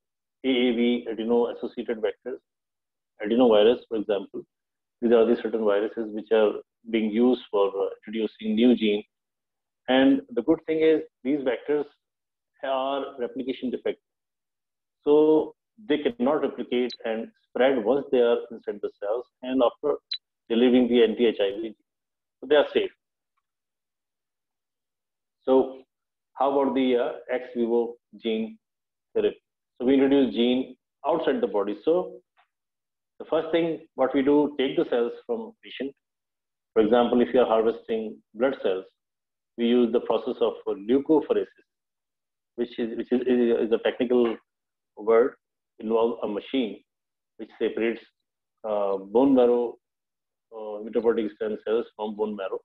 [SPEAKER 8] AAV, adeno-associated vectors, adenovirus, for example. These are the certain viruses which are being used for uh, introducing new gene. And the good thing is these vectors are replication defective. So they cannot replicate and spread once they are inside the cells and after delivering the anti-HIV. So they are safe. So how about the uh, ex vivo gene therapy? So we introduce gene outside the body. So the first thing what we do, take the cells from patient. For example, if you are harvesting blood cells, we use the process of leukophoresis, which is which is, is a technical word, involves a machine which separates uh, bone marrow uh, metabolic stem cells from bone marrow.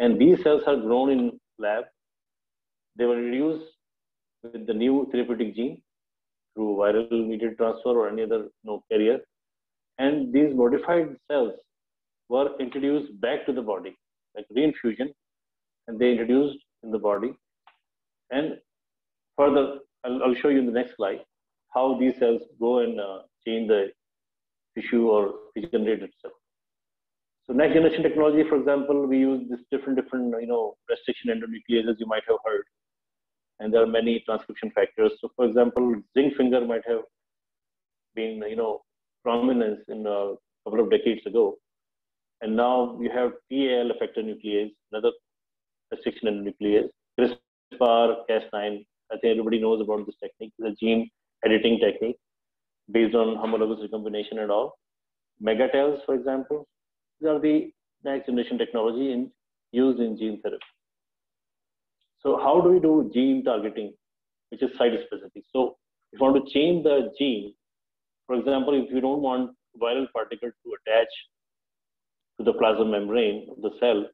[SPEAKER 8] And these cells are grown in lab they were reduced with the new therapeutic gene through viral mediated transfer or any other no carrier. And these modified cells were introduced back to the body, like reinfusion, and they introduced in the body. And further, I'll, I'll show you in the next slide how these cells go and uh, change the tissue or regenerate itself. So next generation technology, for example, we use this different different you know restriction endonucleases you might have heard and there are many transcription factors. So, for example, zinc finger might have been, you know, prominence in a couple of decades ago, and now you have TAL effector nuclease, another restriction in nuclease, CRISPR, Cas9. I think everybody knows about this technique, the gene editing technique based on homologous recombination and all. Megatels, for example, these are the next generation technology in, used in gene therapy. So how do we do gene targeting, which is site specific? So if you want to change the gene, for example, if you don't want viral particle to attach to the plasma membrane of the cell,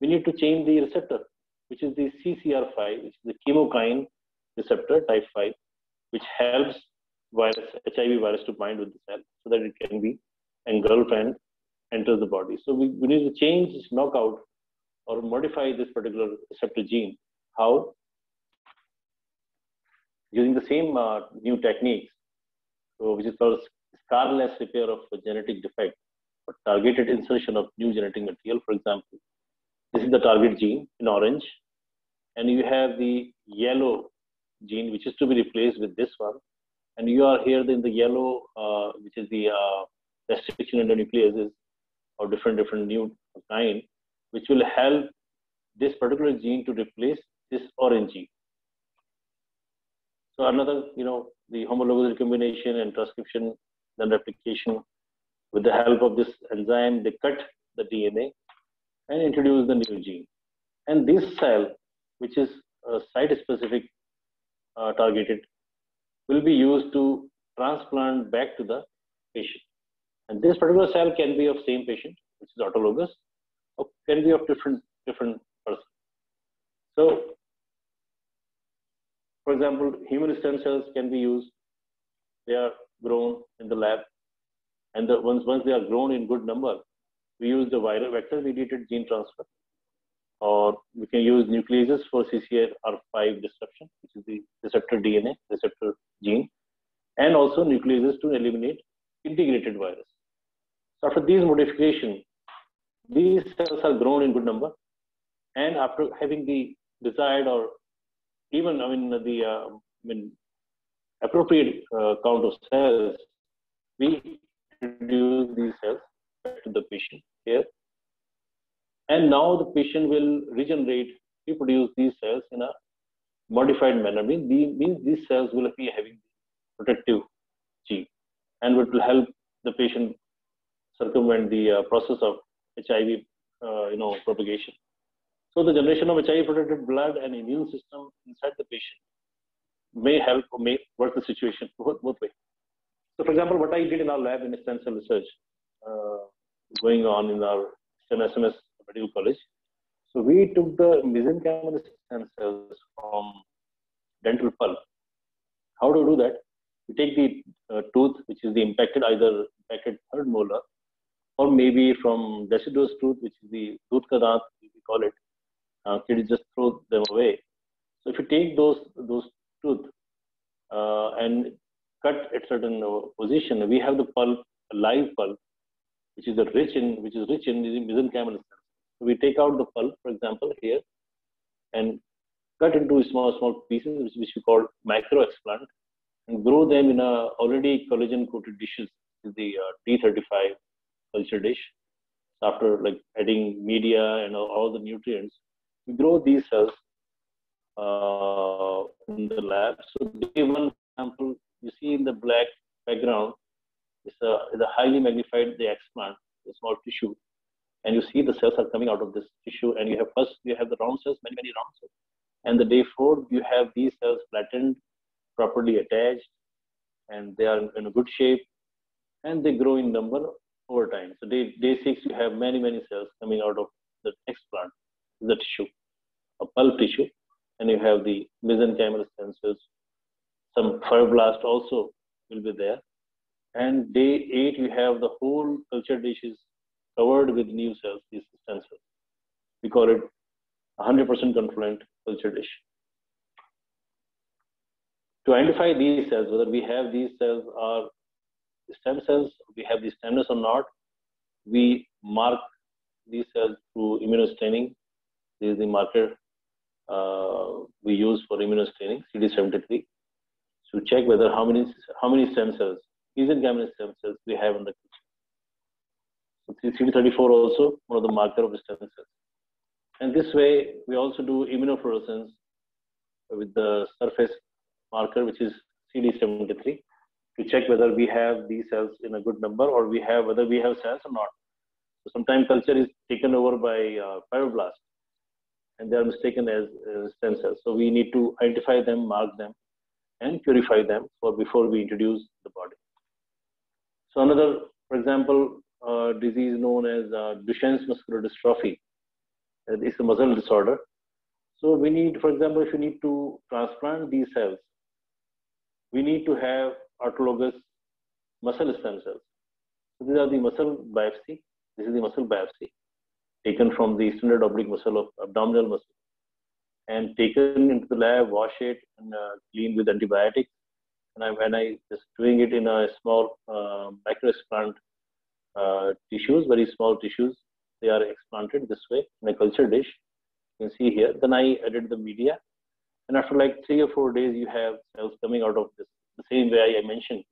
[SPEAKER 8] we need to change the receptor, which is the CCR5, which is the chemokine receptor type 5, which helps virus, HIV virus to bind with the cell so that it can be engulfed and enter the body. So we, we need to change this knockout or modify this particular receptor gene how? Using the same uh, new techniques, so which is called scarless repair of genetic defect, but targeted insertion of new genetic material, for example. This is the target gene in orange, and you have the yellow gene which is to be replaced with this one, and you are here in the yellow, uh, which is the uh, restriction endonucleases or different different new kind, which will help this particular gene to replace this orangey. So another, you know, the homologous recombination and transcription, then replication, with the help of this enzyme, they cut the DNA and introduce the new gene. And this cell, which is a site-specific uh, targeted, will be used to transplant back to the patient. And this particular cell can be of same patient, which is autologous, or can be of different different person. So for example, human stem cells can be used. They are grown in the lab. And the, once, once they are grown in good number, we use the viral vector mediated gene transfer. Or we can use nucleases for CCR5 disruption, which is the receptor DNA, receptor gene, and also nucleases to eliminate integrated virus. So after these modification, these cells are grown in good number, and after having the desired or even I mean the uh, I mean appropriate uh, count of cells, we introduce these cells to the patient here, and now the patient will regenerate, reproduce these cells in a modified manner. Means these, means these cells will be having protective gene, and it will help the patient circumvent the uh, process of HIV, uh, you know, propagation. So the generation of HIV protected blood and immune system inside the patient may help or may work the situation both, both ways. So for example, what I did in our lab in stem cell research uh, going on in our SMS Medical College. So we took the mesenchymal stem cells from dental pulp. How do we do that? We take the uh, tooth, which is the impacted, either impacted third molar, or maybe from deciduous tooth, which is the tooth ka we call it, uh, kids just throw them away. So if you take those those tooth uh, and cut at certain uh, position, we have the pulp, live pulp, which is rich in which is rich in mesenchymal cells. So we take out the pulp, for example, here, and cut into small small pieces, which, which we call micro explant, and grow them in a already collagen coated dishes, the uh, t D35 culture dish. After like adding media and all the nutrients, grow these cells uh, in the lab. So day one sample, you see in the black background, is a, is a highly magnified the explant, the small tissue, and you see the cells are coming out of this tissue. And you have first you have the round cells, many many round cells, and the day four you have these cells flattened, properly attached, and they are in a good shape, and they grow in number over time. So day day six you have many many cells coming out of the explant, the tissue pulp tissue, and you have the mesenchymal sensors. Some fibroblast also will be there. And day eight, you have the whole culture dish is covered with new cells, these sensors We call it 100% confluent culture dish. To identify these cells, whether we have these cells or stem cells, we have the stemness or not, we mark these cells through immunostaining. This is the marker we use for immunoscreening, CD73, to check whether how many, how many stem cells, mesenchymal gamma stem cells we have in the culture. So CD34 also one of the marker of the stem cells. And this way, we also do immunofluorescence with the surface marker, which is CD73, to check whether we have these cells in a good number or we have whether we have cells or not. So sometimes culture is taken over by uh, fibroblasts and they are mistaken as stem cells. So we need to identify them, mark them, and purify them for before we introduce the body. So another, for example, uh, disease known as uh, Duchenne's muscular dystrophy. It's a muscle disorder. So we need, for example, if you need to transplant these cells, we need to have autologous muscle stem cells. So these are the muscle biopsy. This is the muscle biopsy taken from the standard oblique muscle of abdominal muscle and taken into the lab, wash it and uh, clean with antibiotics. And I, when I just doing it in a small uh, uh, tissues, very small tissues, they are explanted this way in a culture dish. You can see here. Then I added the media. And after like three or four days, you have cells coming out of this, the same way I mentioned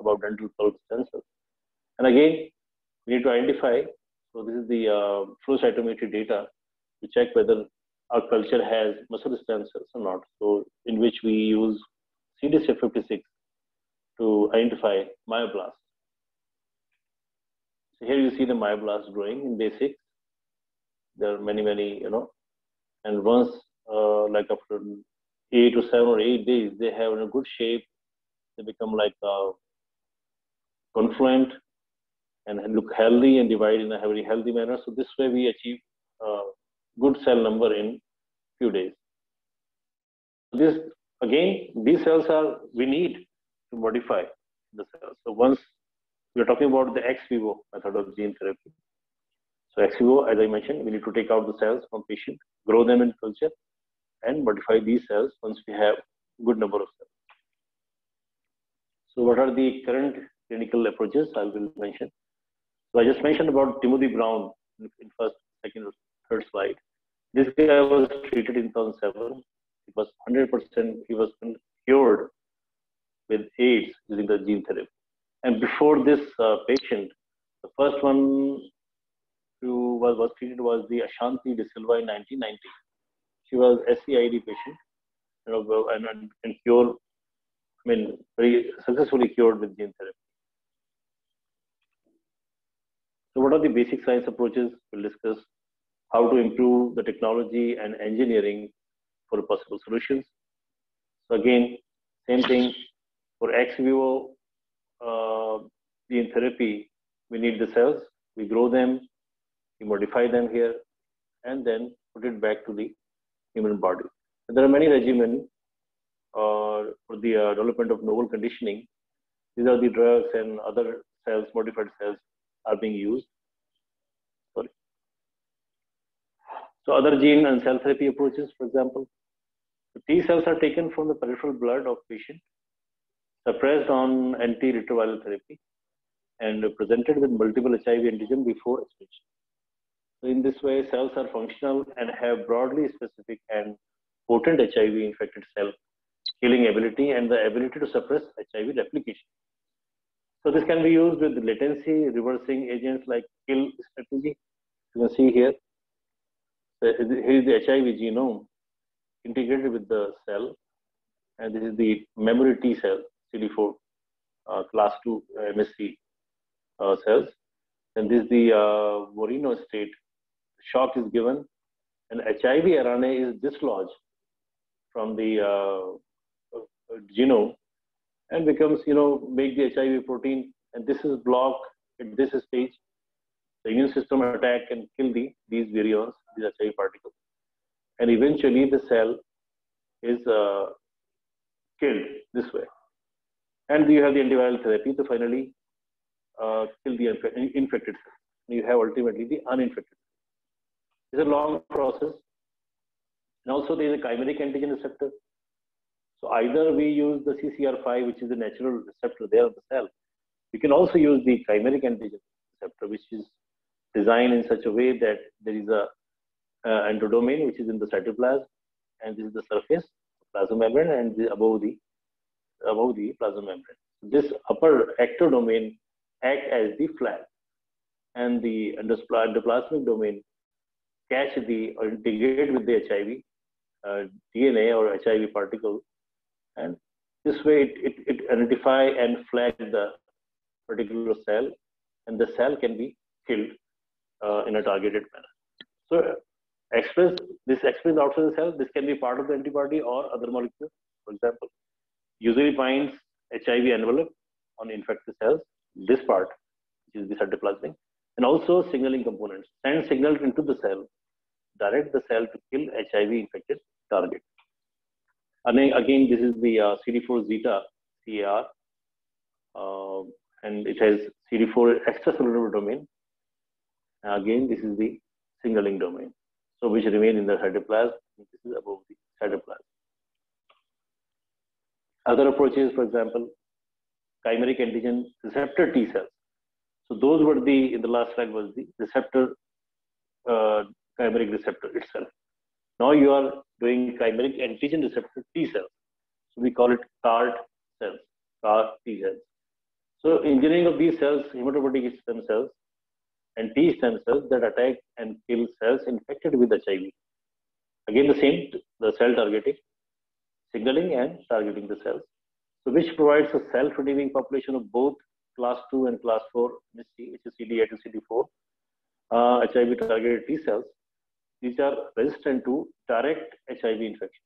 [SPEAKER 8] about dental pulp stem cells. And again, we need to identify so this is the uh, flow cytometry data to check whether our culture has muscle stem cells or not. So in which we use CDCA56 to identify myoblasts. So here you see the myoblast growing in basic. There are many, many, you know, and once uh, like after eight or seven or eight days, they have in a good shape. They become like uh, confluent and look healthy and divide in a very healthy manner. So this way we achieve good cell number in few days. This again, these cells are we need to modify the cells. So once we are talking about the ex vivo method of gene therapy. So ex vivo, as I mentioned, we need to take out the cells from patient, grow them in culture, and modify these cells once we have good number of cells. So what are the current clinical approaches? I will mention. So I just mentioned about Timothy Brown in first, second, third slide. This guy was treated in 2007. He was 100%, he was cured with AIDS using the gene therapy. And before this uh, patient, the first one who was, was treated was the Ashanti De Silva in 1990. She was SCID patient you know, and, and cured, I mean, very successfully cured with gene therapy. So what are the basic science approaches? We'll discuss how to improve the technology and engineering for possible solutions. So again, same thing for ex vivo uh, gene therapy, we need the cells, we grow them, we modify them here, and then put it back to the human body. And there are many regimen uh, for the uh, development of novel conditioning. These are the drugs and other cells, modified cells are being used. Sorry. So other gene and cell therapy approaches, for example, the T cells are taken from the peripheral blood of patient, suppressed on antiretroviral therapy, and presented with multiple HIV antigen before expansion. So in this way, cells are functional and have broadly specific and potent HIV infected cell killing ability and the ability to suppress HIV replication. So this can be used with latency reversing agents like kill strategy. You can see here. So here is the HIV genome integrated with the cell, and this is the memory T cell, CD4 uh, class 2 uh, MSC uh, cells. And this is the uh, state. Shock is given, and HIV RNA is dislodged from the uh, genome and becomes, you know, make the HIV protein. And this is blocked at this stage. The immune system attack and kill the, these virions, these HIV particles. And eventually the cell is uh, killed this way. And you have the antiviral therapy to finally uh, kill the infected cell. You have ultimately the uninfected. It's a long process. And also there is a chimeric antigen receptor so either we use the CCR5, which is the natural receptor there of the cell. We can also use the chimeric antigen receptor, which is designed in such a way that there is a uh, endodomain, which is in the cytoplasm, and this is the surface plasma membrane, and the, above the above the plasma membrane. This upper ectodomain acts act as the flag, and the endoplasmic domain catch the or degrade with the HIV uh, DNA or HIV particle and this way it, it, it identify and flag the particular cell and the cell can be killed uh, in a targeted manner. So express this express outside the cell, this can be part of the antibody or other molecules. For example, usually finds HIV envelope on infected cells, this part, which is the cytoplasmic, and also signaling components, send signal into the cell, direct the cell to kill HIV infected target. And then again, this is the uh, CD4 zeta CR. uh, and it has CD4 extracellular domain. And again, this is the signaling domain, so which remain in the cytoplasm. This is above the cytoplasm. Other approaches, for example, chimeric antigen receptor T cells. So those were the in the last slide was the receptor uh, chimeric receptor itself. Now you are doing chimeric antigen receptor T cells. So we call it CART cells, CAR T cells. So engineering of these cells, hematopoietic stem cells and T stem cells that attack and kill cells infected with HIV. Again, the same, the cell targeting, signaling and targeting the cells. So which provides a self-redeeming population of both class 2 and class 4 MSC, which is CD8 and CD4, uh, HIV targeted T cells which are resistant to direct HIV infection.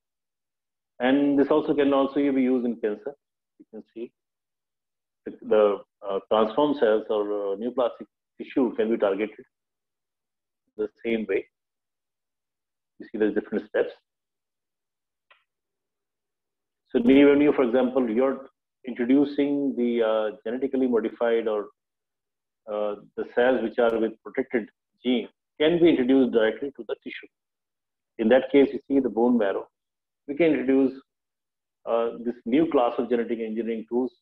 [SPEAKER 8] And this also can also be used in cancer. You can see the, the uh, transformed cells or uh, neoplastic tissue can be targeted the same way. You see the different steps. So when you, for example, you're introducing the uh, genetically modified or uh, the cells which are with protected gene can be introduced directly to the tissue. In that case, you see the bone marrow. We can introduce uh, this new class of genetic engineering tools,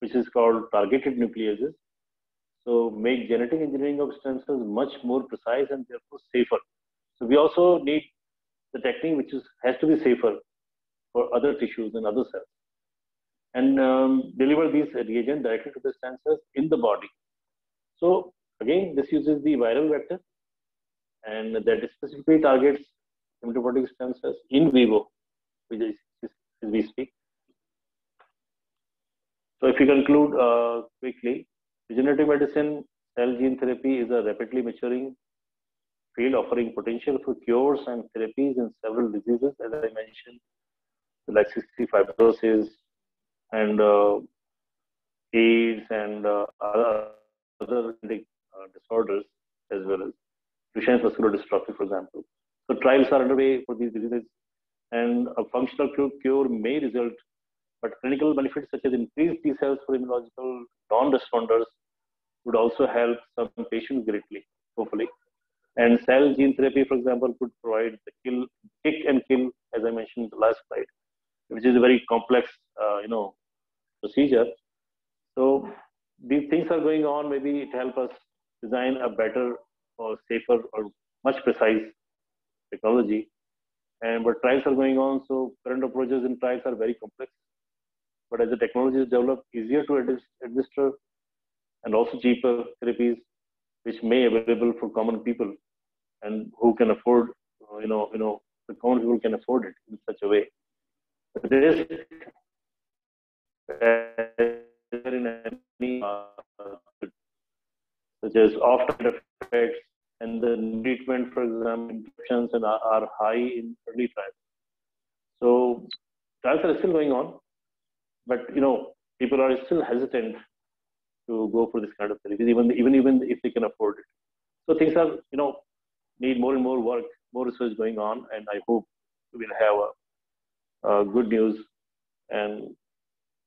[SPEAKER 8] which is called targeted nucleases. So make genetic engineering of stem cells much more precise and therefore safer. So we also need the technique which is, has to be safer for other tissues and other cells. And um, deliver these reagents directly to the stem cells in the body. So again, this uses the viral vector and that specifically targets hematopoietic stem cells in vivo, which is, is, is we speak. So, if we conclude uh, quickly, regenerative medicine, cell gene therapy is a rapidly maturing field offering potential for cures and therapies in several diseases, as I mentioned, like cystic fibrosis and uh, AIDS and uh, other uh, disorders as well as Duchenne's muscular dystrophy, for example. So trials are underway for these diseases, and a functional cure may result, but clinical benefits such as increased T cells for immunological non-responders would also help some patients greatly, hopefully. And cell gene therapy, for example, could provide the kill, kick and kill, as I mentioned in the last slide, which is a very complex, uh, you know, procedure. So these things are going on. Maybe it help us design a better or safer or much precise technology. And but trials are going on, so current approaches in trials are very complex. But as the technology is developed, easier to administer and also cheaper therapies, which may available for common people and who can afford, uh, you know, you know, the common people can afford it in such a way. But there is uh, such as effects and the treatment, for example, infections and are, are high in early trials. So trials are still going on, but you know people are still hesitant to go for this kind of therapies, even even even if they can afford it. So things are you know need more and more work, more research going on, and I hope we'll have a, a good news and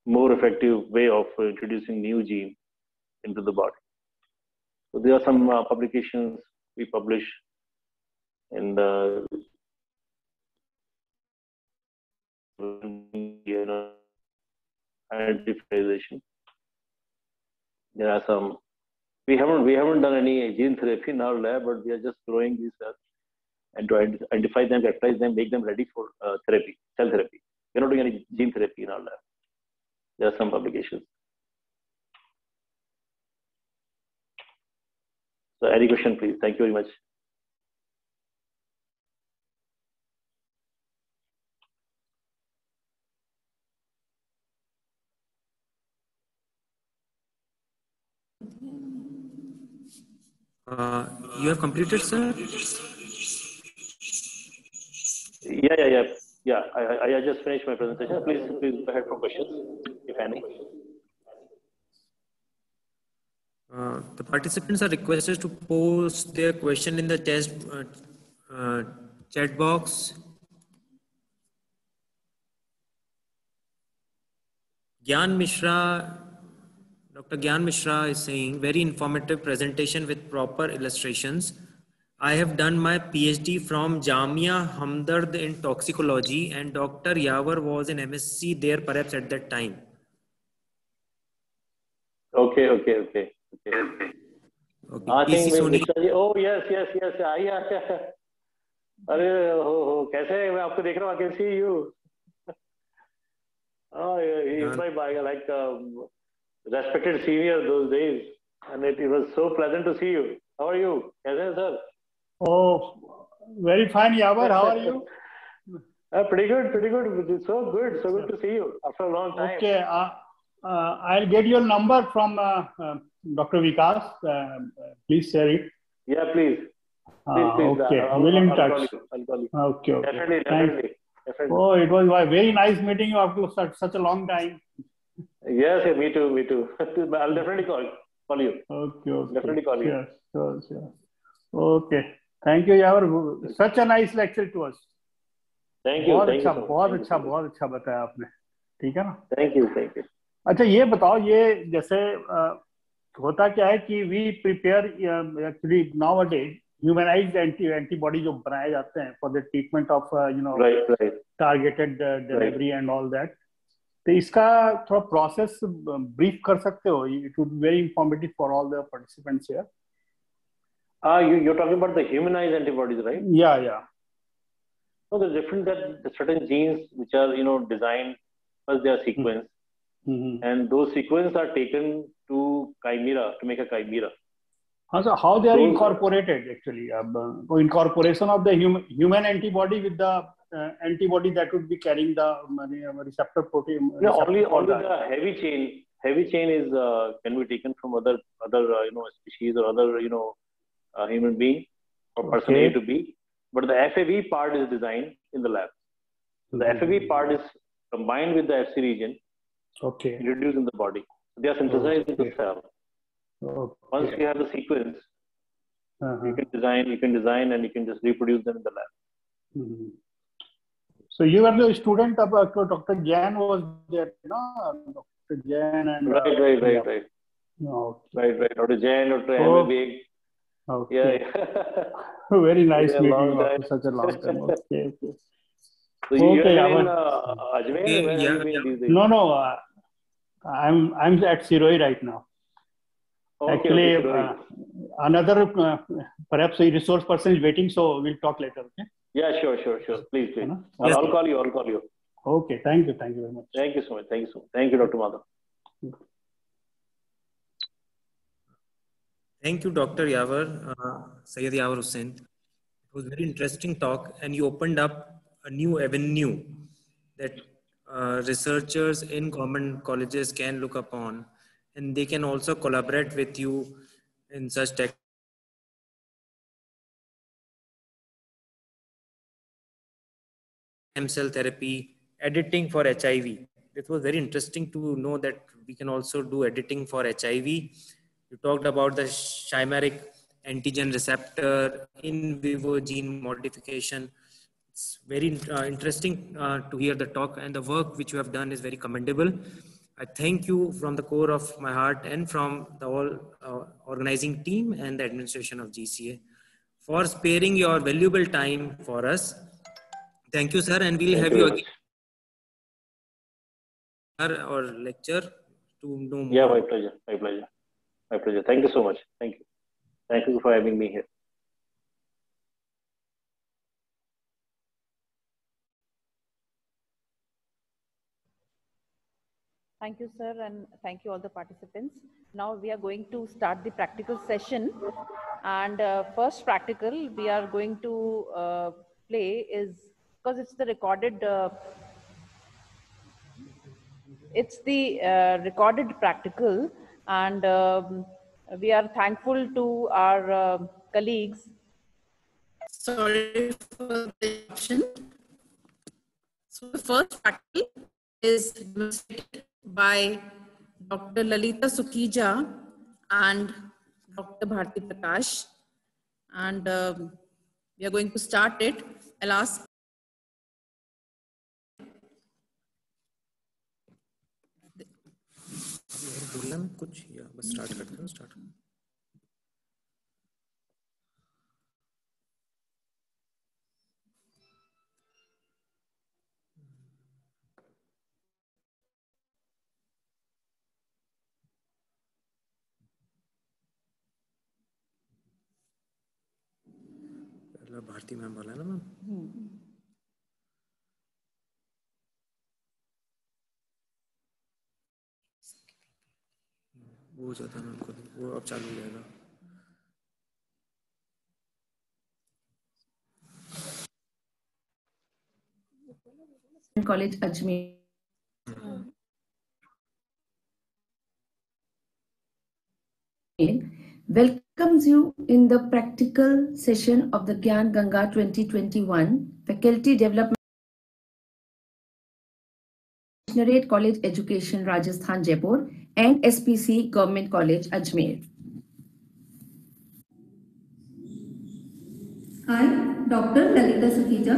[SPEAKER 8] more effective way of introducing new gene into the body. So there are some uh, publications we publish in the identification. There are some. We haven't we haven't done any gene therapy in our lab, but we are just growing these cells uh, and to identify them, characterize them, make them ready for uh, therapy, cell therapy. We're not doing any gene therapy in our lab. There are some publications. So any question, please. Thank you very much.
[SPEAKER 4] Uh,
[SPEAKER 2] you have completed, sir? Yeah, yeah, yeah.
[SPEAKER 8] Yeah, I, I, just finished my presentation. Please, please go ahead for questions, if any.
[SPEAKER 2] Uh, the participants are requested to post their question in the chat uh, uh, chat box. Gyan Mishra, Dr. Gyan Mishra is saying, very informative presentation with proper illustrations. I have done my PhD from Jamia Hamdard in toxicology and Dr. Yawar was in MSc there perhaps at that time.
[SPEAKER 8] Okay, okay, okay. Okay. I think Sony.
[SPEAKER 9] Oh yes yes yes I अरे हो हो कैसे मैं are देख रहा हूँ I can see you
[SPEAKER 8] Oh, he's my, like um, respected senior those days, and it, it, was so pleasant to see you. How are you? Kaise sir?
[SPEAKER 9] Oh, very fine, Yavar. How are you? [laughs] Uh, pretty good, pretty good. It's so good, so good to see you after a long time. Okay, uh, uh, I'll get your number from Dr. Vikas, uh, please share it. Yeah, please. please, please okay, uh, will in touch. Okay, okay. Definitely, definitely.
[SPEAKER 8] Definitely. Oh, it
[SPEAKER 9] was a very nice meeting you after such, such a long time.
[SPEAKER 8] Yes, yeah, me too, me too. I'll definitely call Call you. Okay, okay. Definitely call you. Yes,
[SPEAKER 9] sure, yes. Okay. Thank you, Yavar. Such a nice lecture to us. Thank you. बहुत अच्छा बहुत अच्छा बहुत अच्छा बताया आपने ठीक है ना थैंक यू थैंक यू अच्छा ये बताओ ये जैसे होता क्या है कि we prepare actually now a day humanize anti antibody जो बनाए जाते हैं for the treatment of you know targeted delivery and all that तो इसका थोड़ा प्रोसेस ब्रीफ कर सकते हो it would very informative for all the participants here
[SPEAKER 8] Ah, you, you're talking about the humanized antibodies, right? Yeah, yeah. So there's different that certain genes which are you know designed first they are sequenced, mm-hmm. and those sequences are taken to Chimera to make a Chimera.
[SPEAKER 9] So how they are incorporated actually? Um, uh, incorporation of the human, human antibody with the uh, antibody that would be carrying the um, um receptor protein. Uh, no, receptor only only the
[SPEAKER 8] heavy chain. Heavy chain is uh, can be taken from other other uh, you know species or other you know uh, human being or person okay. A to B. But the FAV part is designed in the lab. So the mm-hmm. FAV part is combined with the FC region. Okay. Introduced in the body. They are synthesized into okay. cell. Okay. Once you have the sequence, uh-huh. you can design, you can design, and you can just reproduce them in the lab.
[SPEAKER 9] Mm-hmm. So you were the student of uh, Dr. Jan was
[SPEAKER 8] there, no? Dr. Jan and uh, right, uh, right, right, yeah. right. Okay. Right, right. Dr. Jan, Dr. Oh. MBA. Okay. Yeah, yeah.
[SPEAKER 9] [laughs] Very nice yeah, meeting after such a long time. [laughs] Okay, okay.
[SPEAKER 8] So okay, you're in uh, Ajmer? Yeah, yeah. No,
[SPEAKER 9] no. Uh, I'm I'm at Siroi right now. Okay, Actually, okay, uh, another uh, perhaps a resource person is waiting, so we'll talk later. Okay.
[SPEAKER 8] Yeah, sure, sure, sure. Please, please. No? I'll, yes. I'll call you. I'll call you. Okay.
[SPEAKER 9] Thank you. Thank you very much.
[SPEAKER 8] Thank you so much. Thank you so much. Thank you, Dr. Madhav.
[SPEAKER 2] Thank you, Dr. Yavar, uh, Sayyid Yavar Hussain. It was very interesting talk, and you opened up a new avenue that uh, researchers in government colleges can look upon and they can also collaborate with you in such tech cell therapy editing for hiv it was very interesting to know that we can also do editing for hiv you talked about the chimeric antigen receptor in vivo gene modification it's very uh, interesting uh, to hear the talk and the work which you have done is very commendable. I thank you from the core of my heart and from the whole uh, organizing team and the administration of GCA for sparing your valuable time for us. Thank you, sir, and we'll thank have you, you again or
[SPEAKER 5] lecture to
[SPEAKER 8] know more. Yeah, my pleasure. My pleasure. My pleasure. Thank you so much. Thank you. Thank you for having me here.
[SPEAKER 6] Thank you, sir, and thank you all the participants. Now we are going to start the practical session. And uh, first practical we are going to uh, play is, because it's the recorded, uh, it's the uh, recorded practical. And um, we are thankful to our uh, colleagues. Sorry for the option. So the first practical is by Dr. Lalita Sukija and Dr. Bharti Prakash. And uh, we are going to start it. I'll ask.
[SPEAKER 2] कुछ या बस start करते हैं start आरती ma'am बोला ना ma'am वो जाता है उनको वो अब चालू हो जाएगा
[SPEAKER 3] college
[SPEAKER 10] Ajmer welcome hmm. Welcome you in the practical session of the Gyan Ganga 2021 Faculty Development Missionary College Education Rajasthan Jaipur and SPC Government College Ajmer. I, Dr. Lalita Sufija.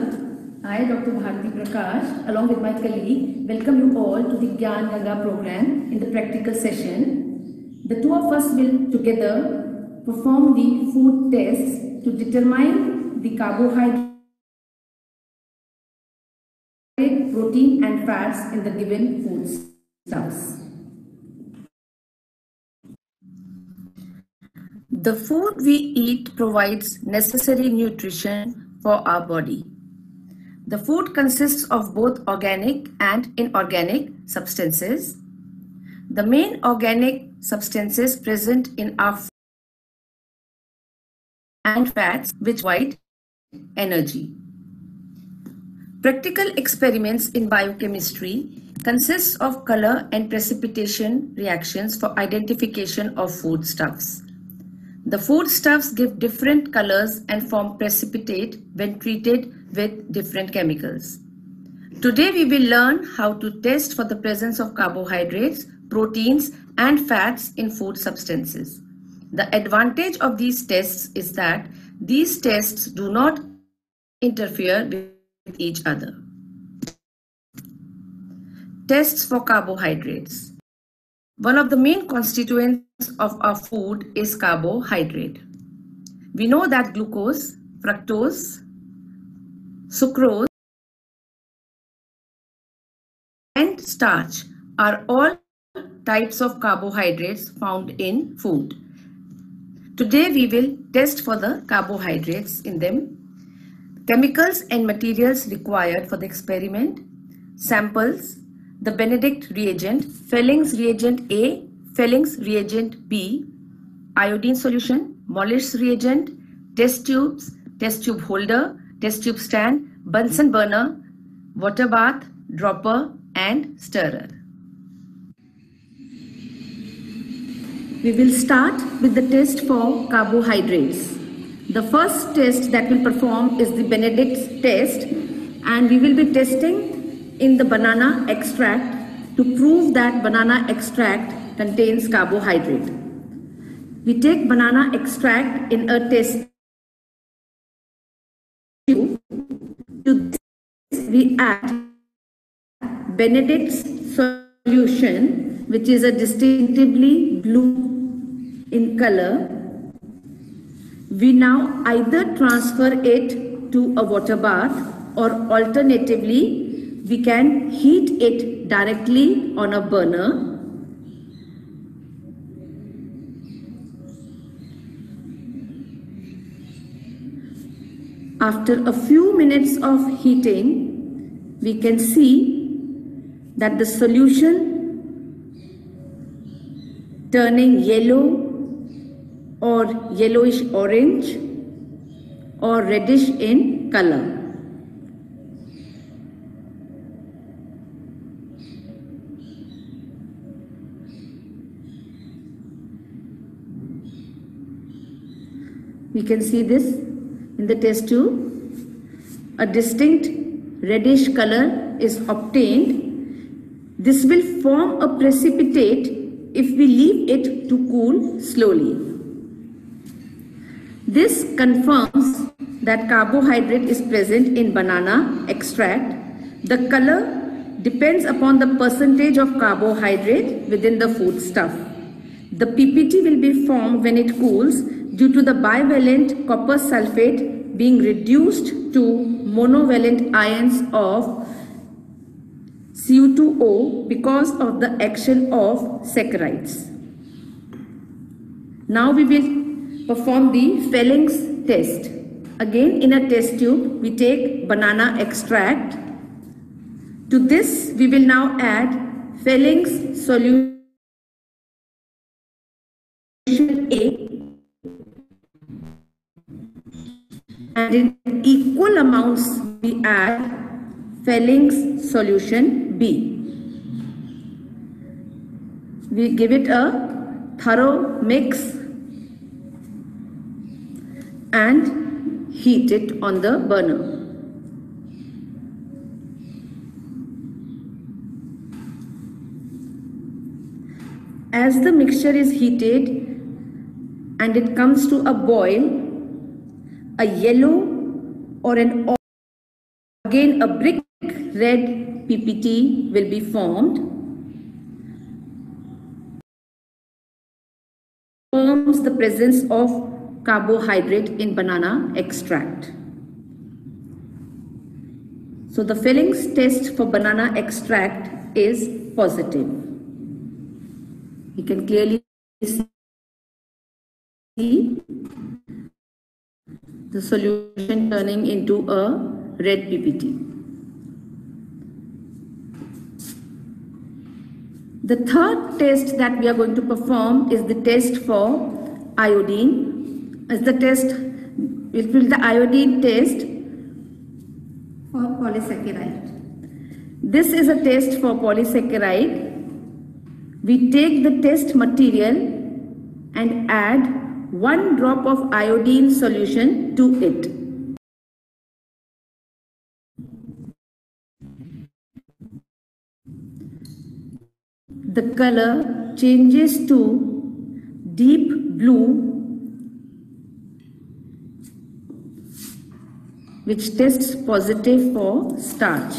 [SPEAKER 10] I, Dr. Bharti Prakash, along with my colleague, welcome you all to the Gyan Ganga program in the practical session. The two of us will together perform the food tests
[SPEAKER 5] to determine the carbohydrate,
[SPEAKER 10] protein and fats in the given foods. The food we eat provides necessary nutrition for our body. The food consists of both organic and inorganic substances. The main organic substances present in our and fats which provide energy. Practical experiments in biochemistry consists of color and precipitation reactions for identification of foodstuffs. The foodstuffs give different colors and form precipitate when treated with different chemicals. Today we will learn how to test for the presence of carbohydrates, proteins and fats in food substances. The advantage of these tests is that these tests do not interfere with each other. Tests for carbohydrates. One of the main constituents of our food is carbohydrate. We know that glucose, fructose, sucrose, and starch are all types of carbohydrates found in food. Today we will test for the carbohydrates in them, chemicals and materials required for the experiment, samples, the Benedict reagent, Fellings reagent A, Fellings reagent B, iodine solution, molar's reagent, test tubes, test tube holder, test tube stand, Bunsen burner, water bath, dropper and stirrer. We will start with the test for carbohydrates. The first test that we'll perform is the Benedict's test and we will be testing in the banana extract to prove that banana extract contains carbohydrate. We take banana extract in a test
[SPEAKER 5] tube. To this we add
[SPEAKER 10] Benedict's solution which is a distinctively blue in color, we now either transfer it to a water bath or alternatively, we can heat it directly on a burner. After a few minutes of heating, we can see that the solution turning yellow or yellowish orange or reddish in color. We can see this in the test tube. A distinct reddish color is obtained. This will form a precipitate if we leave it to cool slowly. This confirms that carbohydrate is present in banana extract. The color depends upon the percentage of carbohydrate within the foodstuff. The PPT will be formed when it cools due to the bivalent copper sulfate being reduced to monovalent ions of CO2O because of the action of saccharides. Now we will perform the Phalanx test. Again in a test tube we take banana extract. To this we will now add Phalanx solution A and in equal amounts we add Phalanx solution B. We give it a thorough mix and heat it on the burner. As the mixture is heated and it comes to a boil, a yellow or an again a brick red PPT will be formed. Forms the presence of carbohydrate in banana extract. So the fillings test for banana extract is positive. You
[SPEAKER 5] can clearly see
[SPEAKER 10] the solution turning into a red PPT. The third test that we are going to perform is the test for iodine is the test it will the iodine test for polysaccharide this is a test for polysaccharide we take the test material and add one drop of iodine solution to it the color changes to deep blue which tests positive for starch.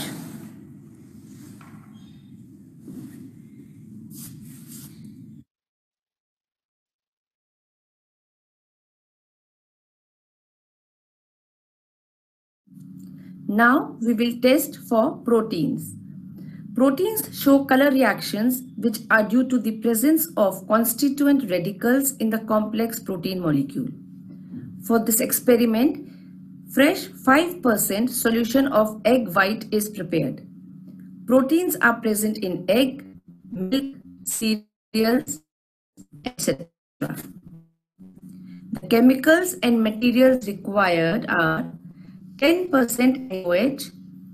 [SPEAKER 10] Now we will test for proteins. Proteins show color reactions which are due to the presence of constituent radicals in the complex protein molecule. For this experiment, Fresh 5% solution of egg white is prepared. Proteins are present in egg, milk, cereals, etc. The chemicals and materials required are 10% NOH,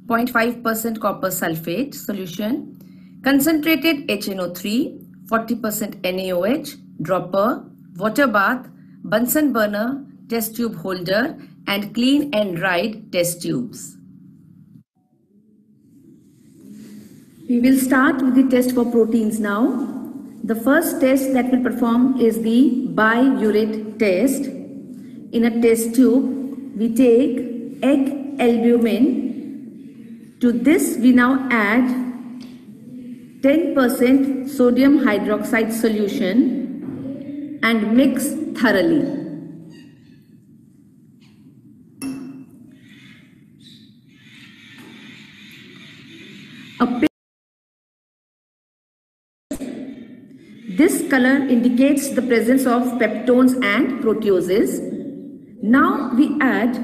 [SPEAKER 10] 0.5% copper sulfate solution, concentrated HNO3, 40% NaOH, dropper, water bath, Bunsen burner, test tube holder, and clean and dried test tubes. We will start with the test for proteins now. The first test that we'll perform is the biurate test. In a test tube, we take egg albumin. To this, we now add 10% sodium hydroxide solution and mix thoroughly. appears. This color indicates the presence of peptones and proteases. Now we add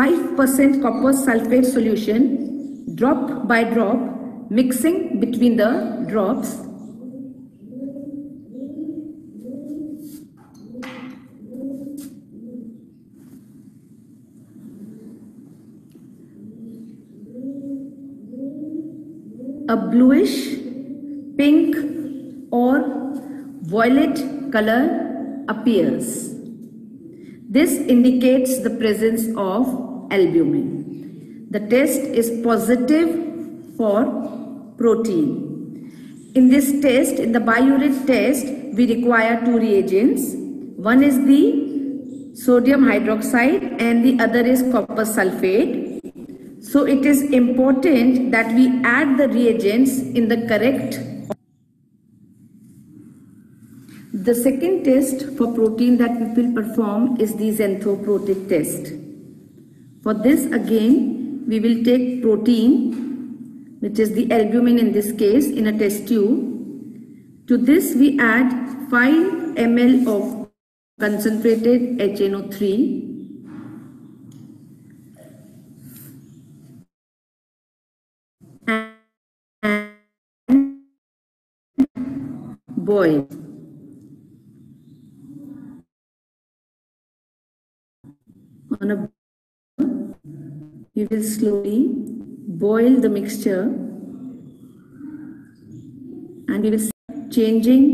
[SPEAKER 10] 5% copper sulfate solution drop by drop mixing between the drops bluish pink or violet color appears this indicates the presence of albumin the test is positive for protein in this test in the biuret test we require two reagents one is the sodium hydroxide and the other is copper sulfate so it is important that we add the reagents in the correct the second test for protein that we will perform is the xanthoporotic test. For this again, we will take protein, which is the albumin in this case, in a test tube. To this we add 5 ml of concentrated HNO3 On a you will slowly boil the mixture and we will changing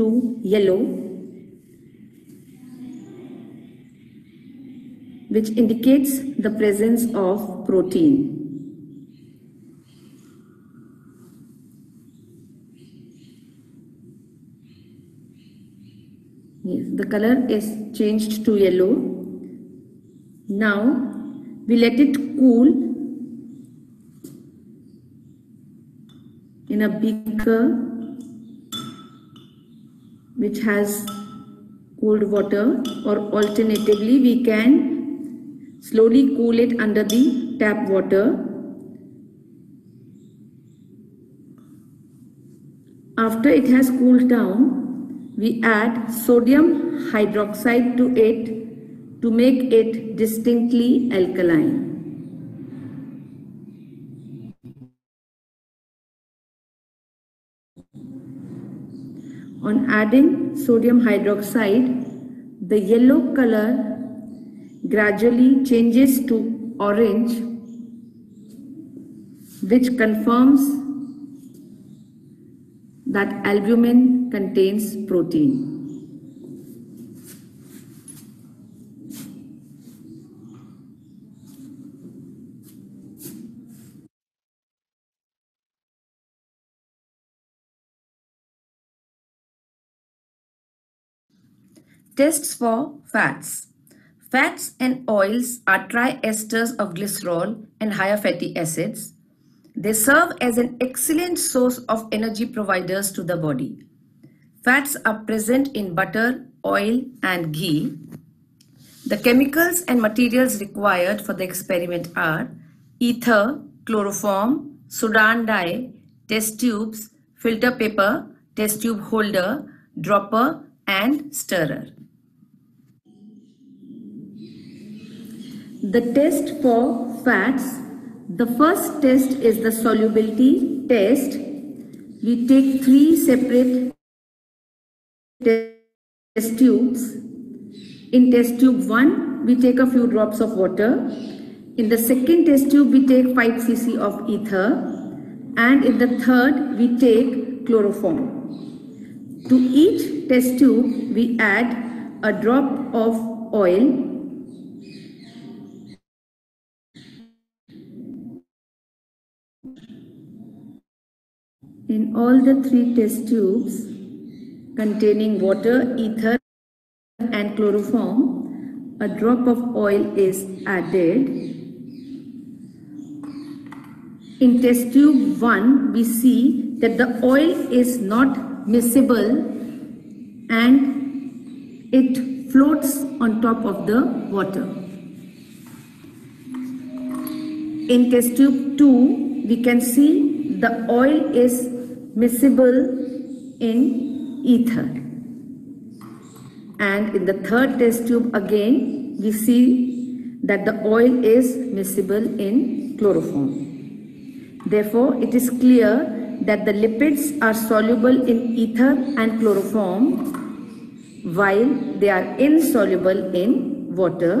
[SPEAKER 10] to yellow which indicates the presence of protein. the color is changed to yellow now we let it cool in a beaker which has cold water or alternatively we can slowly cool it under the tap water after it has cooled down we add sodium hydroxide to it to make it distinctly alkaline. On adding sodium hydroxide, the yellow color gradually changes to orange which confirms that albumin contains protein. Tests for fats. Fats and oils are triesters of glycerol and higher fatty acids they serve as an excellent source of energy providers to the body. Fats are present in butter, oil and ghee. The chemicals and materials required for the experiment are ether, chloroform, Sudan dye, test tubes, filter paper, test tube holder, dropper and stirrer. The test for fats the first test is the solubility test. We take three separate test tubes. In test tube 1, we take a few drops of water. In the second test tube, we take 5 cc of ether. And in the third, we take chloroform. To each test tube, we add a drop of oil in all the three test tubes containing water, ether and chloroform, a drop of oil is added. In test tube 1, we see that the oil is not miscible and it floats on top of the water. In test tube 2, we can see the oil is miscible in ether. And in the third test tube again, we see that the oil is miscible in chloroform. Therefore, it is clear that the lipids are soluble in ether and chloroform while they are insoluble in water.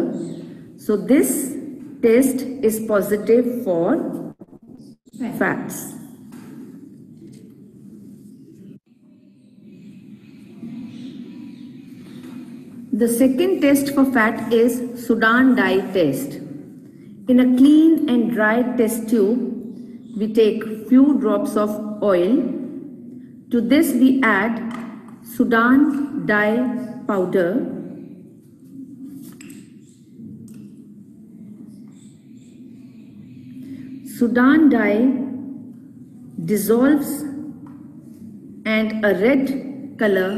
[SPEAKER 10] So this test is positive for fats. The second test for fat is Sudan dye test. In a clean and dry test tube, we take few drops of oil. To this we add Sudan dye powder. Sudan dye dissolves and a red color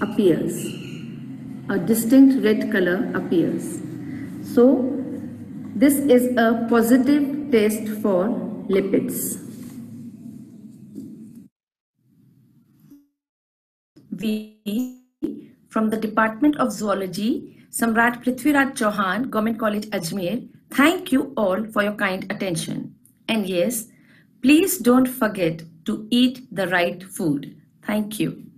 [SPEAKER 10] appears a distinct red color appears. So this is a positive test for lipids. We from the Department of Zoology, Samrat Prithviraj Chauhan, Government College Ajmer. Thank you all for your kind attention. And yes, please don't forget to eat the right food. Thank you.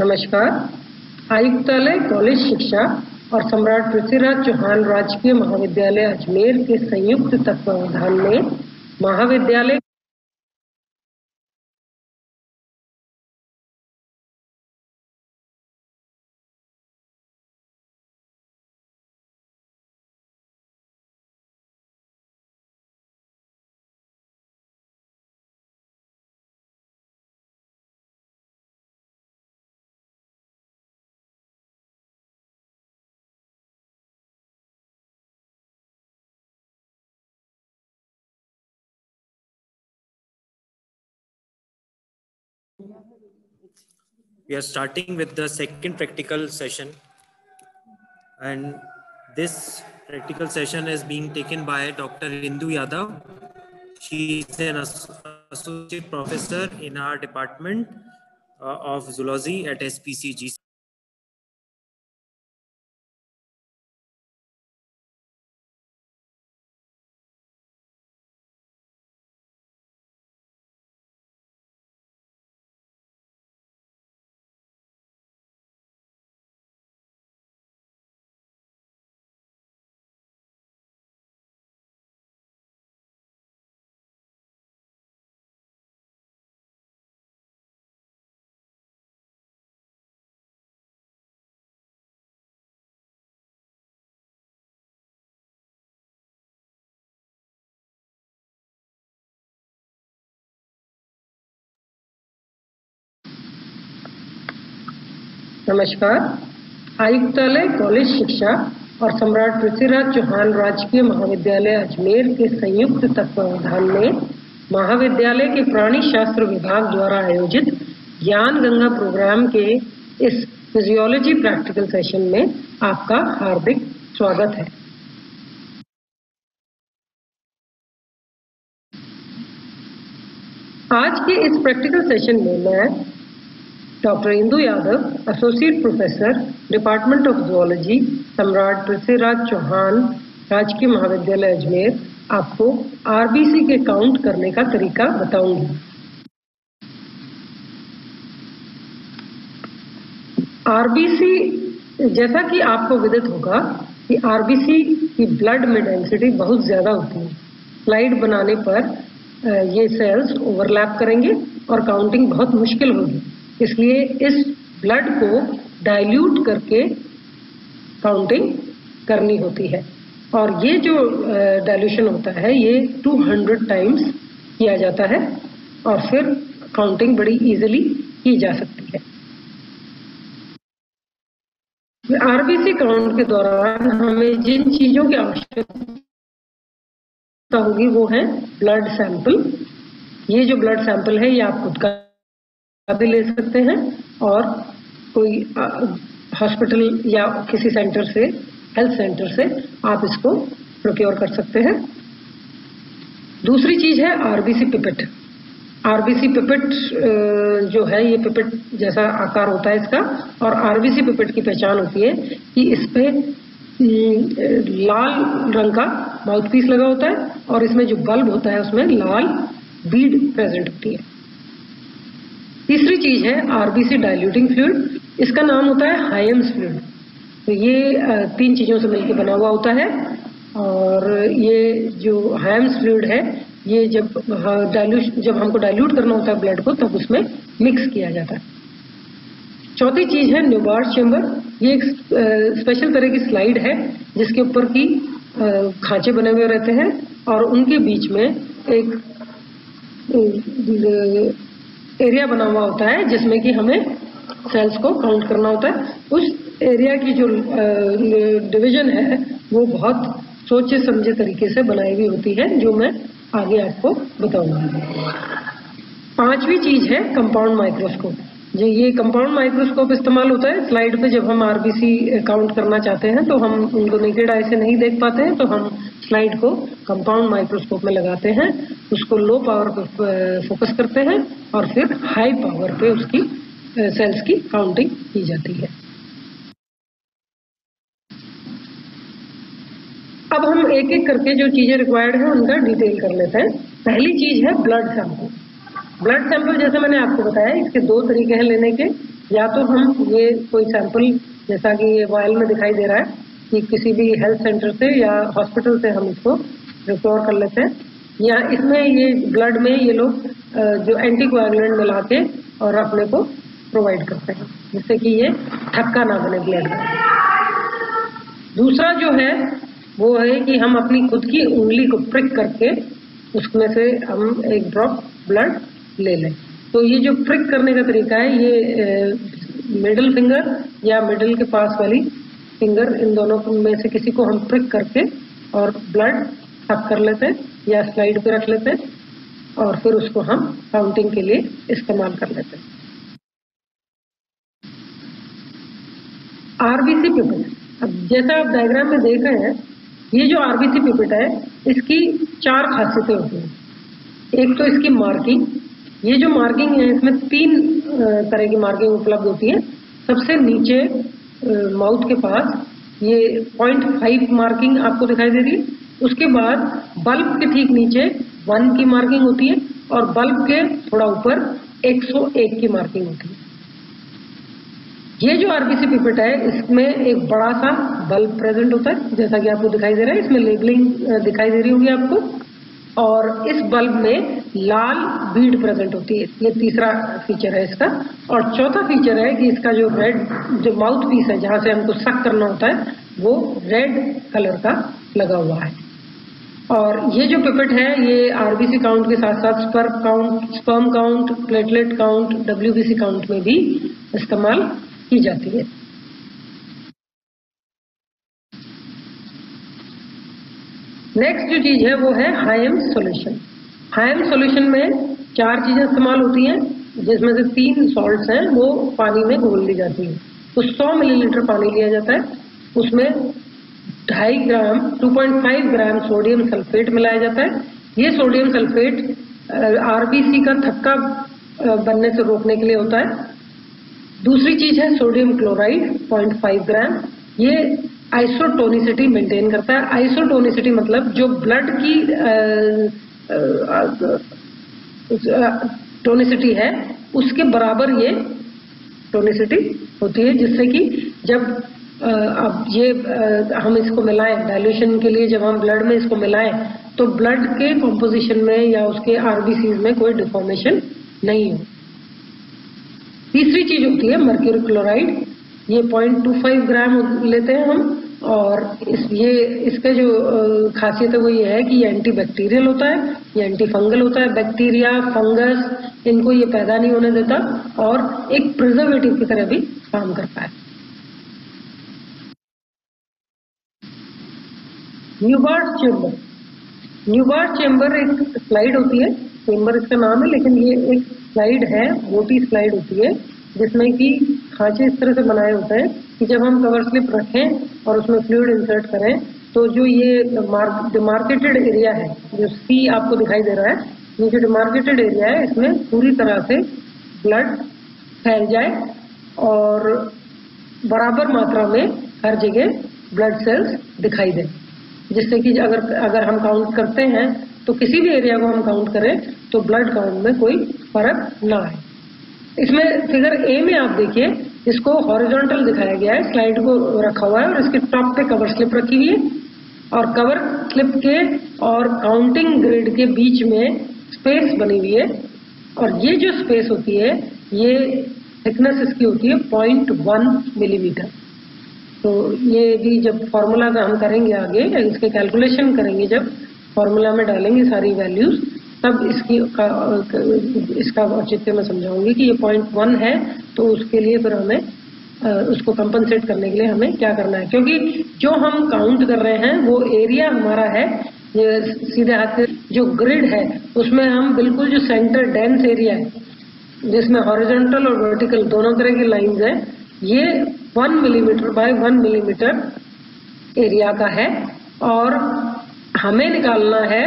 [SPEAKER 11] नमस्कार आयुक्तालय college शिक्षा और सम्राट पृथ्वीराज चौहान राजकीय महाविद्यालय अजमेर के संयुक्त तत्वावधान में महाविद्यालय
[SPEAKER 2] we are starting with the second practical session and this practical session is being taken by Dr. Indu Yadav. She is an associate professor in our department uh, of zoology at SPCGC.
[SPEAKER 11] नमस्कार आयुक्तालय college शिक्षा और सम्राट पृथ्वीराज चौहान राजकीय महाविद्यालय अजमेर के संयुक्त तत्वावधान में महाविद्यालय के प्राणी शास्त्र विभाग द्वारा आयोजित ज्ञान गंगा प्रोग्राम के इस फिजियोलॉजी प्रैक्टिकल सेशन में आपका हार्दिक स्वागत है आज के इस प्रैक्टिकल सेशन में मैं doctor Indu Yadav associate professor department of zoology Samrat Prithviraj Chauhan Rajkiya Mahavidyalaya Ajmer आपको आरबीसी के काउंट करने का तरीका बताऊंगी आरबीसी जैसा कि आपको विदित होगा कि आरबीसी की ब्लड में डेंसिटी बहुत ज़्यादा होती है स्लाइड बनाने पर ये सेल्स ओवरलैप करेंगे और काउंटिंग बहुत मुश्किल होगी इसलिए इस ब्लड को डाइल्यूट करके काउंटिंग करनी होती है और ये जो डाइल्यूशन होता है ये 200 टाइम्स किया जाता है और फिर काउंटिंग बड़ी इजीली की जा सकती है आरबीसी काउंट के दौरान हमें जिन चीजों की आवश्यकता होगी वो है ब्लड सैंपल ये जो ब्लड सैंपल है ये आप खुद का भी ले सकते हैं और कोई हॉस्पिटल या किसी सेंटर से हेल्थ सेंटर से आप इसको प्रोक्योर कर सकते हैं दूसरी चीज है आरबीसी पिपेट आरबीसी पिपेट जो है ये पिपेट जैसा आकार होता है इसका और आरबीसी पिपेट की पहचान होती है कि इस पे लाल रंग का माउथ पीस लगा होता है और इसमें जो बल्ब होता है उसमें लाल बीड प्रेजेंट होती है तीसरी चीज है आरबीसी डाइल्यूटिंग फ्लूड इसका नाम होता है हाइम्स फ्लूड तो ये तीन चीज़ों से मिलकर बना हुआ होता है और ये जो हाइम्स फ्लूड है ये जब डाइल्यूट जब हमको डाइल्यूट करना होता है ब्लड को तब उसमें मिक्स किया जाता है चौथी चीज़ है न्यूबार चेंबर ये एक स्पेशल तरह की स्लाइड है जिसके ऊपर की खांचे बने हुए रहते हैं और उनके बीच में एक एरिया बना हुआ होता है जिसमें कि हमें सेल्स को काउंट करना होता है उस एरिया की जो डिवीजन है वो बहुत सोचे समझे तरीके से बनाई हुई होती है जो मैं आगे आपको बताऊंगा पांचवी चीज है कंपाउंड माइक्रोस्कोप जो ये कंपाउंड माइक्रोस्कोप इस्तेमाल होता है स्लाइड पे जब हम आरबीसी काउंट करना चाहते हैं तो हम उनको नेकेड आई से नहीं देख पाते हैं तो हम स्लाइड को कंपाउंड माइक्रोस्कोप में लगाते हैं उसको लो पावर पर फोकस करते हैं और फिर हाई पावर पे उसकी सेल्स की काउंटिंग की जाती है अब हम एक एक करके जो चीज़ें रिक्वायर्ड है उनका डिटेल कर लेते हैं पहली चीज़ है ब्लड सैंपल ब्लड सैंपल जैसे मैंने आपको बताया इसके दो तरीके हैं लेने के या तो हम ये कोई सैंपल जैसा कि ये वायल में दिखाई दे रहा है कि किसी भी हेल्थ सेंटर से या हॉस्पिटल से हम इसको रिकवर कर लेते हैं या इसमें ये ब्लड में ये लोग जो एंटीकोएगुलेंट मिला के और अपने को प्रोवाइड करते हैं जिससे कि ये थक्का ना बने ब्लड में दूसरा जो है वो है कि हम अपनी खुद की उंगली को प्रिक करके उसमें से हम एक ड्रॉप ब्लड ले लें तो ये जो प्रिक करने का तरीका है ये मिडिल फिंगर या मिडिल के पास वाली फिंगर इन दोनों में से किसी को हम प्रिक करके और ब्लड थक कर लेते हैं या स्लाइड पे रख लेते हैं और फिर उसको हम काउंटिंग के लिए इस्तेमाल कर लेते हैं आरबीसी पिपेट अब जैसा आप डायग्राम में देख रहे हैं ये जो आरबीसी पिपेट है इसकी चार खासियतें होती हैं एक तो इसकी मार्किंग ये जो मार्किंग है इसमें तीन तरह की मार्किंग उपलब्ध होती है सबसे नीचे माउथ के पास ये पॉइंट फाइव मार्किंग आपको दिखाई दे रही है उसके बाद बल्ब के ठीक नीचे वन की मार्किंग होती है और बल्ब के थोड़ा ऊपर 101 की मार्किंग होती है ये जो आरबीसी पिपेट है इसमें एक बड़ा सा बल्ब प्रेजेंट होता है जैसा कि आपको दिखाई दे रहा है इसमें लेबलिंग दिखाई दे रही होगी आपको और इस बल्ब में लाल बीड प्रेजेंट होती है ये तीसरा फीचर है इसका और चौथा फीचर है कि इसका जो रेड जो माउथ पीस है जहाँ से हमको सक करना होता है वो रेड कलर का लगा हुआ है और ये जो पिपेट है ये आरबीसी काउंट के साथ साथ sperm count sperm count platelet count WBC count में भी इस्तेमाल की जाती है नेक्स्ट जो चीज है वो है हाइम सॉल्यूशन हाइम सॉल्यूशन में चार चीजें इस्तेमाल होती हैं जिसमें से तीन सॉल्ट हैं वो पानी में घोल दी जाती है तो सौ मिलीलीटर पानी लिया जाता है उसमें ढाई ग्राम 2.5 ग्राम सोडियम सल्फेट मिलाया जाता है ये सोडियम सल्फेट आरबीसी का थक्का बनने से रोकने के लिए होता है दूसरी चीज है सोडियम क्लोराइड 0.5 ग्राम ये आइसोटोनिसिटी मेंटेन करता है आइसोटोनिसिटी मतलब जो ब्लड की टोनिसिटी है उसके बराबर ये टोनिसिटी होती है जिससे कि जब अब ये आ, हम इसको मिलाएं डायल्यूशन के लिए जब हम ब्लड में इसको मिलाएं तो ब्लड के कॉम्पोजिशन में या उसके आरबीसी में कोई डिफॉर्मेशन नहीं हो तीसरी चीज होती है मर्क्यूरिक्लोराइड क्लोराइड ये 0.25 ग्राम लेते हैं हम और इस ये इसका जो खासियत है वो ये है कि ये एंटी बैक्टीरियल होता है ये एंटी फंगल होता है बैक्टीरिया फंगस इनको ये पैदा नहीं होने देता और एक प्रिजर्वेटिव की तरह भी काम करता है न्यूबार चेम्बर न्यूबार चेम्बर एक स्लाइड होती है चेम्बर इसका नाम है लेकिन ये एक स्लाइड है मोटी स्लाइड होती है जिसमें कि खांचे इस तरह से बनाए होते हैं कि जब हम कवर स्लिप रखें और उसमें फ्लूड इंसर्ट करें तो जो ये डिमार्केटेड एरिया है जो सी आपको दिखाई दे रहा है ये जो डिमार्केटेड एरिया है इसमें पूरी तरह से ब्लड फैल जाए और बराबर मात्रा में हर जगह ब्लड सेल्स दिखाई दे जिससे कि अगर अगर हम काउंट करते हैं तो किसी भी एरिया को हम काउंट करें तो ब्लड काउंट में कोई फर्क ना आए इसमें फिगर ए में आप देखिए इसको हॉरिजॉन्टल दिखाया गया है स्लाइड को रखा हुआ है और इसके टॉप पे कवर स्लिप रखी हुई है और कवर स्लिप के और काउंटिंग ग्रेड के बीच में स्पेस बनी हुई है और ये जो स्पेस होती है ये थिकनेस इसकी होती है पॉइंट वन मिलीमीटर तो ये भी जब फॉर्मूला का हम करेंगे आगे इसके कैलकुलेशन करेंगे जब फॉर्मूला में डालेंगे सारी वैल्यूज़ तब इसकी इसका औचित्य मैं समझाऊंगी कि ये पॉइंट वन है तो उसके लिए फिर हमें उसको कंपनसेट करने के लिए हमें क्या करना है क्योंकि जो हम काउंट कर रहे हैं वो एरिया हमारा है सीधे हाथ से जो ग्रिड है उसमें हम बिल्कुल जो सेंटर डेंस एरिया है जिसमें हॉरिजेंटल और वर्टिकल दोनों तरह की लाइंस है ये one millimetre by one millimetre area का है और हमें निकालना है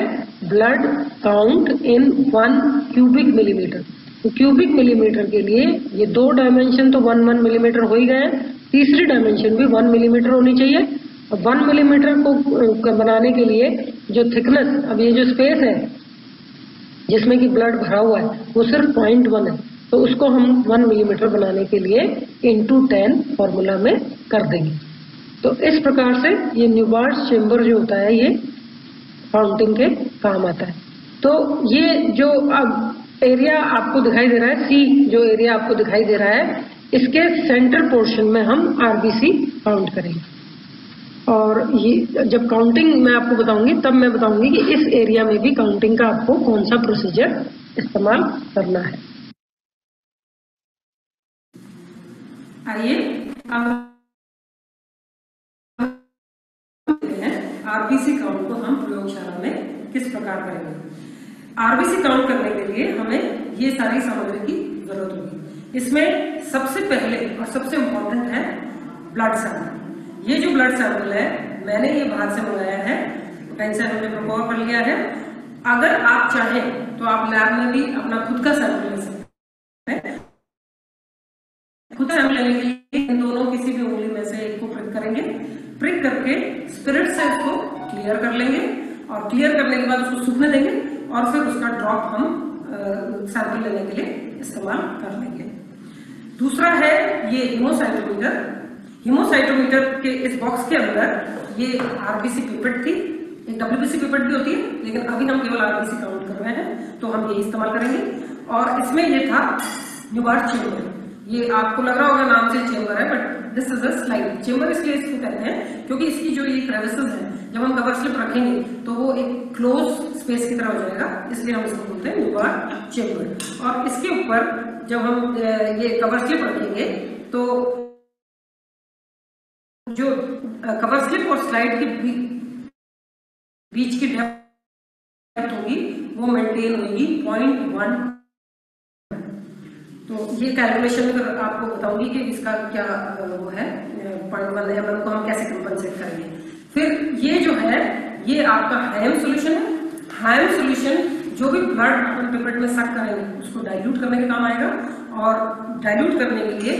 [SPEAKER 11] blood count in one cubic millimetre तो क्यूबिक मिलीमीटर के लिए ये दो डायमेंशन तो वन वन मिलीमीटर हो ही गए तीसरी डायमेंशन भी वन मिलीमीटर होनी चाहिए अब वन मिलीमीटर को बनाने के लिए जो थिकनेस अब ये जो स्पेस है जिसमें कि ब्लड भरा हुआ है वो सिर्फ पॉइंट वन है तो उसको हम वन मिलीमीटर बनाने के लिए इंटू टेन फॉर्मूला में कर देंगे तो इस प्रकार से ये न्यूबार्स चेम्बर जो होता है ये फाउंटिंग के काम आता है तो ये जो अब एरिया आपको दिखाई दे रहा है सी जो एरिया आपको दिखाई दे रहा है इसके सेंटर पोर्शन में हम आरबीसी काउंट करेंगे और ये जब काउंटिंग मैं आपको बताऊंगी तब मैं बताऊंगी कि इस एरिया में भी काउंटिंग का आपको कौन सा प्रोसीजर इस्तेमाल करना है
[SPEAKER 5] आइए आरबीसी काउंट को हम प्रयोगशाला में
[SPEAKER 11] किस प्रकार करेंगे आरबीसी काउंट करने के लिए हमें ये सारी सामग्री की जरूरत होगी इसमें सबसे पहले और सबसे इम्पोर्टेंट है ब्लड सैंपल ये जो ब्लड सैंपल है मैंने ये बाहर से मंगाया है कैंसर हमने प्रभाव कर लिया है अगर आप चाहें तो आप लैब में भी अपना खुद का सैंपल ले सकते हैं खुद सैंपल लेने के लिए इन दोनों किसी भी उंगली में से एक को प्रिंट करेंगे प्रिक करके स्पिरिट से उसको क्लियर कर लेंगे और क्लियर करने के बाद उसको सूखने देंगे और फिर उसका ड्रॉप हम सैंपल लेने के लिए इस्तेमाल कर लेंगे दूसरा है ये हिमोसाइटोमीटर हिमोसाइटोमीटर के इस बॉक्स के अंदर ये आरबीसी पिपेट थी एक डब्ल्यूबीसी पिपेट भी होती है लेकिन अभी हम केवल आरबीसी काउंट कर रहे हैं तो हम ये इस्तेमाल करेंगे और इसमें यह था न्यूबार चेम्बर ये आपको लग रहा होगा नाम से चेम्बर है but this is a slide chamber इसलिए इसको कहते हैं क्योंकि इसकी जो ये क्रेविसेस है जब हम कवर स्लिप रखेंगे तो वो एक क्लोज स्पेस की तरह हो जाएगा इसलिए हम इसको बोलते हैं न्यूबार चेम्बर और इसके ऊपर जब हम ये कवर स्लिप रखेंगे तो
[SPEAKER 5] जो कवर स्लिप और स्लाइड के बीच की डेप्थ होगी वो मेंटेन होगी पॉइंट वन
[SPEAKER 11] तो ये कैलकुलेशन अगर तो आपको बताऊंगी कि इसका क्या वो है पॉइंट वन मतलब को हम कैसे कंपनसेट करेंगे फिर ये जो है ये आपका हाइम सोल्यूशन है हाइम सोल्यूशन जो भी ब्लड पेपर में सक करेंगे उसको डाइल्यूट करने के काम आएगा और डाइल्यूट करने के लिए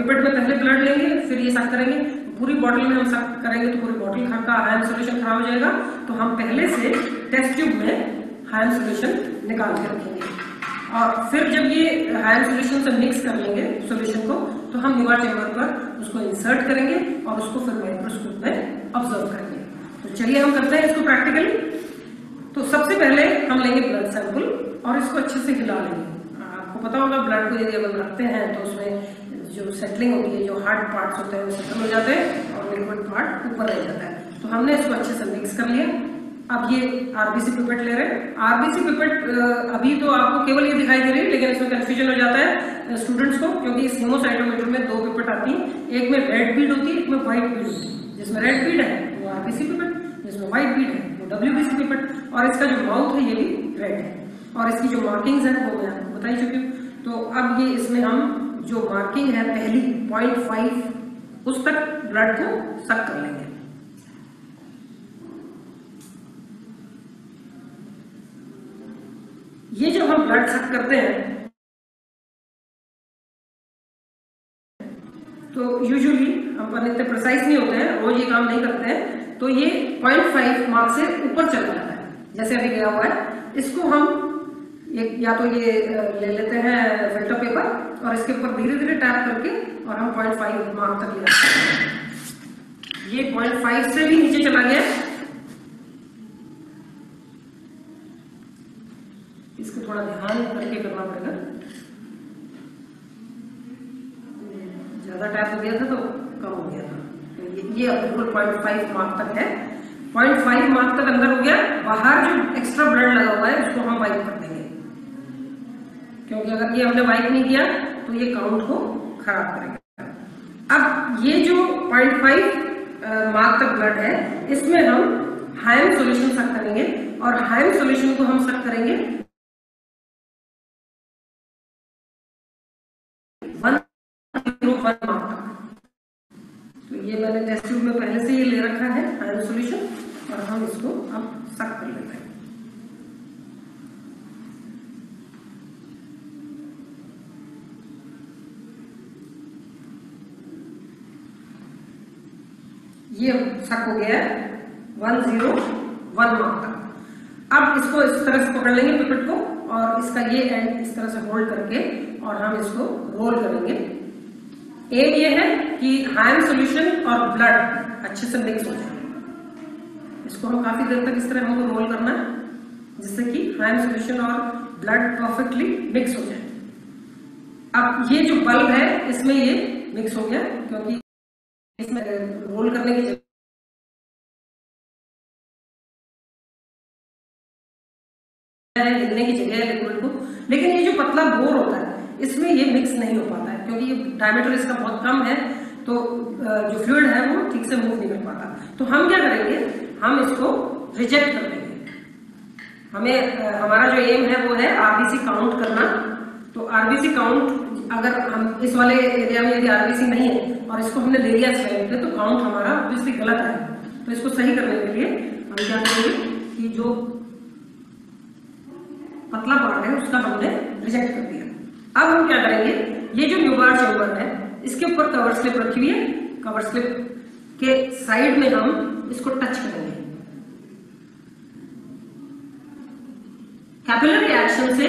[SPEAKER 11] पेपर में पहले ब्लड लेंगे फिर ये सक करेंगे पूरी बॉटल में हम सक करेंगे तो पूरी बॉटल का हायम सोल्यूशन खराब हो जाएगा तो हम पहले से टेस्ट ट्यूब में हायम सोल्यूशन निकाल के रखेंगे और फिर जब ये हायर सोल्यूशन से मिक्स कर लेंगे सोल्यूशन को तो हम युवा चेम्बर पर उसको इंसर्ट करेंगे और उसको फिर माइक्रोस्कोप में ऑब्जर्व करेंगे तो चलिए हम करते हैं इसको प्रैक्टिकली तो सबसे पहले हम लेंगे ब्लड सैंपल और इसको अच्छे से हिला लेंगे आपको पता होगा ब्लड को यदि अगर रखते हैं तो उसमें जो सेटलिंग होती है जो हार्ड पार्ट होते हैं वो सेटल हो जाते हैं और लिक्विड पार्ट ऊपर रह जाता है तो हमने इसको अच्छे से मिक्स कर लिया अब ये आरबीसी पिपेट ले रहे हैं आरबीसी पिपेट अभी तो आपको केवल ये दिखाई दे रही है लेकिन इसमें कंफ्यूजन हो जाता है स्टूडेंट्स को क्योंकि इस हीमोसाइटोमीटर में दो पिपेट आती हैं एक में रेड बीड होती है एक में व्हाइट बीड होती है जिसमें रेड बीड है वो आरबीसी पिपेट जिसमें व्हाइट बीड है वो डब्ल्यूबीसी पिपेट और इसका जो माउथ है ये भी रेड है और इसकी जो मार्किंग्स है वो मैं आपको बताई चुकी हूँ तो अब ये इसमें हम जो मार्किंग है पहली पॉइंट उस तक ब्लड को सक कर लेंगे ये जो हम ब्लड सक करते हैं
[SPEAKER 5] तो यूजुअली अपन
[SPEAKER 11] इतने प्रिसाइज नहीं होते हैं रोज ये काम नहीं करते हैं तो ये 0.5 मार्क से ऊपर चल जाता है जैसे अभी गया हुआ है इसको हम एक या तो ये ले लेते हैं फिल्टर पेपर और इसके ऊपर धीरे धीरे टैप करके और हम 0.5 मार्क तक ले जाते हैं ये 0.5 से भी नीचे चला गया इसको थोड़ा ध्यान करके करना पड़ेगा ज़्यादा टाइप हो गया था तो कम हो गया था ये बिल्कुल पॉइंट फाइव मार्क तक है पॉइंट फाइव मार्क तक अंदर हो गया बाहर जो एक्स्ट्रा ब्लड लगा हुआ है उसको हम वाइप कर देंगे क्योंकि अगर ये हमने वाइप नहीं किया तो ये काउंट को खराब करेगा अब ये जो पॉइंट फाइव मार्क तक ब्लड है इसमें हम हाइम सॉल्यूशन सक करेंगे
[SPEAKER 5] और हाइम सॉल्यूशन को हम सक करेंगे वन होता
[SPEAKER 11] तो ये मैंने टेस्ट ट्यूब में पहले से ही ले रखा है आयन सोल्यूशन और हम इसको अब सक कर लेते हैं
[SPEAKER 1] ये सक हो गया है वन जीरो
[SPEAKER 11] वन मार्क का अब इसको इस तरह से पकड़ लेंगे पिपट को और इसका ये एंड इस तरह से होल्ड करके और हम इसको रोल करेंगे एम ये है कि आयन सॉल्यूशन और ब्लड अच्छे से मिक्स हो जाए इसको हम काफी देर तक इस तरह हमको रोल करना है जिससे कि आयन सॉल्यूशन और ब्लड परफेक्टली मिक्स हो जाए अब ये जो बल्ब है इसमें ये मिक्स हो गया क्योंकि
[SPEAKER 3] इसमें रोल करने की जगह
[SPEAKER 5] की जगह है लिक्विड को लेकिन ये जो पतला बोर होता है
[SPEAKER 11] इसमें ये मिक्स नहीं हो पाता है क्योंकि डायमीटर इसका बहुत कम है तो जो फ्लूड है वो ठीक से मूव नहीं कर पाता तो हम क्या करेंगे हम इसको रिजेक्ट कर देंगे हमें हमारा जो एम है वो है आरबीसी काउंट करना तो आरबीसी काउंट अगर हम इस वाले एरिया में यदि आरबीसी नहीं है और इसको हमने ले लिया स्लैब तो काउंट हमारा ऑब्वियसली गलत है तो इसको सही करने के लिए हम क्या करेंगे कि जो पतला पार्ट है उसका हमने रिजेक्ट कर दिया अब हम क्या करेंगे ये जो न्यूबार चेम्बर है इसके ऊपर कवर स्लिप रखी हुई है कवर स्लिप के साइड में हम इसको टच करेंगे कैपिलर रिएक्शन से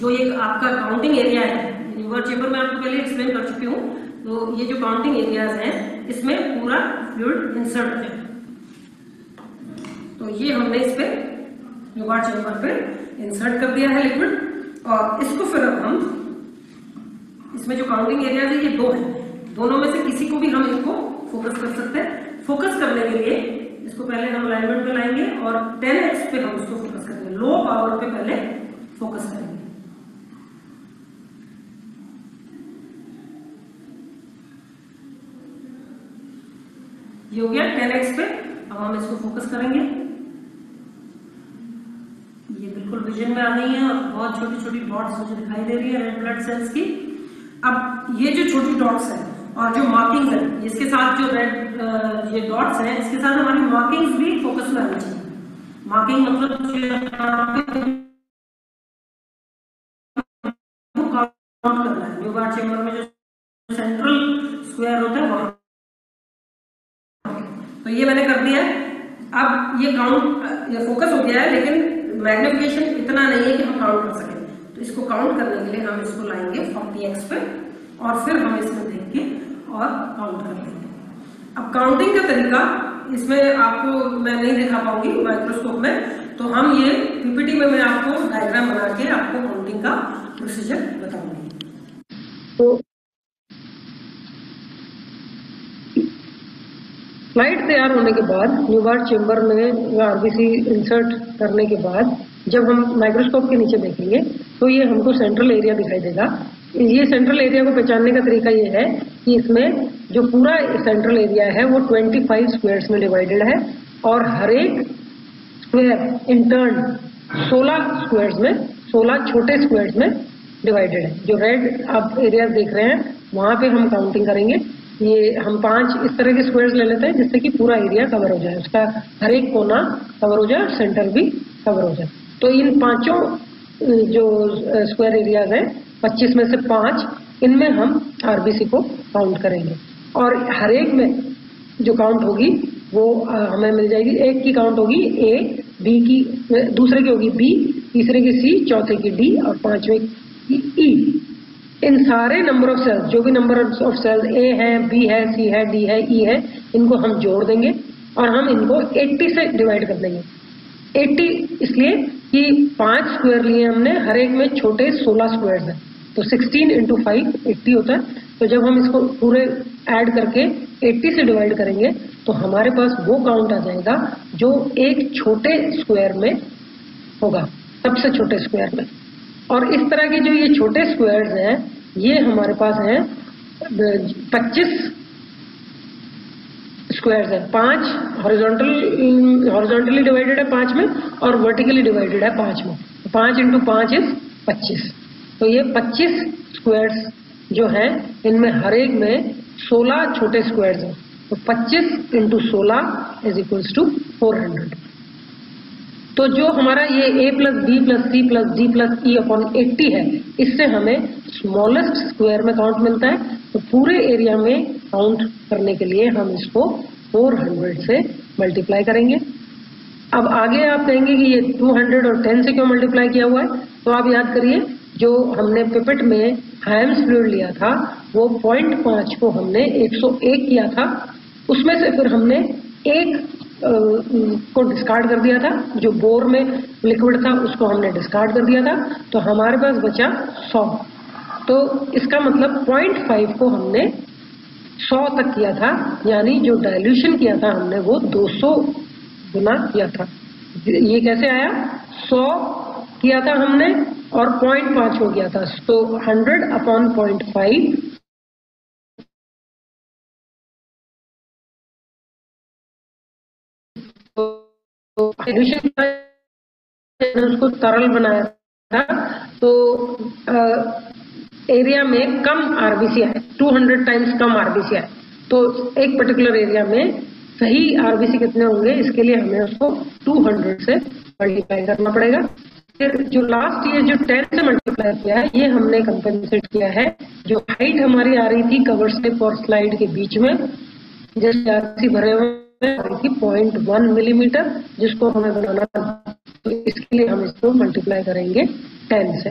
[SPEAKER 11] जो ये आपका काउंटिंग एरिया है न्यूबार चेम्बर में आपको पहले एक्सप्लेन कर चुकी हूँ तो ये जो काउंटिंग एरियाज हैं इसमें पूरा फ्लूड इंसर्ट है तो ये हमने इस पर न्यूबार चेम्बर पे इंसर्ट कर दिया है लिक्विड और इसको फिर हम इसमें जो काउंटिंग एरियाज है ये दो है दोनों में से किसी को भी हम इसको फोकस कर सकते हैं फोकस करने के लिए इसको पहले हम अलाइनमेंट पे लाएंगे और टेन एक्स पे हम उसको फोकस करेंगे लो पावर पे पहले फोकस करेंगे ये हो गया टेन एक्स पे अब हम इसको फोकस करेंगे ये बिल्कुल विजन में आ गई है और बहुत छोटी छोटी डॉट्स मुझे दिखाई दे रही है रेड ब्लड सेल्स की अब ये जो छोटी डॉट्स है और जो मार्किंग है इसके साथ जो रेड ये डॉट्स है इसके साथ हमारी मार्किंग भी फोकस में आनी चाहिए मार्किंग
[SPEAKER 5] मतलब चेम्बर में जो सेंट्रल स्क्वायर होता है वहां
[SPEAKER 11] तो ये मैंने कर दिया अब ये काउंट फोकस हो गया है लेकिन मैग्निफिकेशन इतना नहीं है कि हम काउंट कर सकें तो इसको काउंट करने के लिए हम इसको लाएंगे फोर्टी एक्स पे और फिर हम इसमें देंगे और काउंट कर लेंगे अब काउंटिंग का तरीका इसमें आपको मैं नहीं दिखा पाऊंगी माइक्रोस्कोप में तो हम ये पीपीटी में मैं आपको डायग्राम बना के आपको काउंटिंग का प्रोसीजर बताऊंगी तो स्लाइड तैयार होने के बाद न्यूबार चेम्बर में आरबीसी इंसर्ट करने के बाद जब हम माइक्रोस्कोप के नीचे देखेंगे तो ये हमको सेंट्रल एरिया दिखाई देगा ये सेंट्रल एरिया को पहचानने का तरीका ये है कि इसमें जो पूरा सेंट्रल एरिया है वो 25 स्क्वेयर्स में डिवाइडेड है और हर एक इंटर्न 16 स्क्वेयर्स में 16 छोटे स्क्वेयर्स में डिवाइडेड है जो रेड आप एरिया देख रहे हैं वहां पे हम काउंटिंग करेंगे ये हम पांच इस तरह के स्क्वायर्स ले लेते हैं जिससे कि पूरा एरिया कवर हो जाए उसका हर एक कोना कवर हो जाए सेंटर भी कवर हो जाए तो इन पांचों जो स्क्वायर एरियाज हैं 25 में से पांच इनमें हम आरबीसी को काउंट करेंगे और हर एक में जो काउंट होगी वो हमें मिल जाएगी एक की काउंट होगी ए बी की दूसरे की होगी बी तीसरे की सी चौथे की डी और पांचवें की ई e। इन सारे नंबर ऑफ सेल्स जो भी नंबर ऑफ सेल्स ए है बी है सी है डी है ई e है इनको हम जोड़ देंगे और हम इनको 80 से डिवाइड कर देंगे 80 इसलिए कि पांच स्क्वायर लिए हमने हर एक में छोटे 16 स्क्वायर हैं तो 16 इंटू फाइव एट्टी होता है तो जब हम इसको पूरे ऐड करके 80 से डिवाइड करेंगे तो हमारे पास वो काउंट आ जाएगा जो एक छोटे स्क्वायर में होगा सबसे छोटे स्क्वायर में और इस तरह के जो ये छोटे स्क्वायर्स हैं ये हमारे पास हैं 25 स्क्वायर्स हैं पांच हॉरिजॉन्टल हॉरिजॉन्टली डिवाइडेड है पांच में और वर्टिकली डिवाइडेड है पांच में पांच इंटू पांच इज पच्चीस तो ये पच्चीस स्क्वायर्स जो हैं इनमें हर एक में सोलह छोटे स्क्वायर्स हैं तो पच्चीस इंटू सोलह is equals to four hundred तो जो हमारा ये A plus B plus C plus D plus E upon eighty है इससे हमें स्मॉलेस्ट स्क्वायर में काउंट मिलता है तो पूरे एरिया में काउंट करने के लिए हम इसको 400 से मल्टीप्लाई करेंगे अब आगे आप कहेंगे कि ये 200 और 10 से क्यों मल्टीप्लाई किया हुआ है तो आप याद करिए जो हमने पिपेट में हाइम्स फ्लूड लिया था वो पॉइंट को हमने एक किया था उसमें से फिर हमने एक को डिस्कार्ड कर दिया था जो बोर में लिक्विड था उसको हमने डिस्कार्ड कर दिया था तो हमारे पास बचा 100 तो इसका मतलब 0.5 को हमने 100 तक किया था यानी जो डाइल्यूशन किया था हमने वो 200 गुना किया था ये कैसे आया 100 किया था हमने और 0.5 हो गया था तो
[SPEAKER 5] 100 अपॉन 0.5
[SPEAKER 3] एडमिशन
[SPEAKER 11] चैनल सरल बनाया था तो एरिया में कम आरबीसी है 200 टाइम्स कम आरबीसी आए तो एक पर्टिकुलर एरिया में सही आरबीसी कितने होंगे इसके लिए हमें उसको 200 से मल्टीप्लाई करना पड़ेगा फिर जो लास्ट ईयर जो टेन से मल्टीप्लाई किया है ये हमने कंपनसेट किया है जो हाइट हमारी आ रही थी कवर स्लिप और स्लाइड के बीच में जैसे आरबीसी भरे हुए पॉइंट वन मिलीमीटर जिसको हमें बनाना तो इसके लिए हम इसको मल्टीप्लाई करेंगे टेन से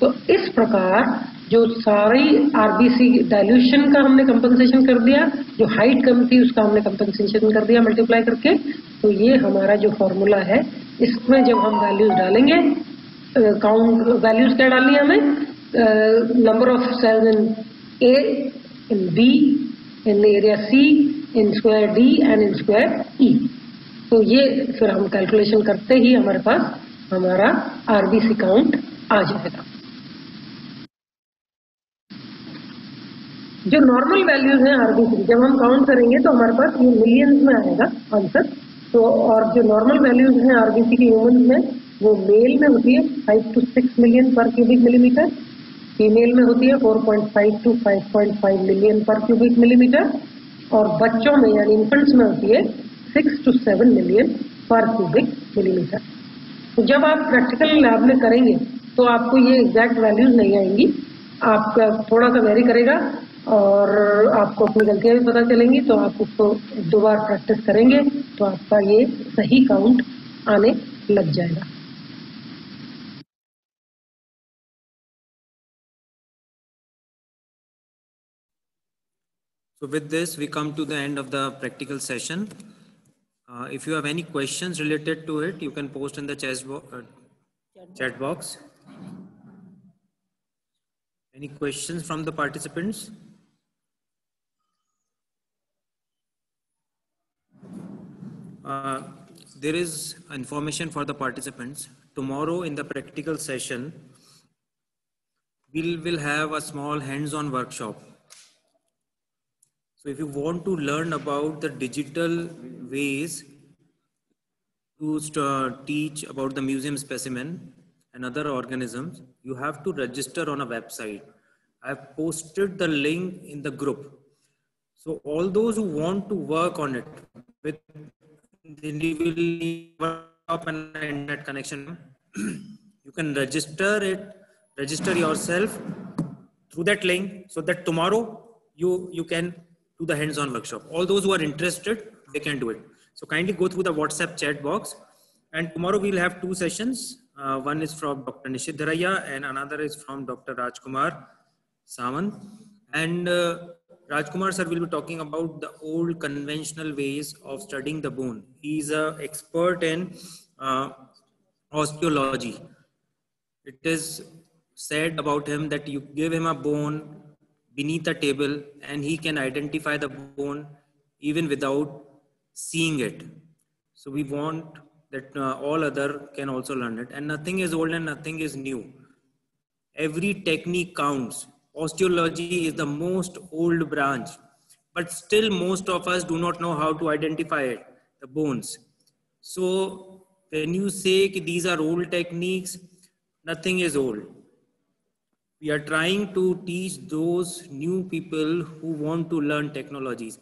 [SPEAKER 11] तो इस प्रकार जो सारी आरबीसी डाइल्यूशन का हमने कंपनसेशन कर दिया जो हाइट कम थी उसका हमने कंपनसेशन कर दिया मल्टीप्लाई करके तो ये हमारा जो फॉर्मूला है इसमें जब हम वैल्यूज डालेंगे काउंट वैल्यूज क्या डालनी हमें number of cells in A in B in area C in square D and in square E तो ये फिर हम कैलकुलेशन करते ही हमारे पास हमारा आरबीसी काउंट आ जाएगा जो नॉर्मल वैल्यूज है आरबीसी जब हम काउंट करेंगे तो हमारे पास ये मिलियंस में आएगा आंसर तो और जो नॉर्मल वैल्यूज है आरबीसी की ह्यूमन में वो मेल में होती है five to six million per cubic millimetre female में होती है four point five to five point five million per cubic millimetre और बच्चों में यानी इन्फेंट्स में होती है six to seven million per cubic millimetre तो जब आप प्रैक्टिकल लैब में करेंगे तो आपको ये एग्जैक्ट वैल्यूज नहीं आएंगी आपका थोड़ा सा वेरी करेगा और आपको अपनी गलतियां भी पता चलेंगी तो आप उसको दो बार प्रैक्टिस करेंगे तो आपका ये सही काउंट आने लग
[SPEAKER 5] जाएगा
[SPEAKER 2] So with this, we come to the end of the practical session. Uh, if you have any questions related to it, you can post in the bo uh, chat box. Any questions from the participants? Uh, there is information for the participants. Tomorrow in the practical session, we'll have a small hands-on workshop so if you want to learn about the digital ways to uh, teach about the museum specimen and other organisms, you have to register on a website. I've posted the link in the group. So all those who want to work on it with individually individual an internet connection, [clears throat] you can register it, register yourself through that link so that tomorrow you you can to the hands-on workshop. All those who are interested, they can do it. So kindly go through the WhatsApp chat box. And tomorrow we'll have two sessions. Uh, one is from Dr. Nishid Dharaya and another is from Dr. Rajkumar Saman. And uh, Rajkumar sir will be talking about the old conventional ways of studying the bone. He's an expert in uh, osteology. It is said about him that you give him a bone beneath a table and he can identify the bone even without seeing it. So we want that uh, all other can also learn it. And nothing is old and nothing is new. Every technique counts. Osteology is the most old branch, but still most of us do not know how to identify it, the bones. So when you say these are old techniques, nothing is old we are trying to teach those new people who want to learn technologies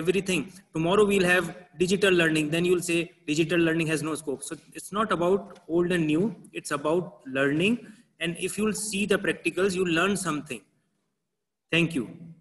[SPEAKER 2] everything tomorrow we'll have digital learning then you'll say digital learning has no scope so it's not about old and new it's about learning and if you'll see the practicals you'll learn something thank you